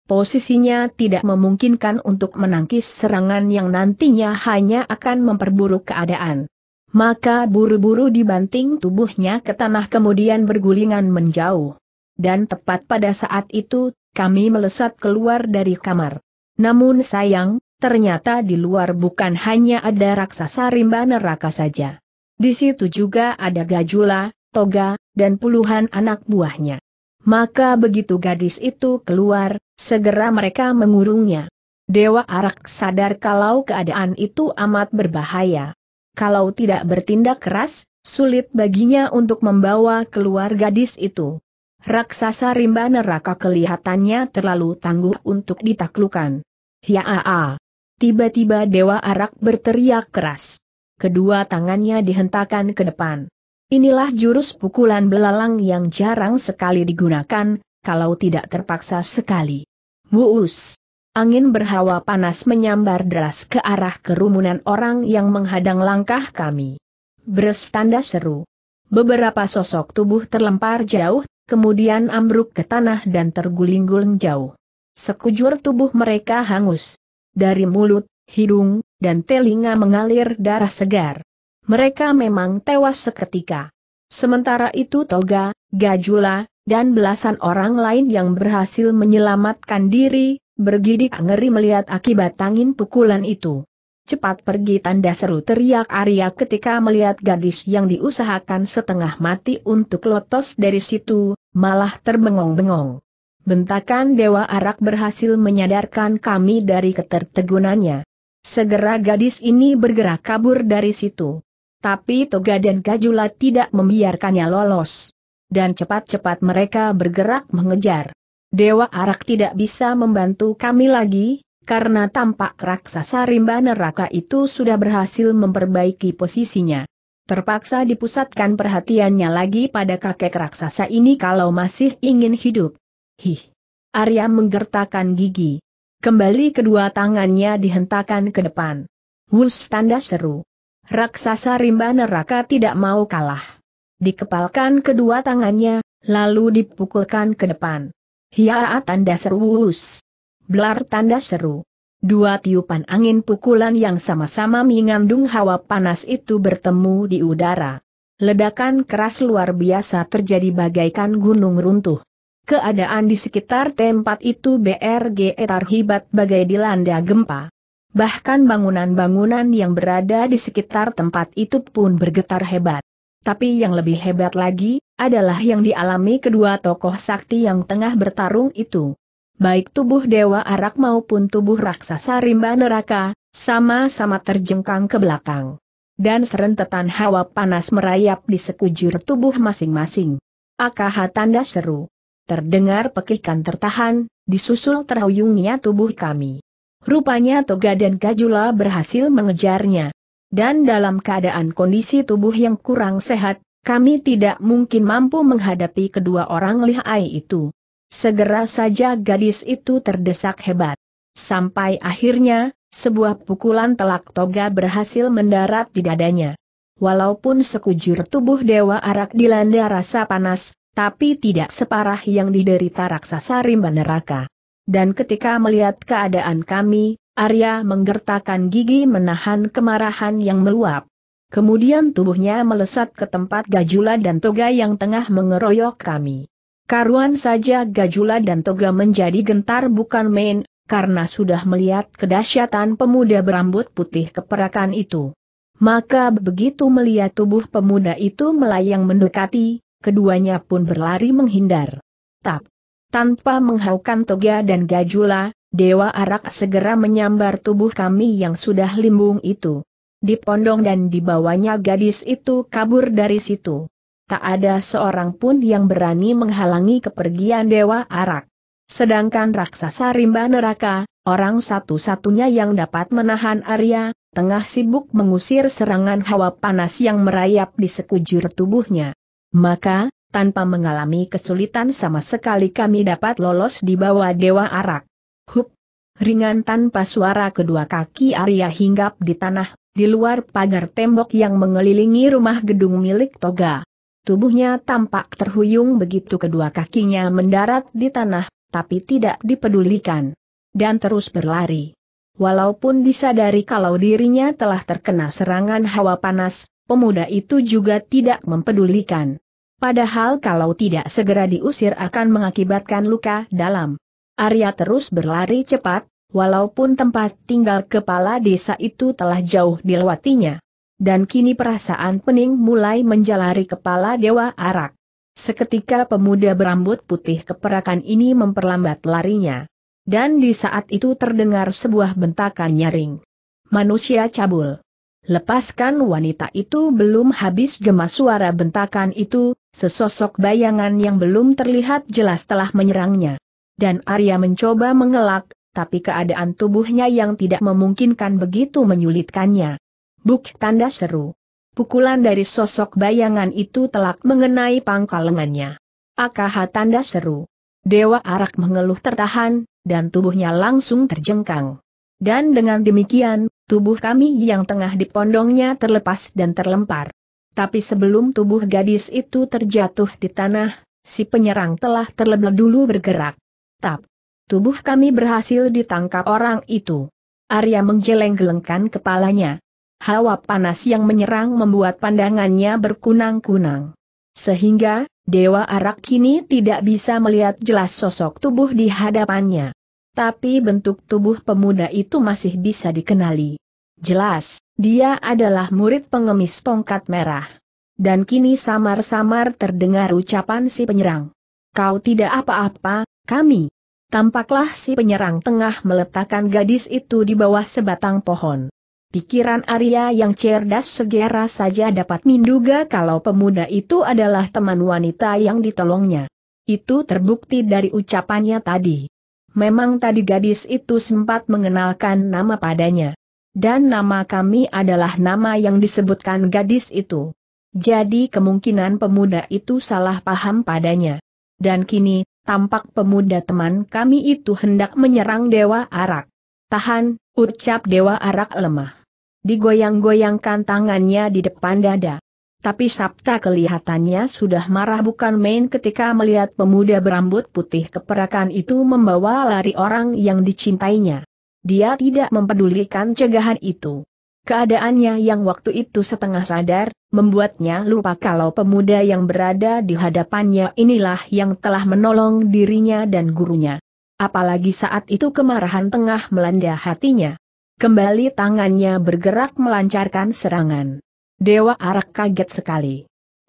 Posisinya tidak memungkinkan untuk menangkis serangan yang nantinya hanya akan memperburuk keadaan. Maka buru-buru dibanting tubuhnya ke tanah kemudian bergulingan menjauh dan tepat pada saat itu, kami melesat keluar dari kamar. Namun sayang, ternyata di luar bukan hanya ada raksasa rimba neraka saja. Di situ juga ada Gajula, Toga, dan puluhan anak buahnya. Maka begitu gadis itu keluar, segera mereka mengurungnya. Dewa Arak sadar kalau keadaan itu amat berbahaya. Kalau tidak bertindak keras, sulit baginya untuk membawa keluar gadis itu. Raksasa rimba neraka kelihatannya terlalu tangguh untuk ditaklukkan. Hiaa! Tiba-tiba Dewa Arak berteriak keras. Kedua tangannya dihentakkan ke depan. Inilah jurus pukulan belalang yang jarang sekali digunakan, kalau tidak terpaksa sekali. Wuus! Angin berhawa panas menyambar deras ke arah kerumunan orang yang menghadang langkah kami. Bres tanda seru. Beberapa sosok tubuh terlempar jauh, kemudian ambruk ke tanah dan terguling-guling jauh. Sekujur tubuh mereka hangus. Dari mulut, hidung, dan telinga mengalir darah segar. Mereka memang tewas seketika. Sementara itu Toga, Gajula, dan belasan orang lain yang berhasil menyelamatkan diri, Bergidik ngeri melihat akibat angin pukulan itu. Cepat pergi tanda seru teriak Arya ketika melihat gadis yang diusahakan setengah mati untuk lotos dari situ, malah terbengong-bengong. Bentakan Dewa Arak berhasil menyadarkan kami dari ketertegunannya. Segera gadis ini bergerak kabur dari situ. Tapi Toga dan Kajula tidak membiarkannya lolos. Dan cepat-cepat mereka bergerak mengejar. Dewa Arak tidak bisa membantu kami lagi, karena tampak raksasa rimba neraka itu sudah berhasil memperbaiki posisinya. Terpaksa dipusatkan perhatiannya lagi pada kakek raksasa ini kalau masih ingin hidup. Hih! Arya menggertakkan gigi. Kembali kedua tangannya dihentakkan ke depan. Wus tanda seru. Raksasa rimba neraka tidak mau kalah. Dikepalkan kedua tangannya, lalu dipukulkan ke depan. Hiaa tanda seru Blar tanda seru. Dua tiupan angin pukulan yang sama-sama mengandung hawa panas itu bertemu di udara. Ledakan keras luar biasa terjadi bagaikan gunung runtuh. Keadaan di sekitar tempat itu BRG terhibat bagai dilanda gempa. Bahkan bangunan-bangunan yang berada di sekitar tempat itu pun bergetar hebat. Tapi yang lebih hebat lagi, adalah yang dialami kedua tokoh sakti yang tengah bertarung itu. Baik tubuh Dewa Arak maupun tubuh raksasa rimba neraka, sama-sama terjengkang ke belakang. Dan serentetan hawa panas merayap di sekujur tubuh masing-masing. AKH tanda seru. Terdengar pekikan tertahan, disusul terhuyungnya tubuh kami. Rupanya Toga dan Kajula berhasil mengejarnya. Dan dalam keadaan kondisi tubuh yang kurang sehat, kami tidak mungkin mampu menghadapi kedua orang lihai itu. Segera saja gadis itu terdesak hebat. Sampai akhirnya, sebuah pukulan telak toga berhasil mendarat di dadanya. Walaupun sekujur tubuh Dewa Arak dilanda rasa panas, tapi tidak separah yang diderita raksasa rimba neraka. Dan ketika melihat keadaan kami, Arya menggertakkan gigi menahan kemarahan yang meluap. Kemudian tubuhnya melesat ke tempat Gajula dan Toga yang tengah mengeroyok kami. Karuan saja Gajula dan Toga menjadi gentar bukan main, karena sudah melihat kedahsyatan pemuda berambut putih keperakan itu. Maka begitu melihat tubuh pemuda itu melayang mendekati, keduanya pun berlari menghindar. Tap. Tanpa menghaukan Toga dan Gajula, Dewa Arak segera menyambar tubuh kami yang sudah limbung itu. Dipondong dan dibawanya gadis itu kabur dari situ. Tak ada seorang pun yang berani menghalangi kepergian Dewa Arak. Sedangkan raksasa rimba neraka, orang satu-satunya yang dapat menahan Arya, tengah sibuk mengusir serangan hawa panas yang merayap di sekujur tubuhnya. Maka, tanpa mengalami kesulitan sama sekali kami dapat lolos di bawah Dewa Arak. Hup! Ringan tanpa suara kedua kaki Arya hinggap di tanah, di luar pagar tembok yang mengelilingi rumah gedung milik Toga. Tubuhnya tampak terhuyung begitu kedua kakinya mendarat di tanah, tapi tidak dipedulikan. Dan terus berlari. Walaupun disadari kalau dirinya telah terkena serangan hawa panas, pemuda itu juga tidak mempedulikan. Padahal kalau tidak segera diusir akan mengakibatkan luka dalam. Arya terus berlari cepat, walaupun tempat tinggal kepala desa itu telah jauh dilewatinya. Dan kini perasaan pening mulai menjalari kepala Dewa Arak. Seketika pemuda berambut putih keperakan ini memperlambat larinya. Dan di saat itu terdengar sebuah bentakan nyaring. Manusia cabul. Lepaskan wanita itu belum habis gemas suara bentakan itu, sesosok bayangan yang belum terlihat jelas telah menyerangnya. Dan Arya mencoba mengelak, tapi keadaan tubuhnya yang tidak memungkinkan begitu menyulitkannya. Buk tanda seru. Pukulan dari sosok bayangan itu telak mengenai pangkal lengannya. AKH tanda seru. Dewa Arak mengeluh tertahan, dan tubuhnya langsung terjengkang. Dan dengan demikian, tubuh kami yang tengah dipondongnya terlepas dan terlempar. Tapi sebelum tubuh gadis itu terjatuh di tanah, si penyerang telah terlebih dulu bergerak. Tap. Tubuh kami berhasil ditangkap orang itu. Arya menggeleng-gelengkan kepalanya. Hawa panas yang menyerang membuat pandangannya berkunang-kunang. Sehingga, Dewa Arak kini tidak bisa melihat jelas sosok tubuh di hadapannya tapi bentuk tubuh pemuda itu masih bisa dikenali. Jelas, dia adalah murid pengemis tongkat merah. Dan kini samar-samar terdengar ucapan si penyerang. Kau tidak apa-apa, kami. Tampaklah si penyerang tengah meletakkan gadis itu di bawah sebatang pohon. Pikiran Arya yang cerdas segera saja dapat menduga kalau pemuda itu adalah teman wanita yang ditolongnya. Itu terbukti dari ucapannya tadi. Memang tadi gadis itu sempat mengenalkan nama padanya. Dan nama kami adalah nama yang disebutkan gadis itu. Jadi kemungkinan pemuda itu salah paham padanya. Dan kini, tampak pemuda teman kami itu hendak menyerang Dewa Arak. Tahan, ucap Dewa Arak lemah. Digoyang-goyangkan tangannya di depan dada. Tapi Sabta kelihatannya sudah marah bukan main ketika melihat pemuda berambut putih keperakan itu membawa lari orang yang dicintainya. Dia tidak mempedulikan cegahan itu. Keadaannya yang waktu itu setengah sadar, membuatnya lupa kalau pemuda yang berada di hadapannya inilah yang telah menolong dirinya dan gurunya. Apalagi saat itu kemarahan tengah melanda hatinya. Kembali tangannya bergerak melancarkan serangan. Dewa Arak kaget sekali.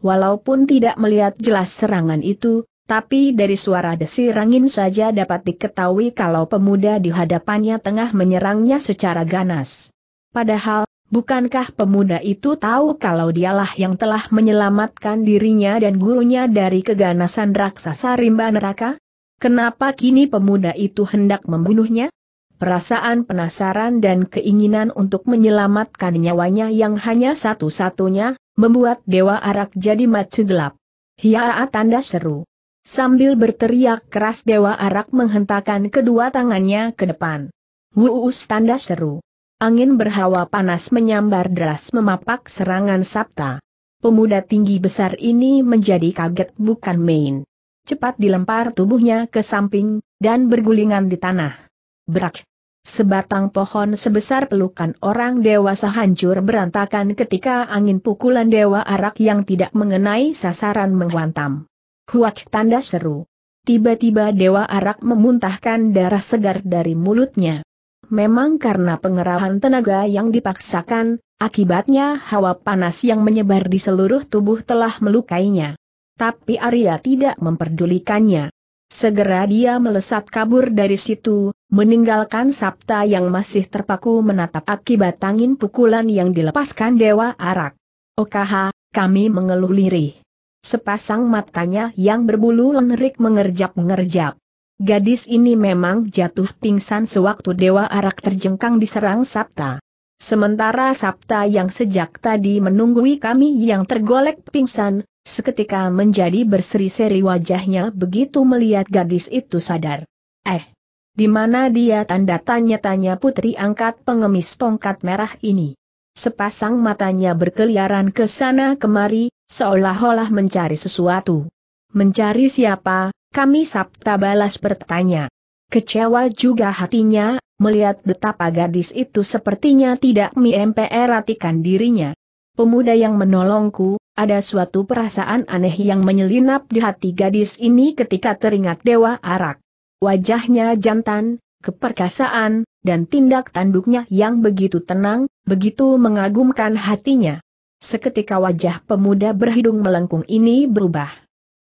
Walaupun tidak melihat jelas serangan itu, tapi dari suara desir angin saja dapat diketahui kalau pemuda di hadapannya tengah menyerangnya secara ganas. Padahal, bukankah pemuda itu tahu kalau dialah yang telah menyelamatkan dirinya dan gurunya dari keganasan raksasa rimba neraka? Kenapa kini pemuda itu hendak membunuhnya? Perasaan penasaran dan keinginan untuk menyelamatkan nyawanya yang hanya satu-satunya, membuat Dewa Arak jadi mati gelap. Hiaa tanda seru. Sambil berteriak keras Dewa Arak menghentakkan kedua tangannya ke depan. Wuus tanda seru. Angin berhawa panas menyambar deras memapak serangan Sabta. Pemuda tinggi besar ini menjadi kaget bukan main. Cepat dilempar tubuhnya ke samping, dan bergulingan di tanah. Brak. Sebatang pohon sebesar pelukan orang dewasa hancur berantakan ketika angin pukulan dewa arak yang tidak mengenai sasaran menghantam. Huak tanda seru. Tiba-tiba dewa arak memuntahkan darah segar dari mulutnya. Memang karena pengerahan tenaga yang dipaksakan, akibatnya hawa panas yang menyebar di seluruh tubuh telah melukainya. Tapi Arya tidak memperdulikannya. Segera dia melesat kabur dari situ, meninggalkan Sabta yang masih terpaku menatap akibat angin pukulan yang dilepaskan Dewa Arak. OKH, kami mengeluh lirih. Sepasang matanya yang berbulu lenerik mengerjap-mengerjap. Gadis ini memang jatuh pingsan sewaktu Dewa Arak terjengkang diserang Sabta. Sementara Sabta yang sejak tadi menunggui kami yang tergolek pingsan, seketika menjadi berseri-seri wajahnya begitu melihat gadis itu sadar. Eh, di mana dia tanda tanya-tanya putri angkat pengemis tongkat merah ini? Sepasang matanya berkeliaran ke sana kemari, seolah-olah mencari sesuatu. Mencari siapa? Kami Sabta balas bertanya. Kecewa juga hatinya, melihat betapa gadis itu sepertinya tidak memperhatikan dirinya. Pemuda yang menolongku, ada suatu perasaan aneh yang menyelinap di hati gadis ini ketika teringat Dewa Arak. Wajahnya jantan, keperkasaan, dan tindak tanduknya yang begitu tenang, begitu mengagumkan hatinya. Seketika wajah pemuda berhidung melengkung ini berubah.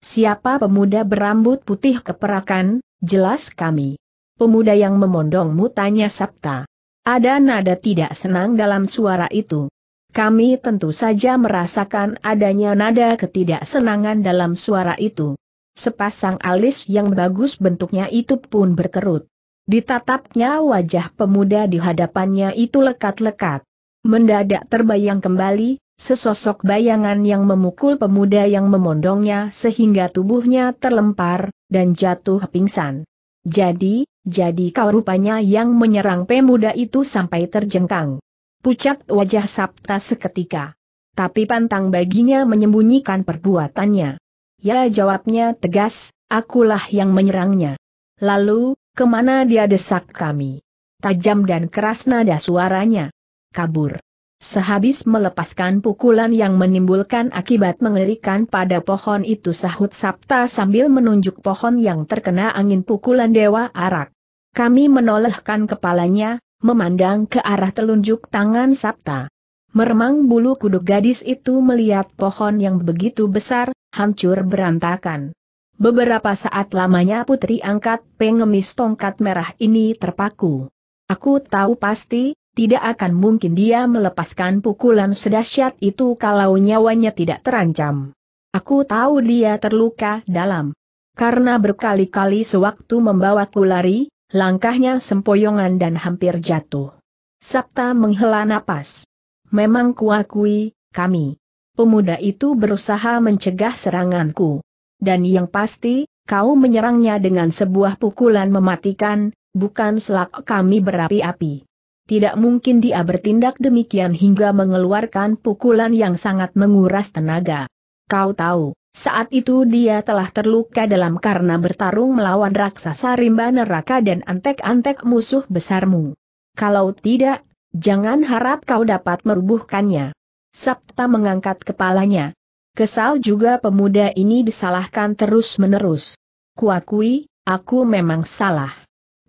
Siapa pemuda berambut putih keperakan, jelas kami. Pemuda yang memondongmu tanya Sabta. Ada nada tidak senang dalam suara itu. Kami tentu saja merasakan adanya nada ketidaksenangan dalam suara itu. Sepasang alis yang bagus bentuknya itu pun berkerut. Ditatapnya wajah pemuda di hadapannya itu lekat-lekat. Mendadak terbayang kembali, sesosok bayangan yang memukul pemuda yang memondongnya sehingga tubuhnya terlempar, dan jatuh pingsan. Jadi, jadi kau rupanya yang menyerang pemuda itu sampai terjengkang. Pucat wajah Sabta seketika. Tapi pantang baginya menyembunyikan perbuatannya. Ya jawabnya tegas, akulah yang menyerangnya. Lalu, Ke mana dia desak kami? Tajam dan keras nada suaranya. Kabur. Sehabis melepaskan pukulan yang menimbulkan akibat mengerikan pada pohon itu sahut Sabta sambil menunjuk pohon yang terkena angin pukulan Dewa Arak. Kami menolehkan kepalanya, memandang ke arah telunjuk tangan Sabta. Meremang bulu kuduk gadis itu melihat pohon yang begitu besar, hancur berantakan. Beberapa saat lamanya putri angkat pengemis tongkat merah ini terpaku. Aku tahu pasti, tidak akan mungkin dia melepaskan pukulan sedahsyat itu kalau nyawanya tidak terancam. Aku tahu dia terluka dalam. Karena berkali-kali sewaktu membawaku lari, langkahnya sempoyongan dan hampir jatuh. Sabta menghela napas. Memang kuakui, kami. Pemuda itu berusaha mencegah seranganku dan yang pasti, kau menyerangnya dengan sebuah pukulan mematikan, bukan selak kami berapi-api. Tidak mungkin dia bertindak demikian hingga mengeluarkan pukulan yang sangat menguras tenaga. Kau tahu, saat itu dia telah terluka dalam karena bertarung melawan raksasa rimba neraka dan antek-antek musuh besarmu. Kalau tidak, jangan harap kau dapat merubuhkannya. Sabta mengangkat kepalanya, Kesal juga pemuda ini disalahkan terus-menerus. Kuakui, aku memang salah.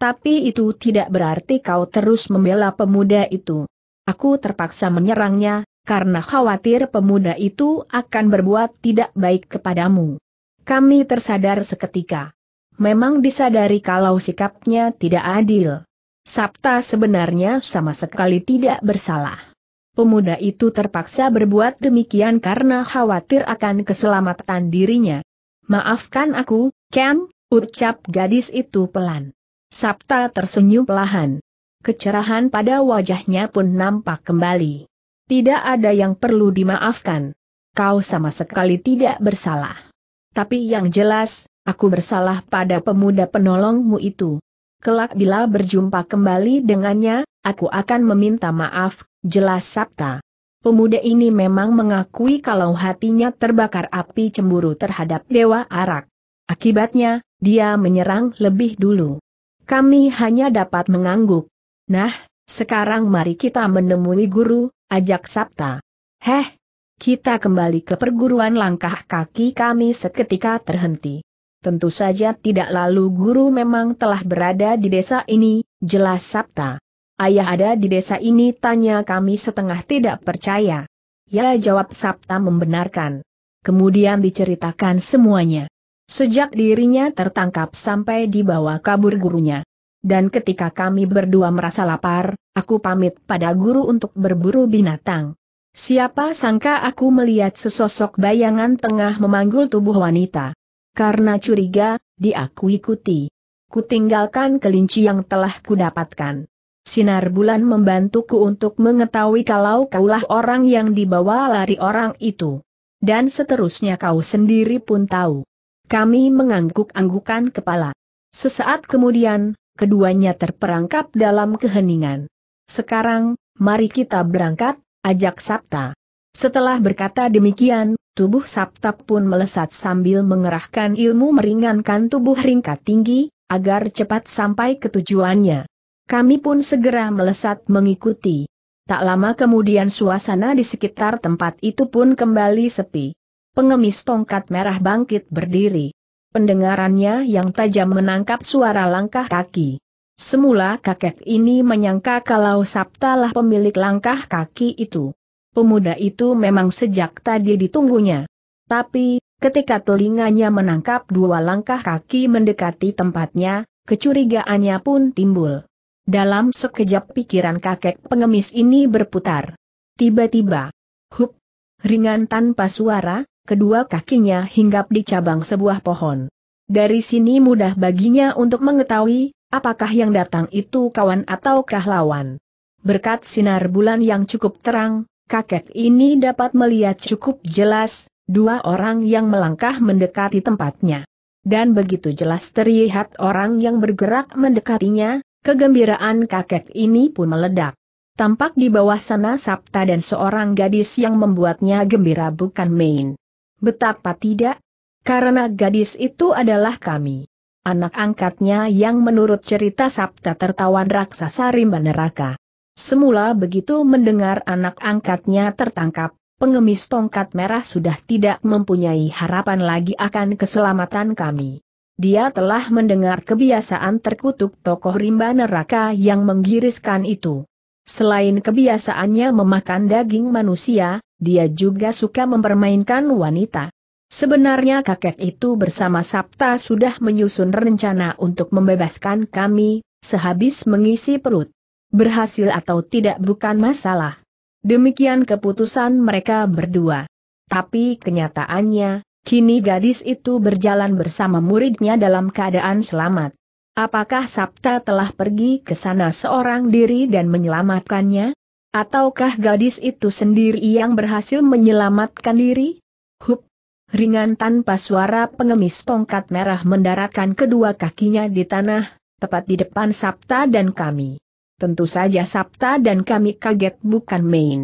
Tapi itu tidak berarti kau terus membela pemuda itu. Aku terpaksa menyerangnya, karena khawatir pemuda itu akan berbuat tidak baik kepadamu. Kami tersadar seketika. Memang disadari kalau sikapnya tidak adil. Sabta sebenarnya sama sekali tidak bersalah. Pemuda itu terpaksa berbuat demikian karena khawatir akan keselamatan dirinya. Maafkan aku, Ken, ucap gadis itu pelan. Sabta tersenyum pelahan. Kecerahan pada wajahnya pun nampak kembali. Tidak ada yang perlu dimaafkan. Kau sama sekali tidak bersalah. Tapi yang jelas, aku bersalah pada pemuda penolongmu itu. Kelak bila berjumpa kembali dengannya, aku akan meminta maaf, jelas Sabta. Pemuda ini memang mengakui kalau hatinya terbakar api cemburu terhadap Dewa Arak. Akibatnya, dia menyerang lebih dulu. Kami hanya dapat mengangguk. Nah, sekarang mari kita menemui guru, ajak Sabta. Heh, kita kembali ke perguruan langkah kaki kami seketika terhenti. Tentu saja tidak lalu guru memang telah berada di desa ini, jelas Sabta. Ayah ada di desa ini tanya kami setengah tidak percaya. Ya jawab Sabta membenarkan. Kemudian diceritakan semuanya. Sejak dirinya tertangkap sampai dibawa kabur gurunya. Dan ketika kami berdua merasa lapar, aku pamit pada guru untuk berburu binatang. Siapa sangka aku melihat sesosok bayangan tengah memanggul tubuh wanita. Karena curiga, dia ikuti. Kutinggalkan kelinci yang telah kudapatkan. Sinar bulan membantuku untuk mengetahui kalau kaulah orang yang dibawa lari orang itu. Dan seterusnya kau sendiri pun tahu. Kami mengangguk-anggukan kepala. Sesaat kemudian, keduanya terperangkap dalam keheningan. Sekarang, mari kita berangkat, ajak Sabta. Setelah berkata demikian, tubuh Sabta pun melesat sambil mengerahkan ilmu meringankan tubuh ringkat tinggi, agar cepat sampai ke tujuannya. Kami pun segera melesat mengikuti. Tak lama kemudian suasana di sekitar tempat itu pun kembali sepi. Pengemis tongkat merah bangkit berdiri. Pendengarannya yang tajam menangkap suara langkah kaki. Semula kakek ini menyangka kalau Sabtalah pemilik langkah kaki itu. Pemuda itu memang sejak tadi ditunggunya. Tapi, ketika telinganya menangkap dua langkah kaki mendekati tempatnya, kecurigaannya pun timbul. Dalam sekejap pikiran kakek pengemis ini berputar. Tiba-tiba, hup, ringan tanpa suara, kedua kakinya hinggap di cabang sebuah pohon. Dari sini mudah baginya untuk mengetahui, apakah yang datang itu kawan ataukah lawan. Berkat sinar bulan yang cukup terang, kakek ini dapat melihat cukup jelas, dua orang yang melangkah mendekati tempatnya. Dan begitu jelas terlihat orang yang bergerak mendekatinya, Kegembiraan kakek ini pun meledak. Tampak di bawah sana Sabta dan seorang gadis yang membuatnya gembira bukan main. Betapa tidak? Karena gadis itu adalah kami. Anak angkatnya yang menurut cerita Sabta tertawan raksasa rimba neraka. Semula begitu mendengar anak angkatnya tertangkap, pengemis tongkat merah sudah tidak mempunyai harapan lagi akan keselamatan kami. Dia telah mendengar kebiasaan terkutuk tokoh rimba neraka yang menggiriskan itu. Selain kebiasaannya memakan daging manusia, dia juga suka mempermainkan wanita. Sebenarnya kakek itu bersama Sabta sudah menyusun rencana untuk membebaskan kami, sehabis mengisi perut. Berhasil atau tidak bukan masalah. Demikian keputusan mereka berdua. Tapi kenyataannya, Kini gadis itu berjalan bersama muridnya dalam keadaan selamat. Apakah Sabta telah pergi ke sana seorang diri dan menyelamatkannya? Ataukah gadis itu sendiri yang berhasil menyelamatkan diri? Hup! Ringan tanpa suara pengemis tongkat merah mendaratkan kedua kakinya di tanah, tepat di depan Sabta dan kami. Tentu saja Sabta dan kami kaget bukan main.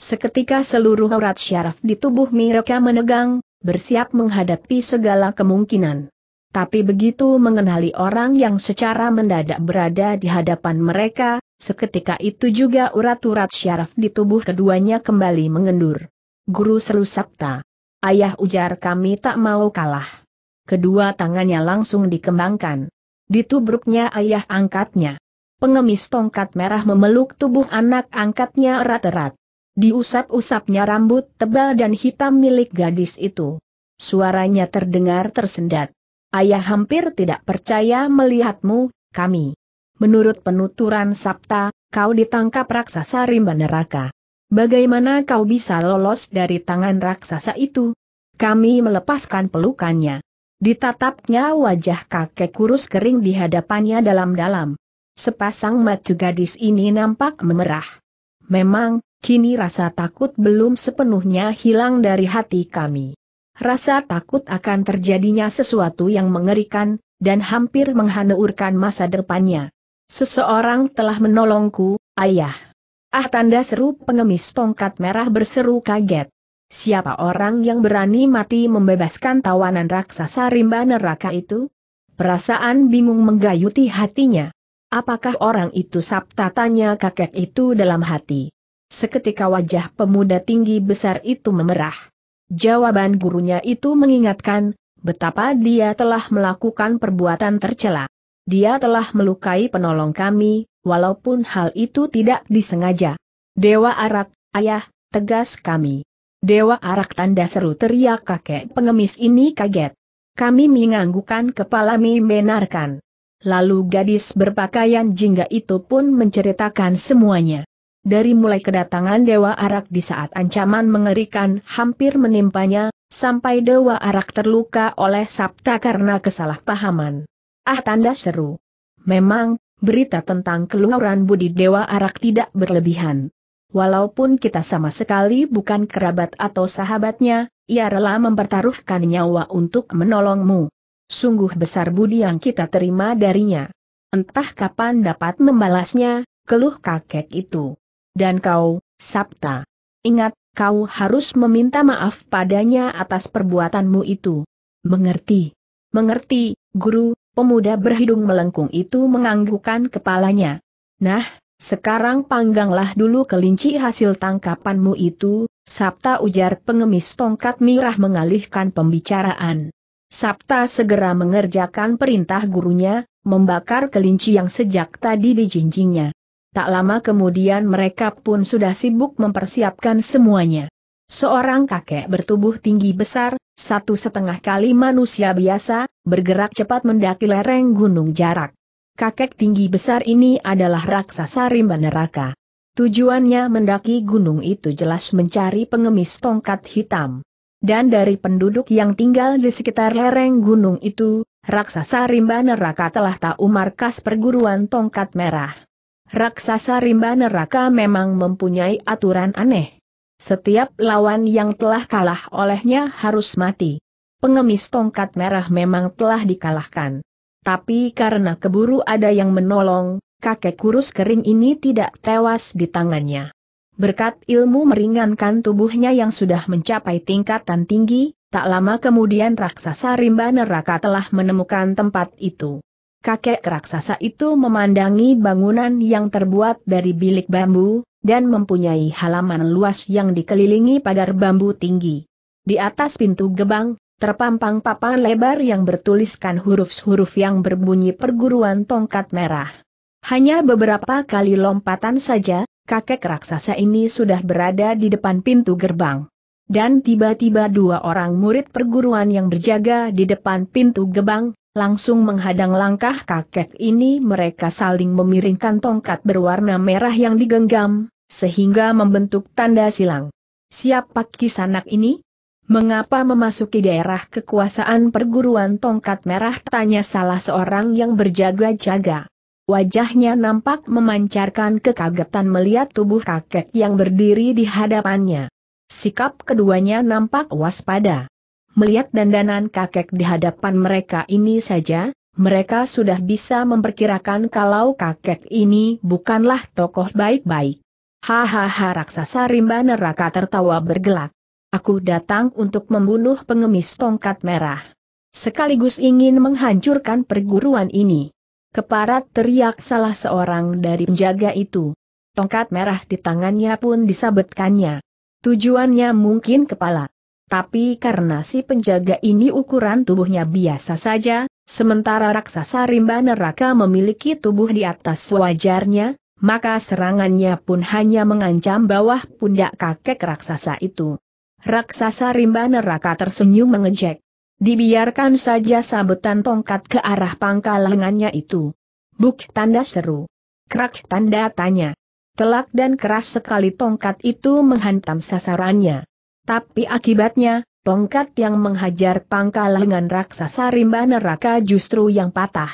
Seketika seluruh urat syaraf di tubuh mereka menegang, bersiap menghadapi segala kemungkinan. Tapi begitu mengenali orang yang secara mendadak berada di hadapan mereka, seketika itu juga urat-urat syaraf di tubuh keduanya kembali mengendur. Guru seru sabta. Ayah ujar kami tak mau kalah. Kedua tangannya langsung dikembangkan. Ditubruknya ayah angkatnya. Pengemis tongkat merah memeluk tubuh anak angkatnya erat-erat. Diusap-usapnya rambut tebal dan hitam milik gadis itu. Suaranya terdengar tersendat. Ayah hampir tidak percaya melihatmu, kami. Menurut penuturan Sabta, kau ditangkap raksasa rimba neraka. Bagaimana kau bisa lolos dari tangan raksasa itu? Kami melepaskan pelukannya. Ditatapnya wajah kakek kurus kering di hadapannya dalam-dalam. Sepasang mata gadis ini nampak memerah. Memang, kini rasa takut belum sepenuhnya hilang dari hati kami. Rasa takut akan terjadinya sesuatu yang mengerikan, dan hampir menghancurkan masa depannya. Seseorang telah menolongku, ayah. Ah tanda seru pengemis tongkat merah berseru kaget. Siapa orang yang berani mati membebaskan tawanan raksasa rimba neraka itu? Perasaan bingung menggayuti hatinya. Apakah orang itu sabta tanya kakek itu dalam hati? Seketika wajah pemuda tinggi besar itu memerah. Jawaban gurunya itu mengingatkan, betapa dia telah melakukan perbuatan tercela. Dia telah melukai penolong kami, walaupun hal itu tidak disengaja. Dewa Arak, ayah, tegas kami. Dewa Arak tanda seru teriak kakek pengemis ini kaget. Kami menganggukkan kepala membenarkan. Lalu gadis berpakaian jingga itu pun menceritakan semuanya dari mulai kedatangan Dewa Arak di saat ancaman mengerikan hampir menimpanya, sampai Dewa Arak terluka oleh Sabta karena kesalahpahaman. Ah tanda seru. Memang, berita tentang keluaran budi Dewa Arak tidak berlebihan. Walaupun kita sama sekali bukan kerabat atau sahabatnya, ia rela mempertaruhkan nyawa untuk menolongmu. Sungguh besar budi yang kita terima darinya. Entah kapan dapat membalasnya, keluh kakek itu. Dan kau, Sabta. Ingat, kau harus meminta maaf padanya atas perbuatanmu itu. Mengerti. Mengerti, guru, pemuda berhidung melengkung itu menganggukkan kepalanya. Nah, sekarang pangganglah dulu kelinci hasil tangkapanmu itu, Sabta ujar pengemis tongkat mirah mengalihkan pembicaraan. Sabta segera mengerjakan perintah gurunya, membakar kelinci yang sejak tadi dijinjingnya. Tak lama kemudian mereka pun sudah sibuk mempersiapkan semuanya. Seorang kakek bertubuh tinggi besar, satu setengah kali manusia biasa, bergerak cepat mendaki lereng gunung jarak. Kakek tinggi besar ini adalah raksasa rimba neraka. Tujuannya mendaki gunung itu jelas mencari pengemis tongkat hitam. Dan dari penduduk yang tinggal di sekitar lereng gunung itu, raksasa rimba neraka telah tahu markas perguruan tongkat merah. Raksasa rimba neraka memang mempunyai aturan aneh. Setiap lawan yang telah kalah olehnya harus mati. Pengemis tongkat merah memang telah dikalahkan. Tapi karena keburu ada yang menolong, kakek kurus kering ini tidak tewas di tangannya. Berkat ilmu meringankan tubuhnya yang sudah mencapai tingkatan tinggi, tak lama kemudian raksasa rimba neraka telah menemukan tempat itu. Kakek raksasa itu memandangi bangunan yang terbuat dari bilik bambu, dan mempunyai halaman luas yang dikelilingi pagar bambu tinggi. Di atas pintu gebang, terpampang papan lebar yang bertuliskan huruf-huruf yang berbunyi perguruan tongkat merah. Hanya beberapa kali lompatan saja, kakek raksasa ini sudah berada di depan pintu gerbang. Dan tiba-tiba dua orang murid perguruan yang berjaga di depan pintu gebang, langsung menghadang langkah kakek ini mereka saling memiringkan tongkat berwarna merah yang digenggam, sehingga membentuk tanda silang. Siapa kisanak ini? Mengapa memasuki daerah kekuasaan perguruan tongkat merah? Tanya salah seorang yang berjaga-jaga. Wajahnya nampak memancarkan kekagetan melihat tubuh kakek yang berdiri di hadapannya. Sikap keduanya nampak waspada. Melihat dandanan kakek di hadapan mereka ini saja, mereka sudah bisa memperkirakan kalau kakek ini bukanlah tokoh baik-baik. Hahaha raksasa rimba neraka tertawa bergelak. Aku datang untuk membunuh pengemis tongkat merah. Sekaligus ingin menghancurkan perguruan ini. Keparat teriak salah seorang dari penjaga itu. Tongkat merah di tangannya pun disabetkannya. Tujuannya mungkin kepala. Tapi karena si penjaga ini ukuran tubuhnya biasa saja, sementara raksasa rimba neraka memiliki tubuh di atas wajarnya, maka serangannya pun hanya mengancam bawah pundak kakek raksasa itu. Raksasa rimba neraka tersenyum mengejek. Dibiarkan saja sabetan tongkat ke arah pangkal lengannya itu. Buk tanda seru. Krak tanda tanya. Telak dan keras sekali tongkat itu menghantam sasarannya. Tapi akibatnya, tongkat yang menghajar pangkal lengan raksasa rimba neraka justru yang patah.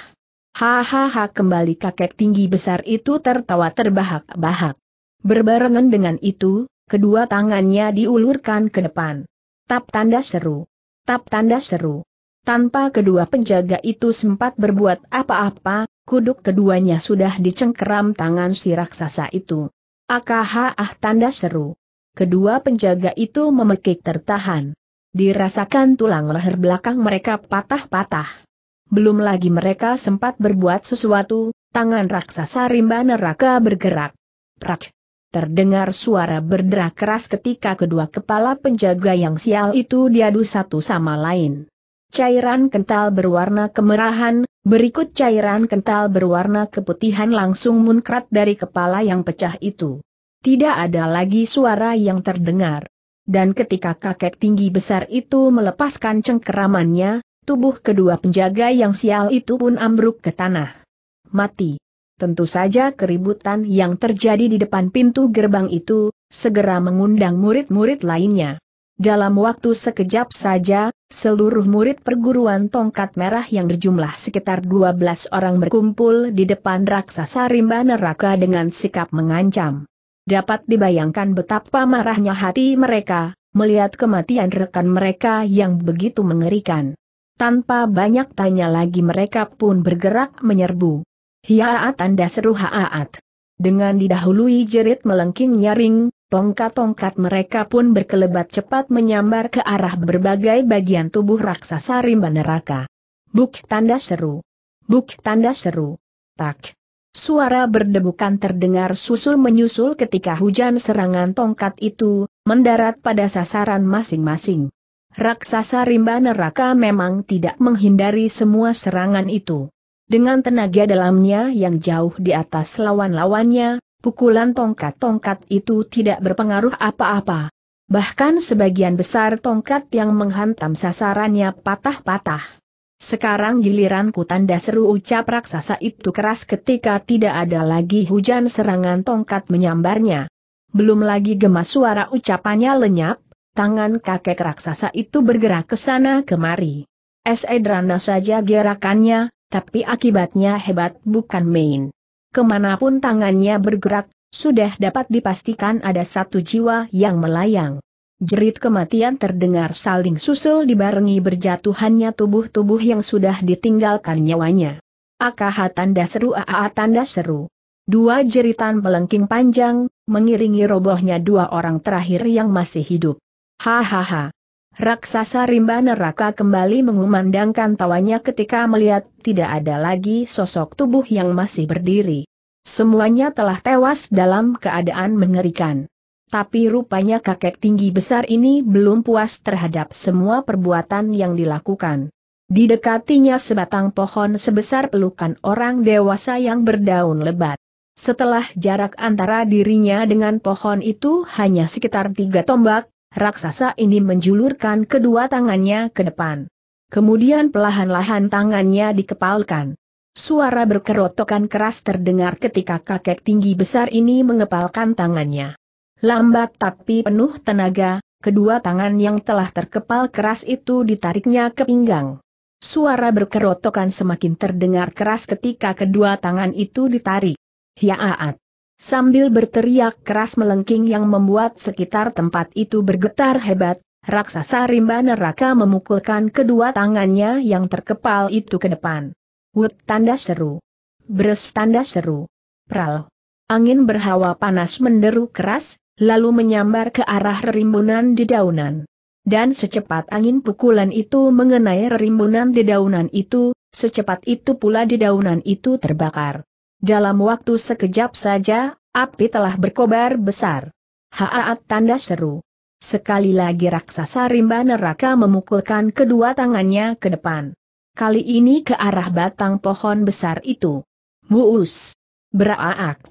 Hahaha kembali kakek tinggi besar itu tertawa terbahak-bahak. Berbarengan dengan itu, kedua tangannya diulurkan ke depan. Tap tanda seru. Tap tanda seru. Tanpa kedua penjaga itu sempat berbuat apa-apa, kuduk keduanya sudah dicengkeram tangan si raksasa itu. Akah ah tanda seru. Kedua penjaga itu memekik tertahan. Dirasakan tulang leher belakang mereka patah-patah. Belum lagi mereka sempat berbuat sesuatu, tangan raksasa rimba neraka bergerak. Prak. Terdengar suara berderak keras ketika kedua kepala penjaga yang sial itu diadu satu sama lain. Cairan kental berwarna kemerahan, berikut cairan kental berwarna keputihan langsung muncrat dari kepala yang pecah itu. Tidak ada lagi suara yang terdengar. Dan ketika kakek tinggi besar itu melepaskan cengkeramannya, tubuh kedua penjaga yang sial itu pun ambruk ke tanah. Mati. Tentu saja keributan yang terjadi di depan pintu gerbang itu, segera mengundang murid-murid lainnya. Dalam waktu sekejap saja, seluruh murid perguruan tongkat merah yang berjumlah sekitar 12 orang berkumpul di depan raksasa rimba neraka dengan sikap mengancam. Dapat dibayangkan betapa marahnya hati mereka, melihat kematian rekan mereka yang begitu mengerikan. Tanpa banyak tanya lagi mereka pun bergerak menyerbu. Hiaat tanda seru haat. Dengan didahului jerit melengking nyaring, tongkat-tongkat mereka pun berkelebat cepat menyambar ke arah berbagai bagian tubuh raksasa rimba neraka. Buk tanda seru. Buk tanda seru. Tak. Suara berdebukan terdengar susul menyusul ketika hujan serangan tongkat itu, mendarat pada sasaran masing-masing. Raksasa rimba neraka memang tidak menghindari semua serangan itu. Dengan tenaga dalamnya yang jauh di atas lawan-lawannya, pukulan tongkat-tongkat itu tidak berpengaruh apa-apa. Bahkan sebagian besar tongkat yang menghantam sasarannya patah-patah. Sekarang giliranku tanda seru ucap raksasa itu keras ketika tidak ada lagi hujan serangan tongkat menyambarnya. Belum lagi gemas suara ucapannya lenyap, tangan kakek raksasa itu bergerak ke sana kemari. Es edrana saja gerakannya, tapi akibatnya hebat bukan main. Ke mana pun tangannya bergerak, sudah dapat dipastikan ada satu jiwa yang melayang. Jerit kematian terdengar saling susul dibarengi berjatuhannya tubuh-tubuh yang sudah ditinggalkan nyawanya. Akaha tanda seru aa tanda seru. Dua jeritan melengking panjang, mengiringi robohnya dua orang terakhir yang masih hidup. Hahaha. Raksasa rimba neraka kembali mengumandangkan tawanya ketika melihat tidak ada lagi sosok tubuh yang masih berdiri. Semuanya telah tewas dalam keadaan mengerikan. Tapi rupanya kakek tinggi besar ini belum puas terhadap semua perbuatan yang dilakukan. Didekatinya sebatang pohon sebesar pelukan orang dewasa yang berdaun lebat. Setelah jarak antara dirinya dengan pohon itu hanya sekitar tiga tombak, raksasa ini menjulurkan kedua tangannya ke depan. Kemudian pelahan-lahan tangannya dikepalkan. Suara berkerotokan keras terdengar ketika kakek tinggi besar ini mengepalkan tangannya. Lambat tapi penuh tenaga, kedua tangan yang telah terkepal keras itu ditariknya ke pinggang. Suara berkerotokan semakin terdengar keras ketika kedua tangan itu ditarik. Hiaat! Sambil berteriak keras melengking yang membuat sekitar tempat itu bergetar hebat, raksasa rimba neraka memukulkan kedua tangannya yang terkepal itu ke depan. Wut tanda seru. Bres tanda seru. Pral. Angin berhawa panas menderu keras, lalu menyambar ke arah rimbunan dedaunan. Dan secepat angin pukulan itu mengenai rimbunan dedaunan itu, secepat itu pula dedaunan itu terbakar. Dalam waktu sekejap saja, api telah berkobar besar. Haat tanda seru. Sekali lagi raksasa rimba neraka memukulkan kedua tangannya ke depan. Kali ini ke arah batang pohon besar itu. Muus. Beraak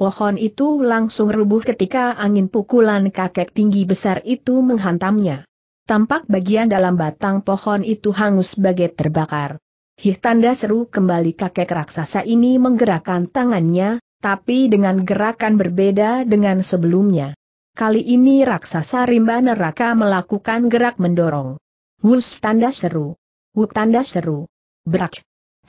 pohon itu langsung rubuh ketika angin pukulan kakek tinggi besar itu menghantamnya. Tampak bagian dalam batang pohon itu hangus sebagai terbakar. Hih tanda seru kembali kakek raksasa ini menggerakkan tangannya, tapi dengan gerakan berbeda dengan sebelumnya. Kali ini raksasa rimba neraka melakukan gerak mendorong. Wus tanda seru. Wuk tanda seru. Brak.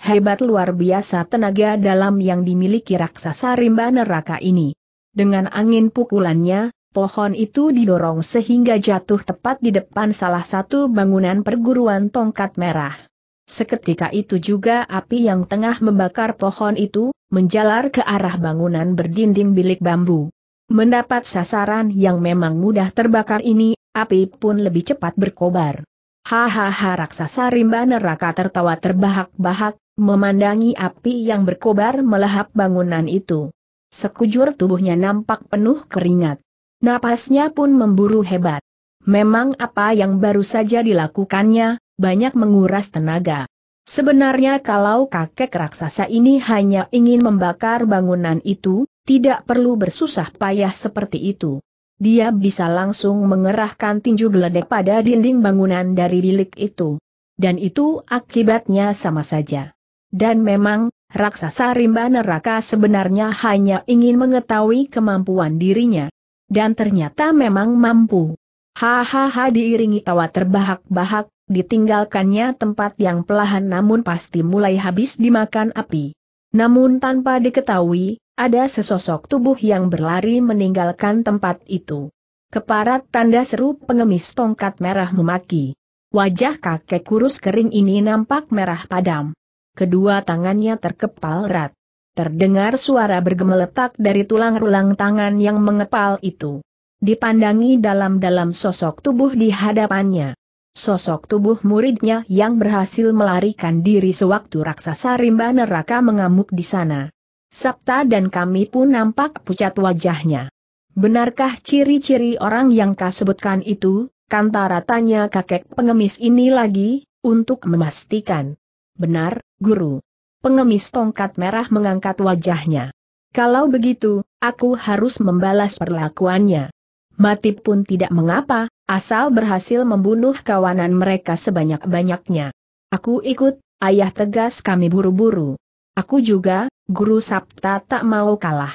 Hebat luar biasa tenaga dalam yang dimiliki raksasa rimba neraka ini. Dengan angin pukulannya, pohon itu didorong sehingga jatuh tepat di depan salah satu bangunan perguruan tongkat merah. Seketika itu juga api yang tengah membakar pohon itu, menjalar ke arah bangunan berdinding bilik bambu. Mendapat sasaran yang memang mudah terbakar ini, api pun lebih cepat berkobar. Hahaha raksasa rimba neraka tertawa terbahak-bahak, memandangi api yang berkobar melahap bangunan itu. Sekujur tubuhnya nampak penuh keringat. Napasnya pun memburu hebat. Memang apa yang baru saja dilakukannya, banyak menguras tenaga. Sebenarnya kalau kakek raksasa ini hanya ingin membakar bangunan itu, tidak perlu bersusah payah seperti itu. Dia bisa langsung mengerahkan tinju geledek pada dinding bangunan dari bilik itu. Dan itu akibatnya sama saja. Dan memang, raksasa rimba neraka sebenarnya hanya ingin mengetahui kemampuan dirinya. Dan ternyata memang mampu. Hahaha diiringi tawa terbahak-bahak, ditinggalkannya tempat yang pelahan namun pasti mulai habis dimakan api. Namun tanpa diketahui, ada sesosok tubuh yang berlari meninggalkan tempat itu. Keparat tanda seru pengemis tongkat merah memaki. Wajah kakek kurus kering ini nampak merah padam. Kedua tangannya terkepal erat. Terdengar suara bergemeletak dari tulang rulang tangan yang mengepal itu. Dipandangi dalam-dalam sosok tubuh di hadapannya. Sosok tubuh muridnya yang berhasil melarikan diri sewaktu raksasa rimba neraka mengamuk di sana. Sabta dan kami pun nampak pucat wajahnya. Benarkah ciri-ciri orang yang kau sebutkan itu? Kantara tanya kakek pengemis ini lagi, untuk memastikan. Benar, guru. Pengemis tongkat merah mengangkat wajahnya. Kalau begitu, aku harus membalas perlakuannya. Mati pun tidak mengapa, asal berhasil membunuh kawanan mereka sebanyak-banyaknya. Aku ikut, ayah tegas kami buru-buru. Aku juga, Guru Sabta tak mau kalah.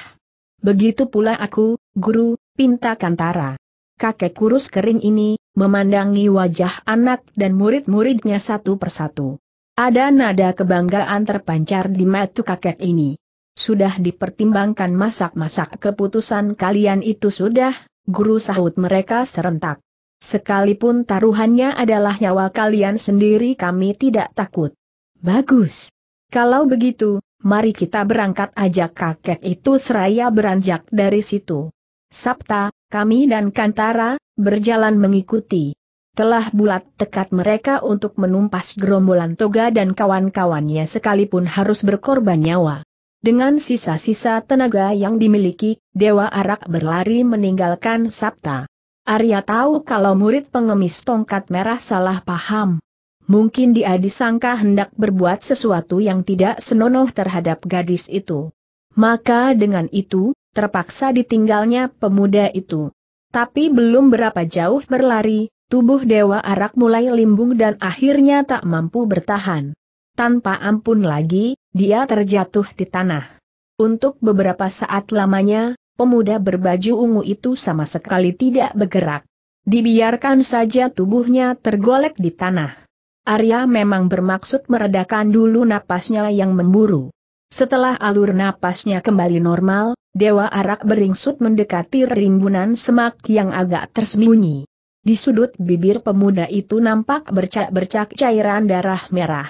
Begitu pula aku, Guru, Pinta Kantara. Kakek kurus kering ini, memandangi wajah anak dan murid-muridnya satu persatu. Ada nada kebanggaan terpancar di mata kakek ini. Sudah dipertimbangkan masak-masak keputusan kalian itu sudah, guru sahut mereka serentak. Sekalipun taruhannya adalah nyawa kalian sendiri kami tidak takut. Bagus. Kalau begitu, mari kita berangkat ajak kakek itu seraya beranjak dari situ. Sabta, kami dan Kantara, berjalan mengikuti telah bulat tekad mereka untuk menumpas gerombolan Toga dan kawan-kawannya sekalipun harus berkorban nyawa. Dengan sisa-sisa tenaga yang dimiliki, Dewa Arak berlari meninggalkan Sabta. Arya tahu kalau murid pengemis tongkat merah salah paham. Mungkin dia disangka hendak berbuat sesuatu yang tidak senonoh terhadap gadis itu. Maka dengan itu, terpaksa ditinggalnya pemuda itu. Tapi belum berapa jauh berlari, Tubuh Dewa Arak mulai limbung dan akhirnya tak mampu bertahan. Tanpa ampun lagi, dia terjatuh di tanah. Untuk beberapa saat lamanya, pemuda berbaju ungu itu sama sekali tidak bergerak. Dibiarkan saja tubuhnya tergolek di tanah. Arya memang bermaksud meredakan dulu napasnya yang memburu. Setelah alur napasnya kembali normal, Dewa Arak beringsut mendekati rimbunan semak yang agak tersembunyi. Di sudut bibir pemuda itu nampak bercak-bercak cairan darah merah.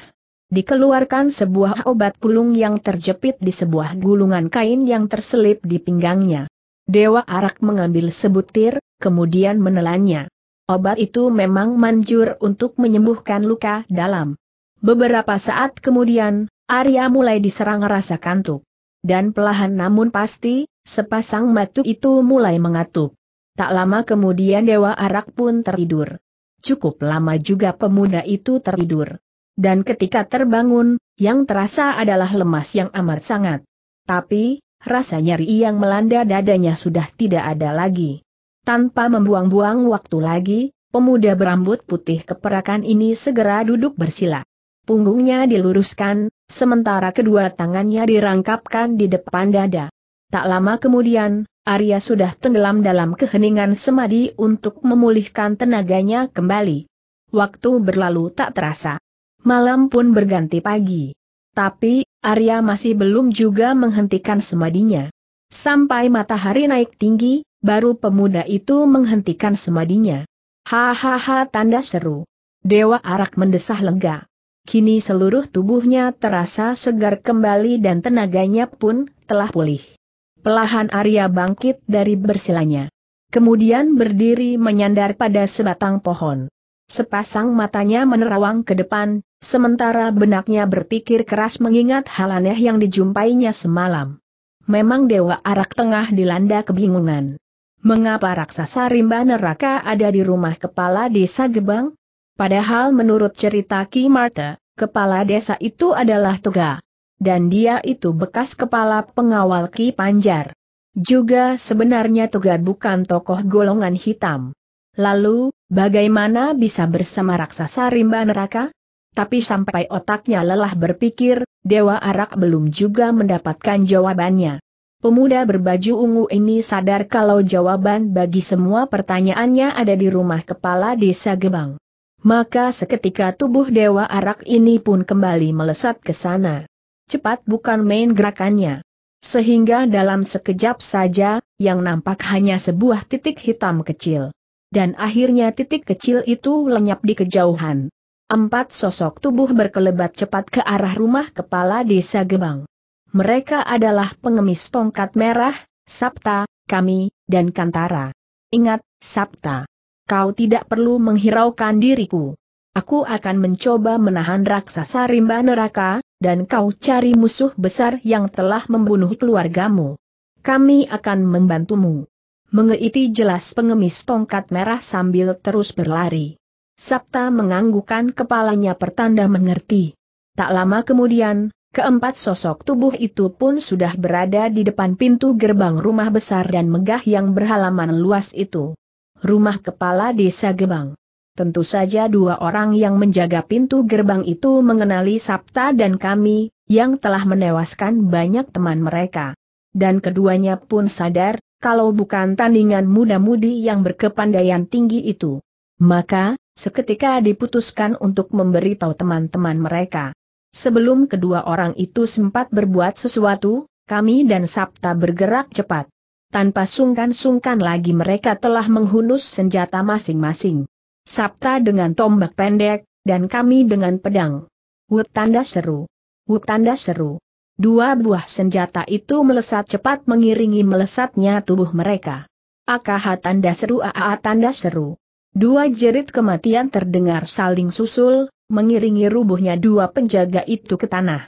Dikeluarkan sebuah obat pulung yang terjepit di sebuah gulungan kain yang terselip di pinggangnya. Dewa Arak mengambil sebutir, kemudian menelannya. Obat itu memang manjur untuk menyembuhkan luka dalam. Beberapa saat kemudian, Arya mulai diserang rasa kantuk. Dan pelahan namun pasti, sepasang matu itu mulai mengatup. Tak lama kemudian Dewa Arak pun tertidur. Cukup lama juga pemuda itu tertidur. Dan ketika terbangun, yang terasa adalah lemas yang amat sangat. Tapi, rasa nyeri yang melanda dadanya sudah tidak ada lagi. Tanpa membuang-buang waktu lagi, pemuda berambut putih keperakan ini segera duduk bersila. Punggungnya diluruskan, sementara kedua tangannya dirangkapkan di depan dada. Tak lama kemudian, Arya sudah tenggelam dalam keheningan semadi untuk memulihkan tenaganya kembali. Waktu berlalu tak terasa. Malam pun berganti pagi. Tapi, Arya masih belum juga menghentikan semadinya. Sampai matahari naik tinggi, baru pemuda itu menghentikan semadinya. Hahaha tanda seru. Dewa Arak mendesah lega. Kini seluruh tubuhnya terasa segar kembali dan tenaganya pun telah pulih. Pelahan Arya bangkit dari bersilanya. Kemudian berdiri menyandar pada sebatang pohon. Sepasang matanya menerawang ke depan, sementara benaknya berpikir keras mengingat hal aneh yang dijumpainya semalam. Memang Dewa Arak tengah dilanda kebingungan. Mengapa raksasa rimba neraka ada di rumah kepala desa Gebang? Padahal menurut cerita Ki Marta, kepala desa itu adalah Toga dan dia itu bekas kepala pengawal Ki Panjar. Juga sebenarnya Toga bukan tokoh golongan hitam. Lalu, bagaimana bisa bersama raksasa rimba neraka? Tapi sampai otaknya lelah berpikir, Dewa Arak belum juga mendapatkan jawabannya. Pemuda berbaju ungu ini sadar kalau jawaban bagi semua pertanyaannya ada di rumah kepala desa Gebang. Maka seketika tubuh Dewa Arak ini pun kembali melesat ke sana cepat bukan main gerakannya. Sehingga dalam sekejap saja, yang nampak hanya sebuah titik hitam kecil. Dan akhirnya titik kecil itu lenyap di kejauhan. Empat sosok tubuh berkelebat cepat ke arah rumah kepala desa Gebang. Mereka adalah pengemis tongkat merah, Sabta, kami, dan Kantara. Ingat, Sabta. Kau tidak perlu menghiraukan diriku. Aku akan mencoba menahan raksasa rimba neraka, dan kau cari musuh besar yang telah membunuh keluargamu. Kami akan membantumu. Mengeiti jelas pengemis tongkat merah sambil terus berlari. Sabta menganggukkan kepalanya pertanda mengerti. Tak lama kemudian, Keempat sosok tubuh itu pun sudah berada di depan pintu gerbang rumah besar dan megah yang berhalaman luas itu. Rumah kepala desa Gebang. Tentu saja dua orang yang menjaga pintu gerbang itu mengenali Sabta dan kami, yang telah menewaskan banyak teman mereka. Dan keduanya pun sadar, kalau bukan tandingan muda-mudi yang berkepandaian tinggi itu. Maka, seketika diputuskan untuk memberitahu teman-teman mereka. Sebelum kedua orang itu sempat berbuat sesuatu, kami dan Sabta bergerak cepat. Tanpa sungkan-sungkan lagi mereka telah menghunus senjata masing-masing. Sabta dengan tombak pendek, dan kami dengan pedang. Wut tanda seru. Wut tanda seru. Dua buah senjata itu melesat cepat mengiringi melesatnya tubuh mereka. AKH tanda seru AA tanda seru. Dua jerit kematian terdengar saling susul, mengiringi rubuhnya dua penjaga itu ke tanah.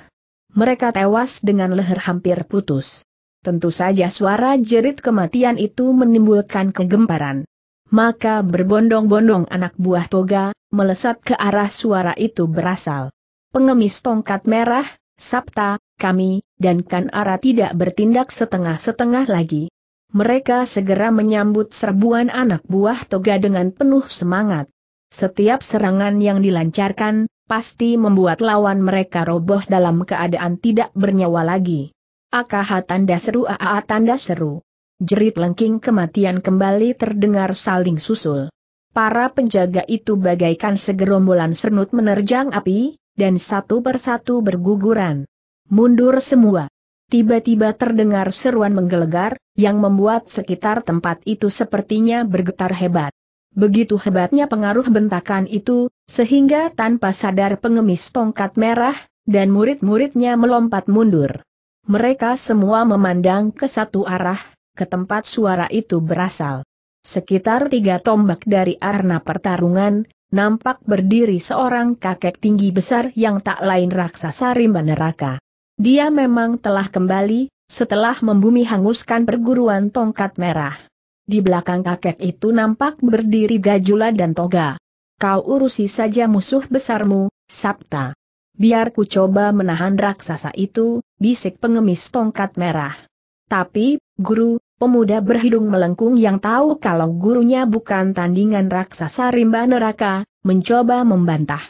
Mereka tewas dengan leher hampir putus. Tentu saja suara jerit kematian itu menimbulkan kegemparan. Maka berbondong-bondong anak buah toga, melesat ke arah suara itu berasal. Pengemis tongkat merah, Sabta, kami, dan Kanara tidak bertindak setengah-setengah lagi. Mereka segera menyambut serbuan anak buah toga dengan penuh semangat. Setiap serangan yang dilancarkan, pasti membuat lawan mereka roboh dalam keadaan tidak bernyawa lagi. AKH tanda seru AA tanda seru. Jerit lengking kematian kembali terdengar saling susul. Para penjaga itu bagaikan segerombolan sernut menerjang api, dan satu persatu berguguran. Mundur semua. Tiba-tiba terdengar seruan menggelegar, yang membuat sekitar tempat itu sepertinya bergetar hebat. Begitu hebatnya pengaruh bentakan itu, sehingga tanpa sadar pengemis tongkat merah, dan murid-muridnya melompat mundur. Mereka semua memandang ke satu arah, ke tempat suara itu berasal. Sekitar tiga tombak dari arna pertarungan, nampak berdiri seorang kakek tinggi besar yang tak lain raksasa rimba neraka. Dia memang telah kembali, setelah membumi hanguskan perguruan tongkat merah. Di belakang kakek itu nampak berdiri Gajula dan Toga. Kau urusi saja musuh besarmu, Sabta. Biar ku coba menahan raksasa itu, bisik pengemis tongkat merah. Tapi, guru, pemuda berhidung melengkung yang tahu kalau gurunya bukan tandingan raksasa rimba neraka, mencoba membantah.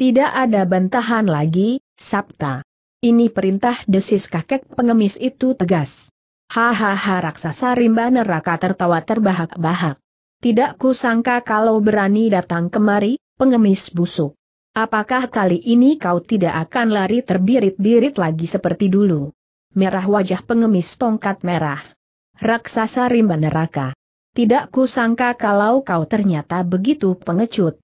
Tidak ada bantahan lagi, Sabta. Ini perintah desis kakek pengemis itu tegas. Hahaha raksasa rimba neraka tertawa terbahak-bahak. Tidak kusangka kalau berani datang kemari, pengemis busuk. Apakah kali ini kau tidak akan lari terbirit-birit lagi seperti dulu? Merah wajah pengemis tongkat merah. Raksasa rimba neraka. Tidak kusangka kalau kau ternyata begitu pengecut.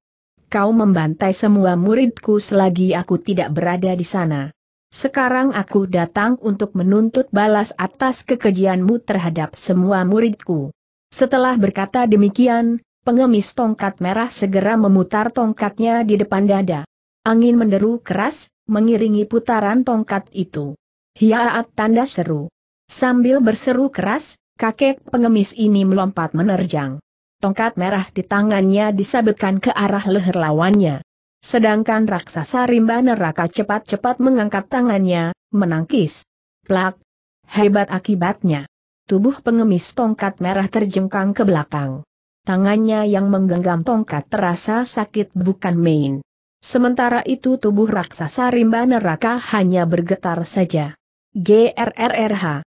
Kau membantai semua muridku selagi aku tidak berada di sana. Sekarang aku datang untuk menuntut balas atas kekejianmu terhadap semua muridku. Setelah berkata demikian, pengemis tongkat merah segera memutar tongkatnya di depan dada. Angin menderu keras, mengiringi putaran tongkat itu. Hiaat tanda seru. Sambil berseru keras, kakek pengemis ini melompat menerjang. Tongkat merah di tangannya disabetkan ke arah leher lawannya. Sedangkan raksasa rimba neraka cepat-cepat mengangkat tangannya, menangkis. Plak! Hebat akibatnya. Tubuh pengemis tongkat merah terjengkang ke belakang. Tangannya yang menggenggam tongkat terasa sakit bukan main. Sementara itu tubuh raksasa rimba neraka hanya bergetar saja. GRRRH.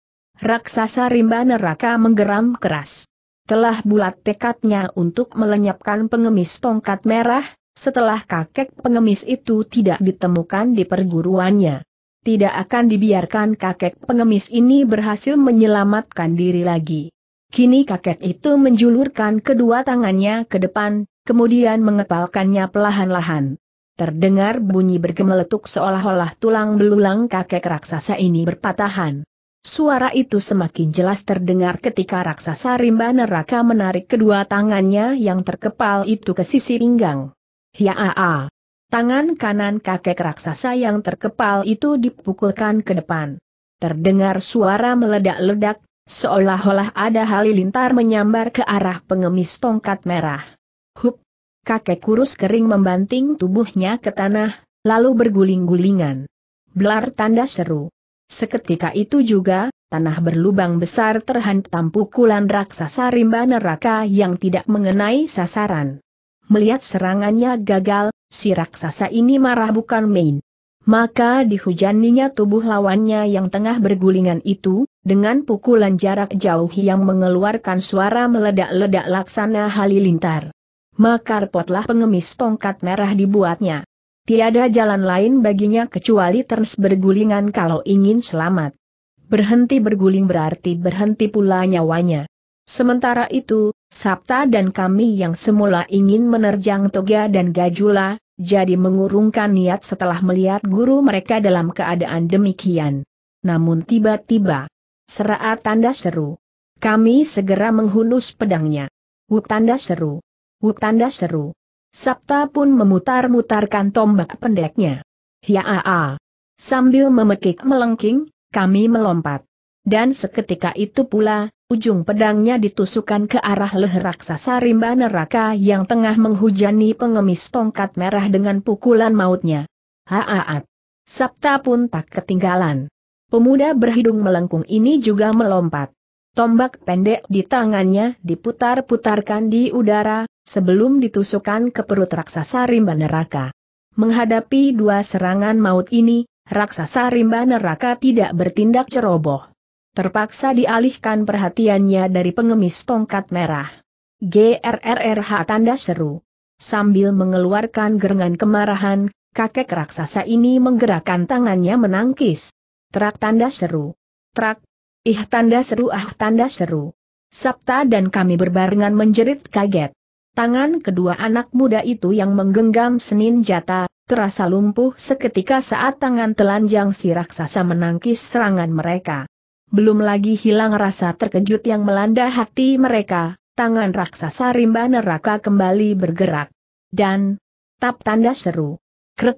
Raksasa rimba neraka menggeram keras. Telah bulat tekadnya untuk melenyapkan pengemis tongkat merah, setelah kakek pengemis itu tidak ditemukan di perguruannya. Tidak akan dibiarkan kakek pengemis ini berhasil menyelamatkan diri lagi. Kini kakek itu menjulurkan kedua tangannya ke depan, kemudian mengepalkannya pelahan-lahan. Terdengar bunyi bergemeletuk seolah-olah tulang belulang kakek raksasa ini berpatahan. Suara itu semakin jelas terdengar ketika raksasa rimba neraka menarik kedua tangannya yang terkepal itu ke sisi pinggang. Hiaa. Tangan kanan kakek raksasa yang terkepal itu dipukulkan ke depan. Terdengar suara meledak-ledak, seolah-olah ada halilintar menyambar ke arah pengemis tongkat merah. Hup! Kakek kurus kering membanting tubuhnya ke tanah, lalu berguling-gulingan. Belar tanda seru. Seketika itu juga, tanah berlubang besar terhantam pukulan raksasa rimba neraka yang tidak mengenai sasaran. Melihat serangannya gagal, si raksasa ini marah bukan main. Maka dihujaninya tubuh lawannya yang tengah bergulingan itu, dengan pukulan jarak jauh yang mengeluarkan suara meledak-ledak laksana halilintar. Maka repotlah pengemis tongkat merah dibuatnya. Tiada jalan lain baginya kecuali terus bergulingan kalau ingin selamat. Berhenti berguling berarti berhenti pula nyawanya. Sementara itu, Sabta dan kami yang semula ingin menerjang Toga dan Gajula, jadi mengurungkan niat setelah melihat guru mereka dalam keadaan demikian. Namun tiba-tiba, seraat tanda seru. Kami segera menghunus pedangnya. Wuk tanda seru. Wuk tanda seru. Sabta pun memutar-mutarkan tombak pendeknya. Hiaa. Sambil memekik melengking, kami melompat. Dan seketika itu pula, ujung pedangnya ditusukkan ke arah leher raksasa rimba neraka yang tengah menghujani pengemis tongkat merah dengan pukulan mautnya. Haaat. Sabta pun tak ketinggalan. Pemuda berhidung melengkung ini juga melompat. Tombak pendek di tangannya diputar-putarkan di udara, sebelum ditusukkan ke perut raksasa rimba neraka. Menghadapi dua serangan maut ini, raksasa rimba neraka tidak bertindak ceroboh terpaksa dialihkan perhatiannya dari pengemis tongkat merah. GRRRH tanda seru. Sambil mengeluarkan gerengan kemarahan, kakek raksasa ini menggerakkan tangannya menangkis. Trak tanda seru. Trak. Ih tanda seru ah tanda seru. Sabta dan kami berbarengan menjerit kaget. Tangan kedua anak muda itu yang menggenggam senin jata, terasa lumpuh seketika saat tangan telanjang si raksasa menangkis serangan mereka. Belum lagi hilang rasa terkejut yang melanda hati mereka, tangan raksasa rimba neraka kembali bergerak. Dan, tap tanda seru. Krek,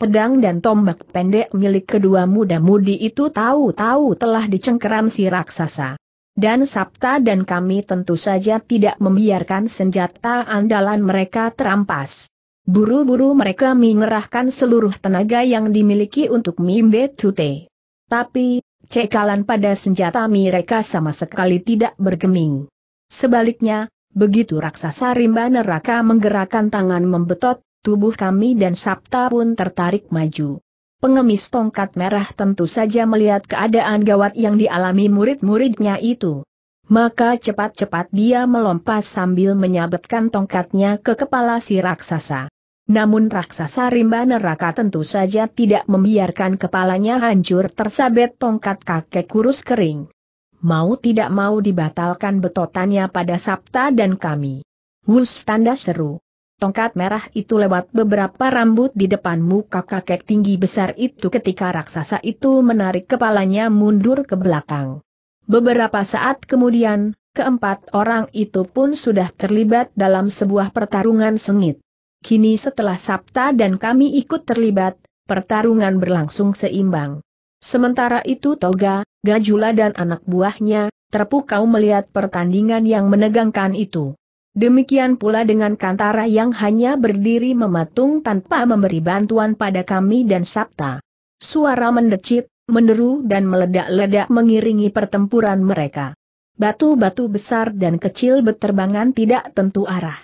pedang dan tombak pendek milik kedua muda-mudi itu tahu-tahu telah dicengkeram si raksasa. Dan Sabta dan kami tentu saja tidak membiarkan senjata andalan mereka terampas. Buru-buru mereka mengerahkan seluruh tenaga yang dimiliki untuk Mimbe Tute. Tapi, cekalan pada senjata mereka sama sekali tidak bergeming. Sebaliknya, begitu raksasa rimba neraka menggerakkan tangan membetot, tubuh kami dan Sabta pun tertarik maju. Pengemis tongkat merah tentu saja melihat keadaan gawat yang dialami murid-muridnya itu. Maka cepat-cepat dia melompat sambil menyabetkan tongkatnya ke kepala si raksasa. Namun raksasa rimba neraka tentu saja tidak membiarkan kepalanya hancur tersabet tongkat kakek kurus kering. Mau tidak mau dibatalkan betotannya pada Sabta dan kami. Wus tanda seru. Tongkat merah itu lewat beberapa rambut di depan muka kakek tinggi besar itu ketika raksasa itu menarik kepalanya mundur ke belakang. Beberapa saat kemudian, keempat orang itu pun sudah terlibat dalam sebuah pertarungan sengit. Kini setelah Sabta dan kami ikut terlibat, pertarungan berlangsung seimbang. Sementara itu Toga, Gajula dan anak buahnya, terpukau melihat pertandingan yang menegangkan itu. Demikian pula dengan Kantara yang hanya berdiri mematung tanpa memberi bantuan pada kami dan Sabta. Suara mendecit, menderu dan meledak-ledak mengiringi pertempuran mereka. Batu-batu besar dan kecil berterbangan tidak tentu arah.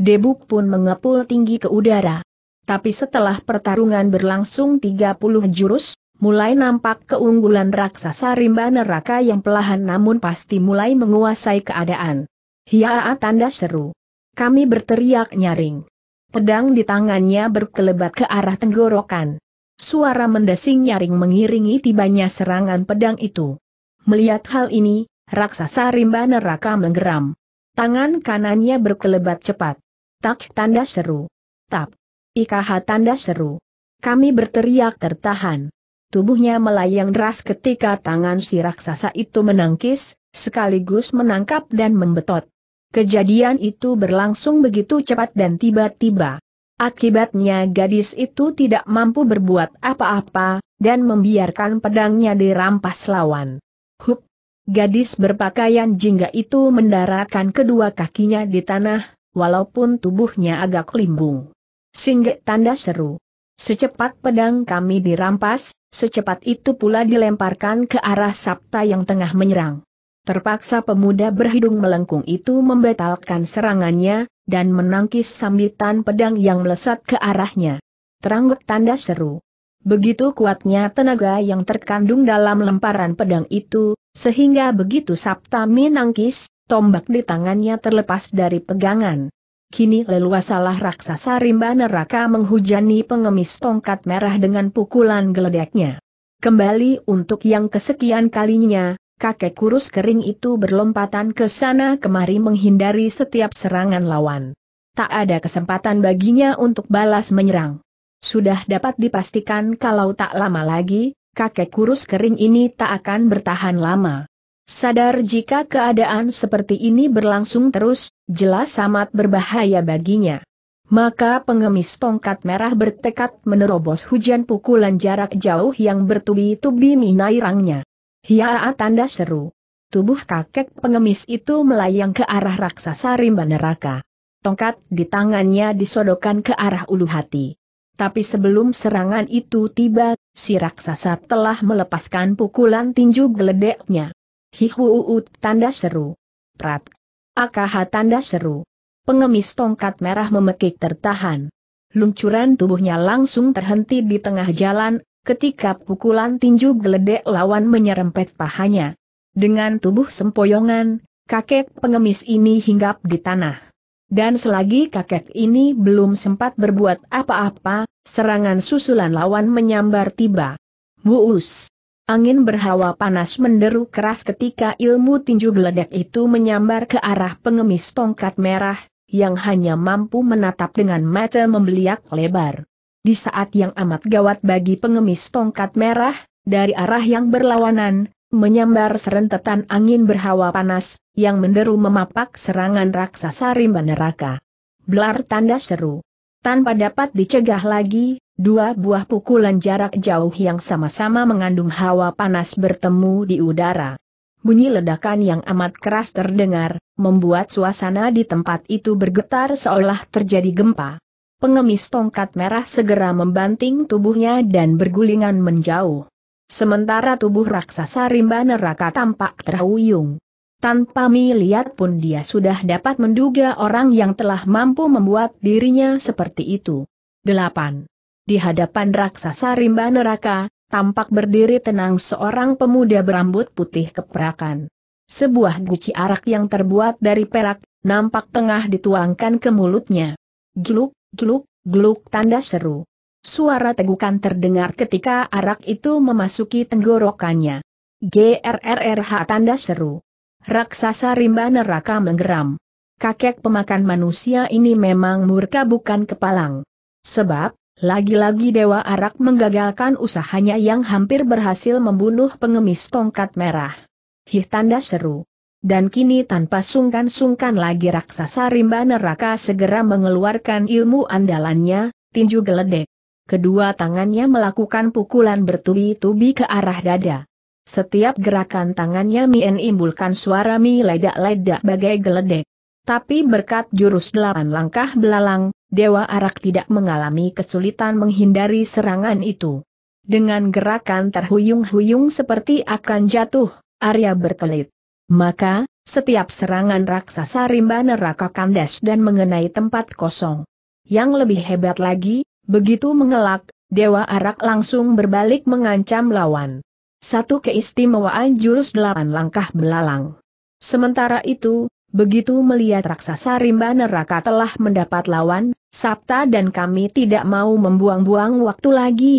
Debu pun mengepul tinggi ke udara. Tapi setelah pertarungan berlangsung 30 jurus, mulai nampak keunggulan raksasa rimba neraka yang pelahan namun pasti mulai menguasai keadaan. Hiaa tanda seru. Kami berteriak nyaring. Pedang di tangannya berkelebat ke arah tenggorokan. Suara mendesing nyaring mengiringi tibanya serangan pedang itu. Melihat hal ini, raksasa rimba neraka menggeram. Tangan kanannya berkelebat cepat. Tak tanda seru. Tap. IKH tanda seru. Kami berteriak tertahan. Tubuhnya melayang deras ketika tangan si raksasa itu menangkis, sekaligus menangkap dan membetot. Kejadian itu berlangsung begitu cepat dan tiba-tiba. Akibatnya gadis itu tidak mampu berbuat apa-apa, dan membiarkan pedangnya dirampas lawan. Hup! Gadis berpakaian jingga itu mendaratkan kedua kakinya di tanah, walaupun tubuhnya agak limbung. Singgah tanda seru. Secepat pedang kami dirampas, secepat itu pula dilemparkan ke arah Sabta yang tengah menyerang. Terpaksa pemuda berhidung melengkung itu membatalkan serangannya, dan menangkis sambitan pedang yang melesat ke arahnya. Terangguk tanda seru. Begitu kuatnya tenaga yang terkandung dalam lemparan pedang itu, sehingga begitu Sabta menangkis, tombak di tangannya terlepas dari pegangan. Kini leluasalah raksasa rimba neraka menghujani pengemis tongkat merah dengan pukulan geledeknya. Kembali untuk yang kesekian kalinya, kakek kurus kering itu berlompatan ke sana kemari menghindari setiap serangan lawan. Tak ada kesempatan baginya untuk balas menyerang. Sudah dapat dipastikan kalau tak lama lagi, kakek kurus kering ini tak akan bertahan lama. Sadar jika keadaan seperti ini berlangsung terus, jelas amat berbahaya baginya. Maka pengemis tongkat merah bertekad menerobos hujan pukulan jarak jauh yang bertubi-tubi minairangnya. Hiaa tanda seru. Tubuh kakek pengemis itu melayang ke arah raksasa rimba neraka. Tongkat di tangannya disodokkan ke arah ulu hati. Tapi sebelum serangan itu tiba, si raksasa telah melepaskan pukulan tinju geledeknya. Hihuuut tanda seru. Prat. AKH tanda seru. Pengemis tongkat merah memekik tertahan. Luncuran tubuhnya langsung terhenti di tengah jalan, ketika pukulan tinju geledek lawan menyerempet pahanya. Dengan tubuh sempoyongan, kakek pengemis ini hinggap di tanah. Dan selagi kakek ini belum sempat berbuat apa-apa, serangan susulan lawan menyambar tiba. Wuus! Angin berhawa panas menderu keras ketika ilmu tinju geledek itu menyambar ke arah pengemis tongkat merah, yang hanya mampu menatap dengan mata membeliak lebar. Di saat yang amat gawat bagi pengemis tongkat merah, dari arah yang berlawanan, menyambar serentetan angin berhawa panas, yang menderu memapak serangan raksasa rimba neraka. Belar tanda seru. Tanpa dapat dicegah lagi, Dua buah pukulan jarak jauh yang sama-sama mengandung hawa panas bertemu di udara. Bunyi ledakan yang amat keras terdengar, membuat suasana di tempat itu bergetar seolah terjadi gempa. Pengemis tongkat merah segera membanting tubuhnya dan bergulingan menjauh. Sementara tubuh raksasa rimba neraka tampak terhuyung. Tanpa melihat pun dia sudah dapat menduga orang yang telah mampu membuat dirinya seperti itu. 8. Di hadapan raksasa rimba neraka, tampak berdiri tenang seorang pemuda berambut putih keperakan. Sebuah guci arak yang terbuat dari perak, nampak tengah dituangkan ke mulutnya. Gluk, gluk, gluk tanda seru. Suara tegukan terdengar ketika arak itu memasuki tenggorokannya. GRRRH tanda seru. Raksasa rimba neraka menggeram. Kakek pemakan manusia ini memang murka bukan kepalang. Sebab, lagi-lagi Dewa Arak menggagalkan usahanya yang hampir berhasil membunuh pengemis tongkat merah. Hih tanda seru. Dan kini tanpa sungkan-sungkan lagi raksasa rimba neraka segera mengeluarkan ilmu andalannya, tinju geledek. Kedua tangannya melakukan pukulan bertubi-tubi ke arah dada. Setiap gerakan tangannya menimbulkan suara mi ledak-ledak bagai geledek. Tapi berkat jurus delapan langkah belalang, Dewa Arak tidak mengalami kesulitan menghindari serangan itu. Dengan gerakan terhuyung-huyung seperti akan jatuh, Arya berkelit. Maka, setiap serangan raksasa rimba neraka kandas dan mengenai tempat kosong. Yang lebih hebat lagi, begitu mengelak, Dewa Arak langsung berbalik mengancam lawan. Satu keistimewaan jurus delapan langkah belalang. Sementara itu, Begitu melihat raksasa rimba neraka telah mendapat lawan, Sabta dan kami tidak mau membuang-buang waktu lagi.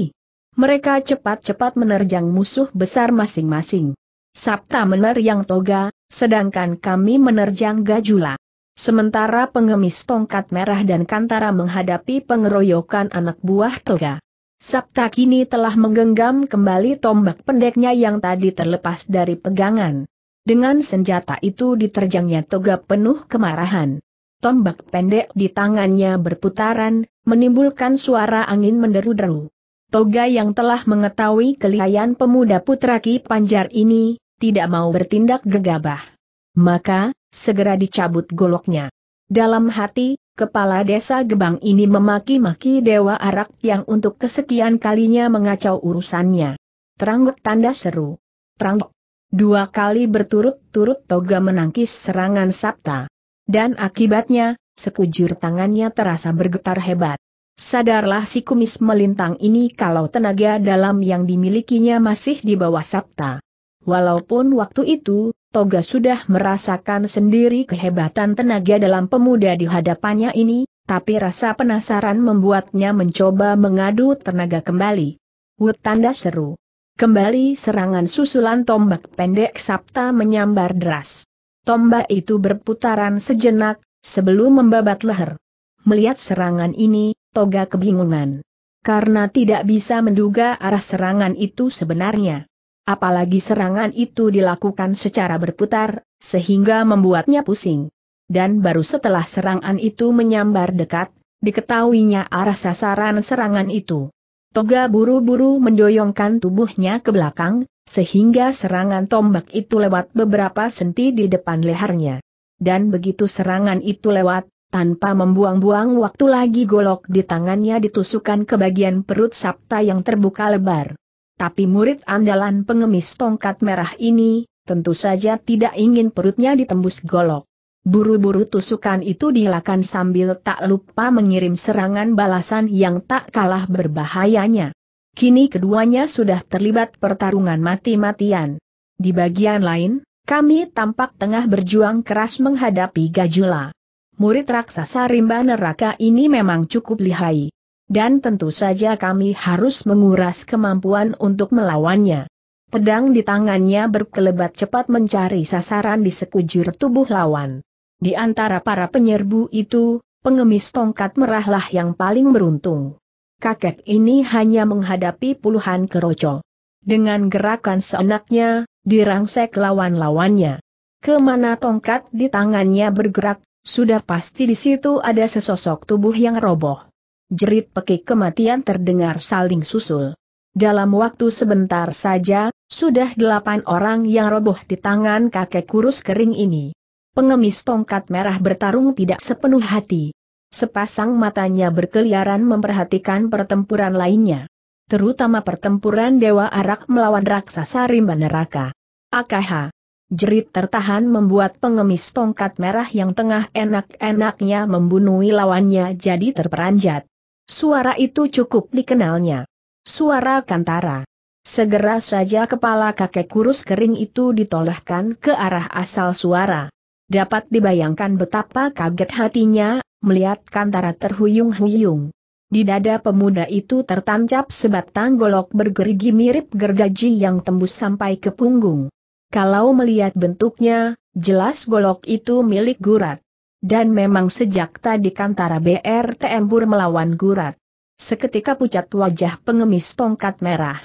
Mereka cepat-cepat menerjang musuh besar masing-masing. Sabta menerjang toga, sedangkan kami menerjang gajula. Sementara pengemis tongkat merah dan kantara menghadapi pengeroyokan anak buah toga. Sabta kini telah menggenggam kembali tombak pendeknya yang tadi terlepas dari pegangan. Dengan senjata itu diterjangnya toga penuh kemarahan. Tombak pendek di tangannya berputaran, menimbulkan suara angin menderu-deru. Toga yang telah mengetahui kelihayan pemuda putra Ki Panjar ini, tidak mau bertindak gegabah. Maka, segera dicabut goloknya. Dalam hati, Kepala desa Gebang ini memaki-maki Dewa Arak yang untuk kesekian kalinya mengacau urusannya. Terangguk tanda seru. Terangguk. Dua kali berturut-turut Toga menangkis serangan Sabta. Dan akibatnya, sekujur tangannya terasa bergetar hebat. Sadarlah si kumis melintang ini kalau tenaga dalam yang dimilikinya masih di bawah Sabta. Walaupun waktu itu, Toga sudah merasakan sendiri kehebatan tenaga dalam pemuda di hadapannya ini, tapi rasa penasaran membuatnya mencoba mengadu tenaga kembali. Wut tanda seru. Kembali serangan susulan tombak pendek Sabta menyambar deras. Tombak itu berputaran sejenak, sebelum membabat leher. Melihat serangan ini, Toga kebingungan. Karena tidak bisa menduga arah serangan itu sebenarnya apalagi serangan itu dilakukan secara berputar, sehingga membuatnya pusing. Dan baru setelah serangan itu menyambar dekat, diketahuinya arah sasaran serangan itu. Toga buru-buru mendoyongkan tubuhnya ke belakang, sehingga serangan tombak itu lewat beberapa senti di depan lehernya. Dan begitu serangan itu lewat, tanpa membuang-buang waktu lagi golok di tangannya ditusukkan ke bagian perut Sabta yang terbuka lebar. Tapi murid andalan pengemis tongkat merah ini, tentu saja tidak ingin perutnya ditembus golok. Buru-buru tusukan itu dilakukan sambil tak lupa mengirim serangan balasan yang tak kalah berbahayanya. Kini keduanya sudah terlibat pertarungan mati-matian. Di bagian lain, kami tampak tengah berjuang keras menghadapi Gajula. Murid raksasa rimba neraka ini memang cukup lihai dan tentu saja kami harus menguras kemampuan untuk melawannya. Pedang di tangannya berkelebat cepat mencari sasaran di sekujur tubuh lawan. Di antara para penyerbu itu, pengemis tongkat merahlah yang paling beruntung. Kakek ini hanya menghadapi puluhan keroco. Dengan gerakan seenaknya, dirangsek lawan-lawannya. Ke mana tongkat di tangannya bergerak, sudah pasti di situ ada sesosok tubuh yang roboh jerit pekik kematian terdengar saling susul. Dalam waktu sebentar saja, sudah delapan orang yang roboh di tangan kakek kurus kering ini. Pengemis tongkat merah bertarung tidak sepenuh hati. Sepasang matanya berkeliaran memperhatikan pertempuran lainnya. Terutama pertempuran Dewa Arak melawan raksasa rimba neraka. AKH. Jerit tertahan membuat pengemis tongkat merah yang tengah enak-enaknya membunuhi lawannya jadi terperanjat. Suara itu cukup dikenalnya. Suara Kantara. Segera saja kepala kakek kurus kering itu ditolehkan ke arah asal suara. Dapat dibayangkan betapa kaget hatinya, melihat Kantara terhuyung-huyung. Di dada pemuda itu tertancap sebatang golok bergerigi mirip gergaji yang tembus sampai ke punggung. Kalau melihat bentuknya, jelas golok itu milik Gurat. Dan memang sejak tadi Kantara BR tempur melawan Gurat. Seketika pucat wajah pengemis tongkat merah.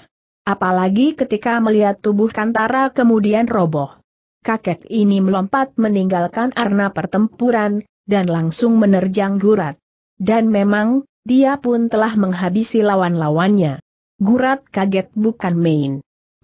Apalagi ketika melihat tubuh Kantara kemudian roboh. Kakek ini melompat meninggalkan arna pertempuran, dan langsung menerjang Gurat. Dan memang, dia pun telah menghabisi lawan-lawannya. Gurat kaget bukan main.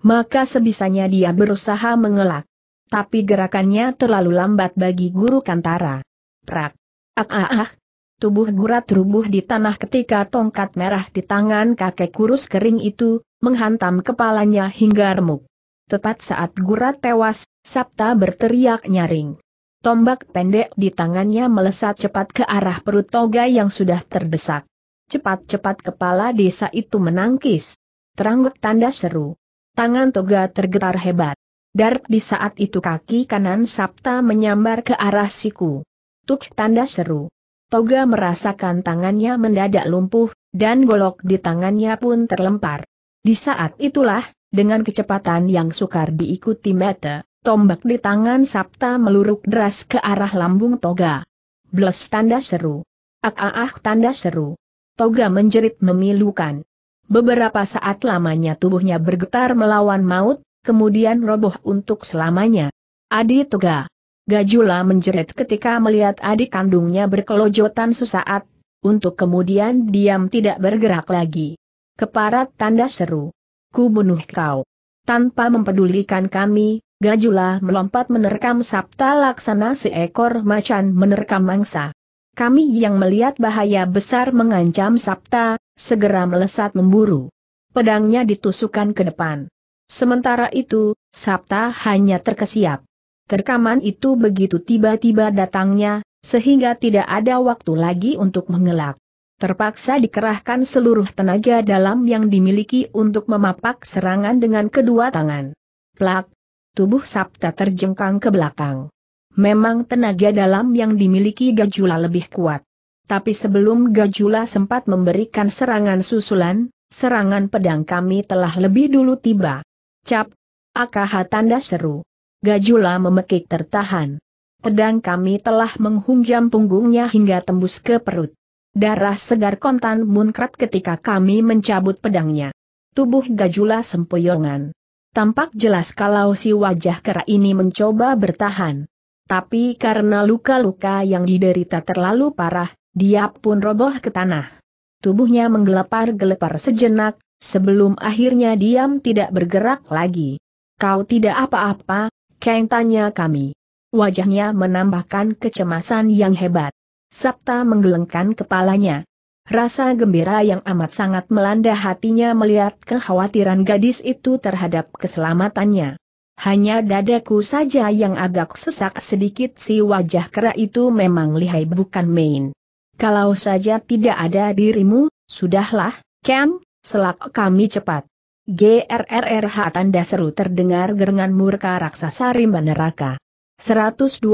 Maka sebisanya dia berusaha mengelak. Tapi gerakannya terlalu lambat bagi guru Kantara. Prak. Ah ah ah. Tubuh gurat rubuh di tanah ketika tongkat merah di tangan kakek kurus kering itu, menghantam kepalanya hingga remuk. Tepat saat gurat tewas, Sabta berteriak nyaring. Tombak pendek di tangannya melesat cepat ke arah perut toga yang sudah terdesak. Cepat-cepat kepala desa itu menangkis. Terangguk tanda seru. Tangan toga tergetar hebat. Dar di saat itu kaki kanan Sabta menyambar ke arah siku. Tuk tanda seru. Toga merasakan tangannya mendadak lumpuh, dan golok di tangannya pun terlempar. Di saat itulah, dengan kecepatan yang sukar diikuti mata, tombak di tangan Sabta meluruk deras ke arah lambung Toga. Bles tanda seru. Ak ah, ah tanda seru. Toga menjerit memilukan. Beberapa saat lamanya tubuhnya bergetar melawan maut, kemudian roboh untuk selamanya. Adi Toga. Gajula menjerit ketika melihat adik kandungnya berkelojotan sesaat, untuk kemudian diam tidak bergerak lagi. Keparat tanda seru. Ku bunuh kau. Tanpa mempedulikan kami, Gajula melompat menerkam sabta laksana seekor macan menerkam mangsa. Kami yang melihat bahaya besar mengancam Sabta, segera melesat memburu. Pedangnya ditusukkan ke depan. Sementara itu, Sabta hanya terkesiap. Terkaman itu begitu tiba-tiba datangnya, sehingga tidak ada waktu lagi untuk mengelak. Terpaksa dikerahkan seluruh tenaga dalam yang dimiliki untuk memapak serangan dengan kedua tangan. Plak! Tubuh Sabta terjengkang ke belakang. Memang tenaga dalam yang dimiliki Gajula lebih kuat. Tapi sebelum Gajula sempat memberikan serangan susulan, serangan pedang kami telah lebih dulu tiba. Cap! AKH tanda seru. Gajula memekik tertahan. Pedang kami telah menghunjam punggungnya hingga tembus ke perut. Darah segar kontan munkrat ketika kami mencabut pedangnya. Tubuh Gajula sempoyongan. Tampak jelas kalau si wajah kera ini mencoba bertahan. Tapi karena luka-luka yang diderita terlalu parah, dia pun roboh ke tanah. Tubuhnya menggelepar-gelepar sejenak, sebelum akhirnya diam tidak bergerak lagi. Kau tidak apa-apa, Kang tanya kami. Wajahnya menambahkan kecemasan yang hebat. Sabta menggelengkan kepalanya. Rasa gembira yang amat sangat melanda hatinya melihat kekhawatiran gadis itu terhadap keselamatannya. Hanya dadaku saja yang agak sesak sedikit si wajah kera itu memang lihai bukan main. Kalau saja tidak ada dirimu, sudahlah, Ken, selak kami cepat. GRRRH tanda seru terdengar gerengan murka raksasa rimba neraka. 125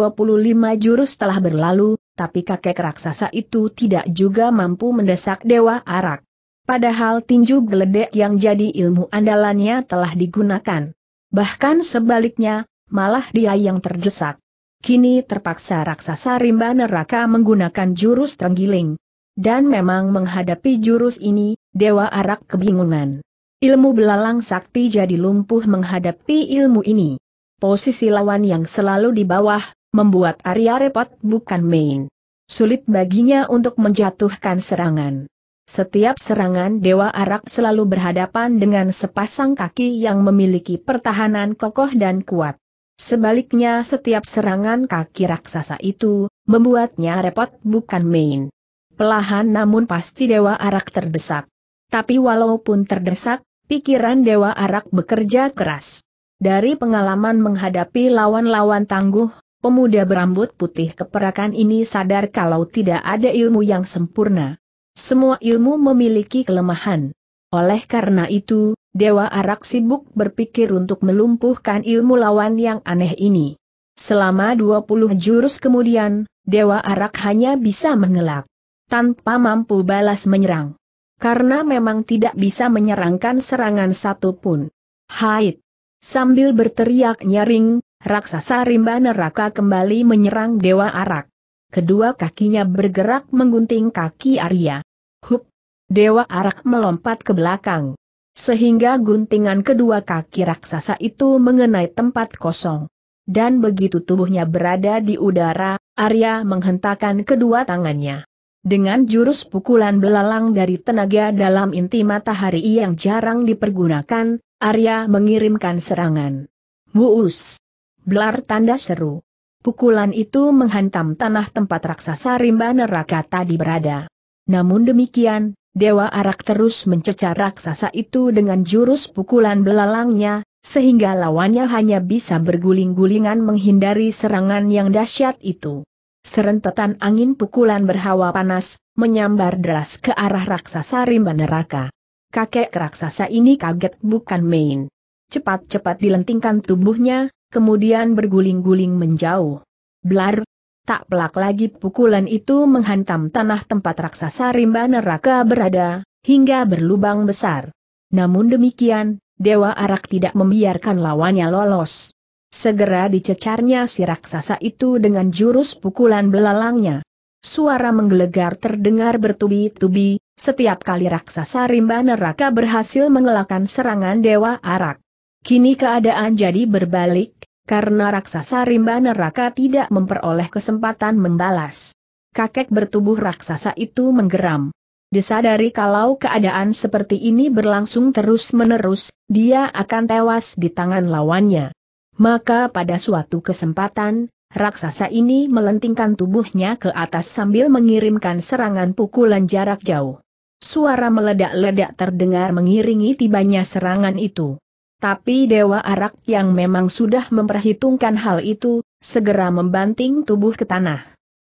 jurus telah berlalu, tapi kakek raksasa itu tidak juga mampu mendesak Dewa Arak. Padahal tinju geledek yang jadi ilmu andalannya telah digunakan. Bahkan sebaliknya, malah dia yang terdesak. Kini terpaksa raksasa rimba neraka menggunakan jurus terenggiling. Dan memang menghadapi jurus ini, Dewa Arak kebingungan. Ilmu belalang sakti jadi lumpuh menghadapi ilmu ini. Posisi lawan yang selalu di bawah, membuat Arya repot bukan main. Sulit baginya untuk menjatuhkan serangan. Setiap serangan Dewa Arak selalu berhadapan dengan sepasang kaki yang memiliki pertahanan kokoh dan kuat. Sebaliknya setiap serangan kaki raksasa itu, membuatnya repot bukan main. Pelahan namun pasti Dewa Arak terdesak. Tapi walaupun terdesak, pikiran Dewa Arak bekerja keras. Dari pengalaman menghadapi lawan-lawan tangguh, pemuda berambut putih keperakan ini sadar kalau tidak ada ilmu yang sempurna. Semua ilmu memiliki kelemahan. Oleh karena itu, Dewa Arak sibuk berpikir untuk melumpuhkan ilmu lawan yang aneh ini. Selama 20 jurus kemudian, Dewa Arak hanya bisa mengelak. Tanpa mampu balas menyerang. Karena memang tidak bisa menyerangkan serangan satu pun. Haid! Sambil berteriak nyaring, raksasa rimba neraka kembali menyerang Dewa Arak. Kedua kakinya bergerak menggunting kaki Arya. Hup! Dewa Arak melompat ke belakang. Sehingga guntingan kedua kaki raksasa itu mengenai tempat kosong. Dan begitu tubuhnya berada di udara, Arya menghentakkan kedua tangannya. Dengan jurus pukulan belalang dari tenaga dalam inti matahari yang jarang dipergunakan, Arya mengirimkan serangan. Wuus! Belar tanda seru. Pukulan itu menghantam tanah tempat raksasa rimba neraka tadi berada. Namun demikian, Dewa Arak terus mencecar raksasa itu dengan jurus pukulan belalangnya, sehingga lawannya hanya bisa berguling-gulingan menghindari serangan yang dahsyat itu. Serentetan angin pukulan berhawa panas, menyambar deras ke arah raksasa rimba neraka. Kakek raksasa ini kaget bukan main. Cepat-cepat dilentingkan tubuhnya, kemudian berguling-guling menjauh. Blar, tak pelak lagi pukulan itu menghantam tanah tempat raksasa rimba neraka berada, hingga berlubang besar. Namun demikian, Dewa Arak tidak membiarkan lawannya lolos. Segera dicecarnya si raksasa itu dengan jurus pukulan belalangnya. Suara menggelegar terdengar bertubi-tubi, setiap kali raksasa rimba neraka berhasil mengelakkan serangan Dewa Arak. Kini keadaan jadi berbalik, karena raksasa rimba neraka tidak memperoleh kesempatan membalas. Kakek bertubuh raksasa itu menggeram. Disadari kalau keadaan seperti ini berlangsung terus-menerus, dia akan tewas di tangan lawannya. Maka pada suatu kesempatan, raksasa ini melentingkan tubuhnya ke atas sambil mengirimkan serangan pukulan jarak jauh. Suara meledak-ledak terdengar mengiringi tibanya serangan itu. Tapi Dewa Arak yang memang sudah memperhitungkan hal itu, segera membanting tubuh ke tanah.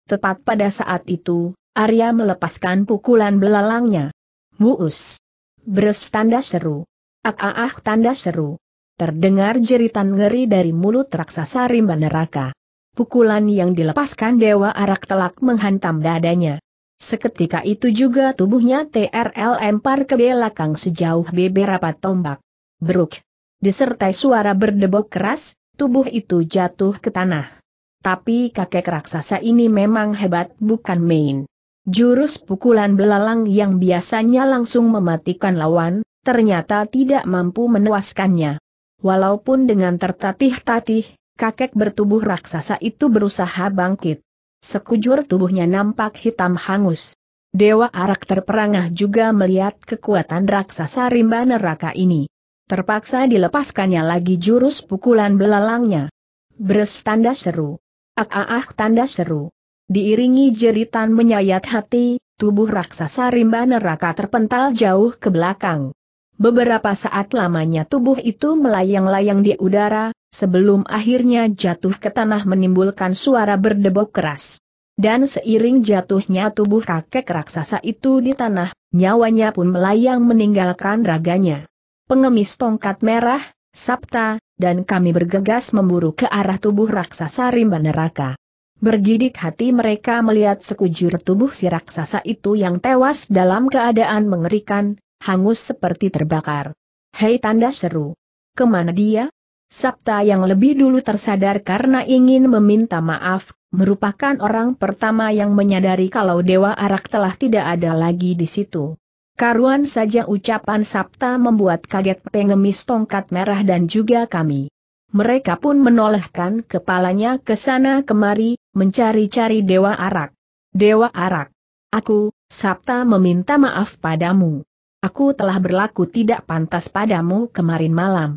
Tepat pada saat itu, Arya melepaskan pukulan belalangnya. Muus. Bres tanda seru. Ah ah ah tanda seru. Terdengar jeritan ngeri dari mulut raksasa rimba neraka. Pukulan yang dilepaskan Dewa Arak telak menghantam dadanya. Seketika itu juga tubuhnya TRL lempar ke belakang sejauh beberapa tombak. Bruk. Disertai suara berdebok keras, tubuh itu jatuh ke tanah. Tapi kakek raksasa ini memang hebat bukan main. Jurus pukulan belalang yang biasanya langsung mematikan lawan, ternyata tidak mampu menewaskannya. Walaupun dengan tertatih-tatih, kakek bertubuh raksasa itu berusaha bangkit. Sekujur tubuhnya nampak hitam hangus. Dewa Arak terperangah juga melihat kekuatan raksasa rimba neraka ini. Terpaksa dilepaskannya lagi jurus pukulan belalangnya. Bres tanda seru. Ah ah ah tanda seru. Diiringi jeritan menyayat hati, tubuh raksasa rimba neraka terpental jauh ke belakang. Beberapa saat lamanya tubuh itu melayang-layang di udara, sebelum akhirnya jatuh ke tanah menimbulkan suara berdebok keras. Dan seiring jatuhnya tubuh kakek raksasa itu di tanah, nyawanya pun melayang meninggalkan raganya. Pengemis tongkat merah, Sabta, dan kami bergegas memburu ke arah tubuh raksasa rimba neraka. Bergidik hati mereka melihat sekujur tubuh si raksasa itu yang tewas dalam keadaan mengerikan, hangus seperti terbakar. Hei tanda seru. Ke mana dia? Sabta yang lebih dulu tersadar karena ingin meminta maaf, merupakan orang pertama yang menyadari kalau Dewa Arak telah tidak ada lagi di situ. Karuan saja ucapan Sabta membuat kaget pengemis tongkat merah dan juga kami. Mereka pun menolehkan kepalanya ke sana kemari, mencari-cari Dewa Arak. Dewa Arak. Aku, Sabta meminta maaf padamu aku telah berlaku tidak pantas padamu kemarin malam.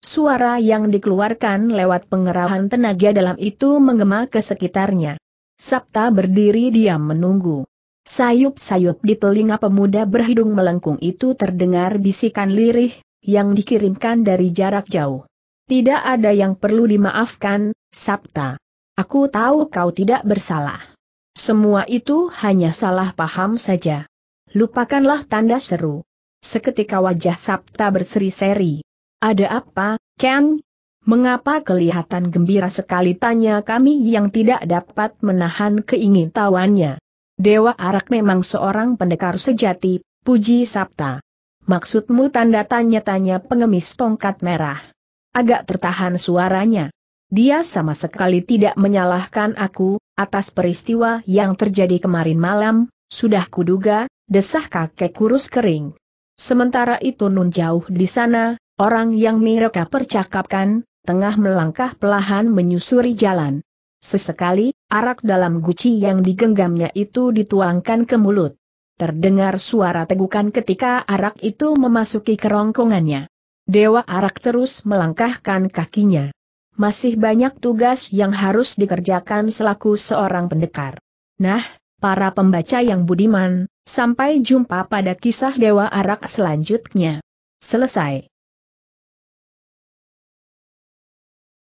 Suara yang dikeluarkan lewat pengerahan tenaga dalam itu menggema ke sekitarnya. Sabta berdiri diam menunggu. Sayup-sayup di telinga pemuda berhidung melengkung itu terdengar bisikan lirih, yang dikirimkan dari jarak jauh. Tidak ada yang perlu dimaafkan, Sabta. Aku tahu kau tidak bersalah. Semua itu hanya salah paham saja. Lupakanlah tanda seru. Seketika wajah Sabta berseri-seri. Ada apa, Ken? Mengapa kelihatan gembira sekali tanya kami yang tidak dapat menahan keingintahuannya. Dewa Arak memang seorang pendekar sejati, puji Sabta. Maksudmu tanda tanya-tanya pengemis tongkat merah. Agak tertahan suaranya. Dia sama sekali tidak menyalahkan aku, atas peristiwa yang terjadi kemarin malam, sudah kuduga, desah kakek kurus kering. Sementara itu nun jauh di sana, orang yang mereka percakapkan, tengah melangkah pelahan menyusuri jalan. Sesekali, arak dalam guci yang digenggamnya itu dituangkan ke mulut. Terdengar suara tegukan ketika arak itu memasuki kerongkongannya. Dewa arak terus melangkahkan kakinya. Masih banyak tugas yang harus dikerjakan selaku seorang pendekar. Nah, para pembaca yang budiman, Sampai jumpa pada kisah Dewa Arak selanjutnya. Selesai.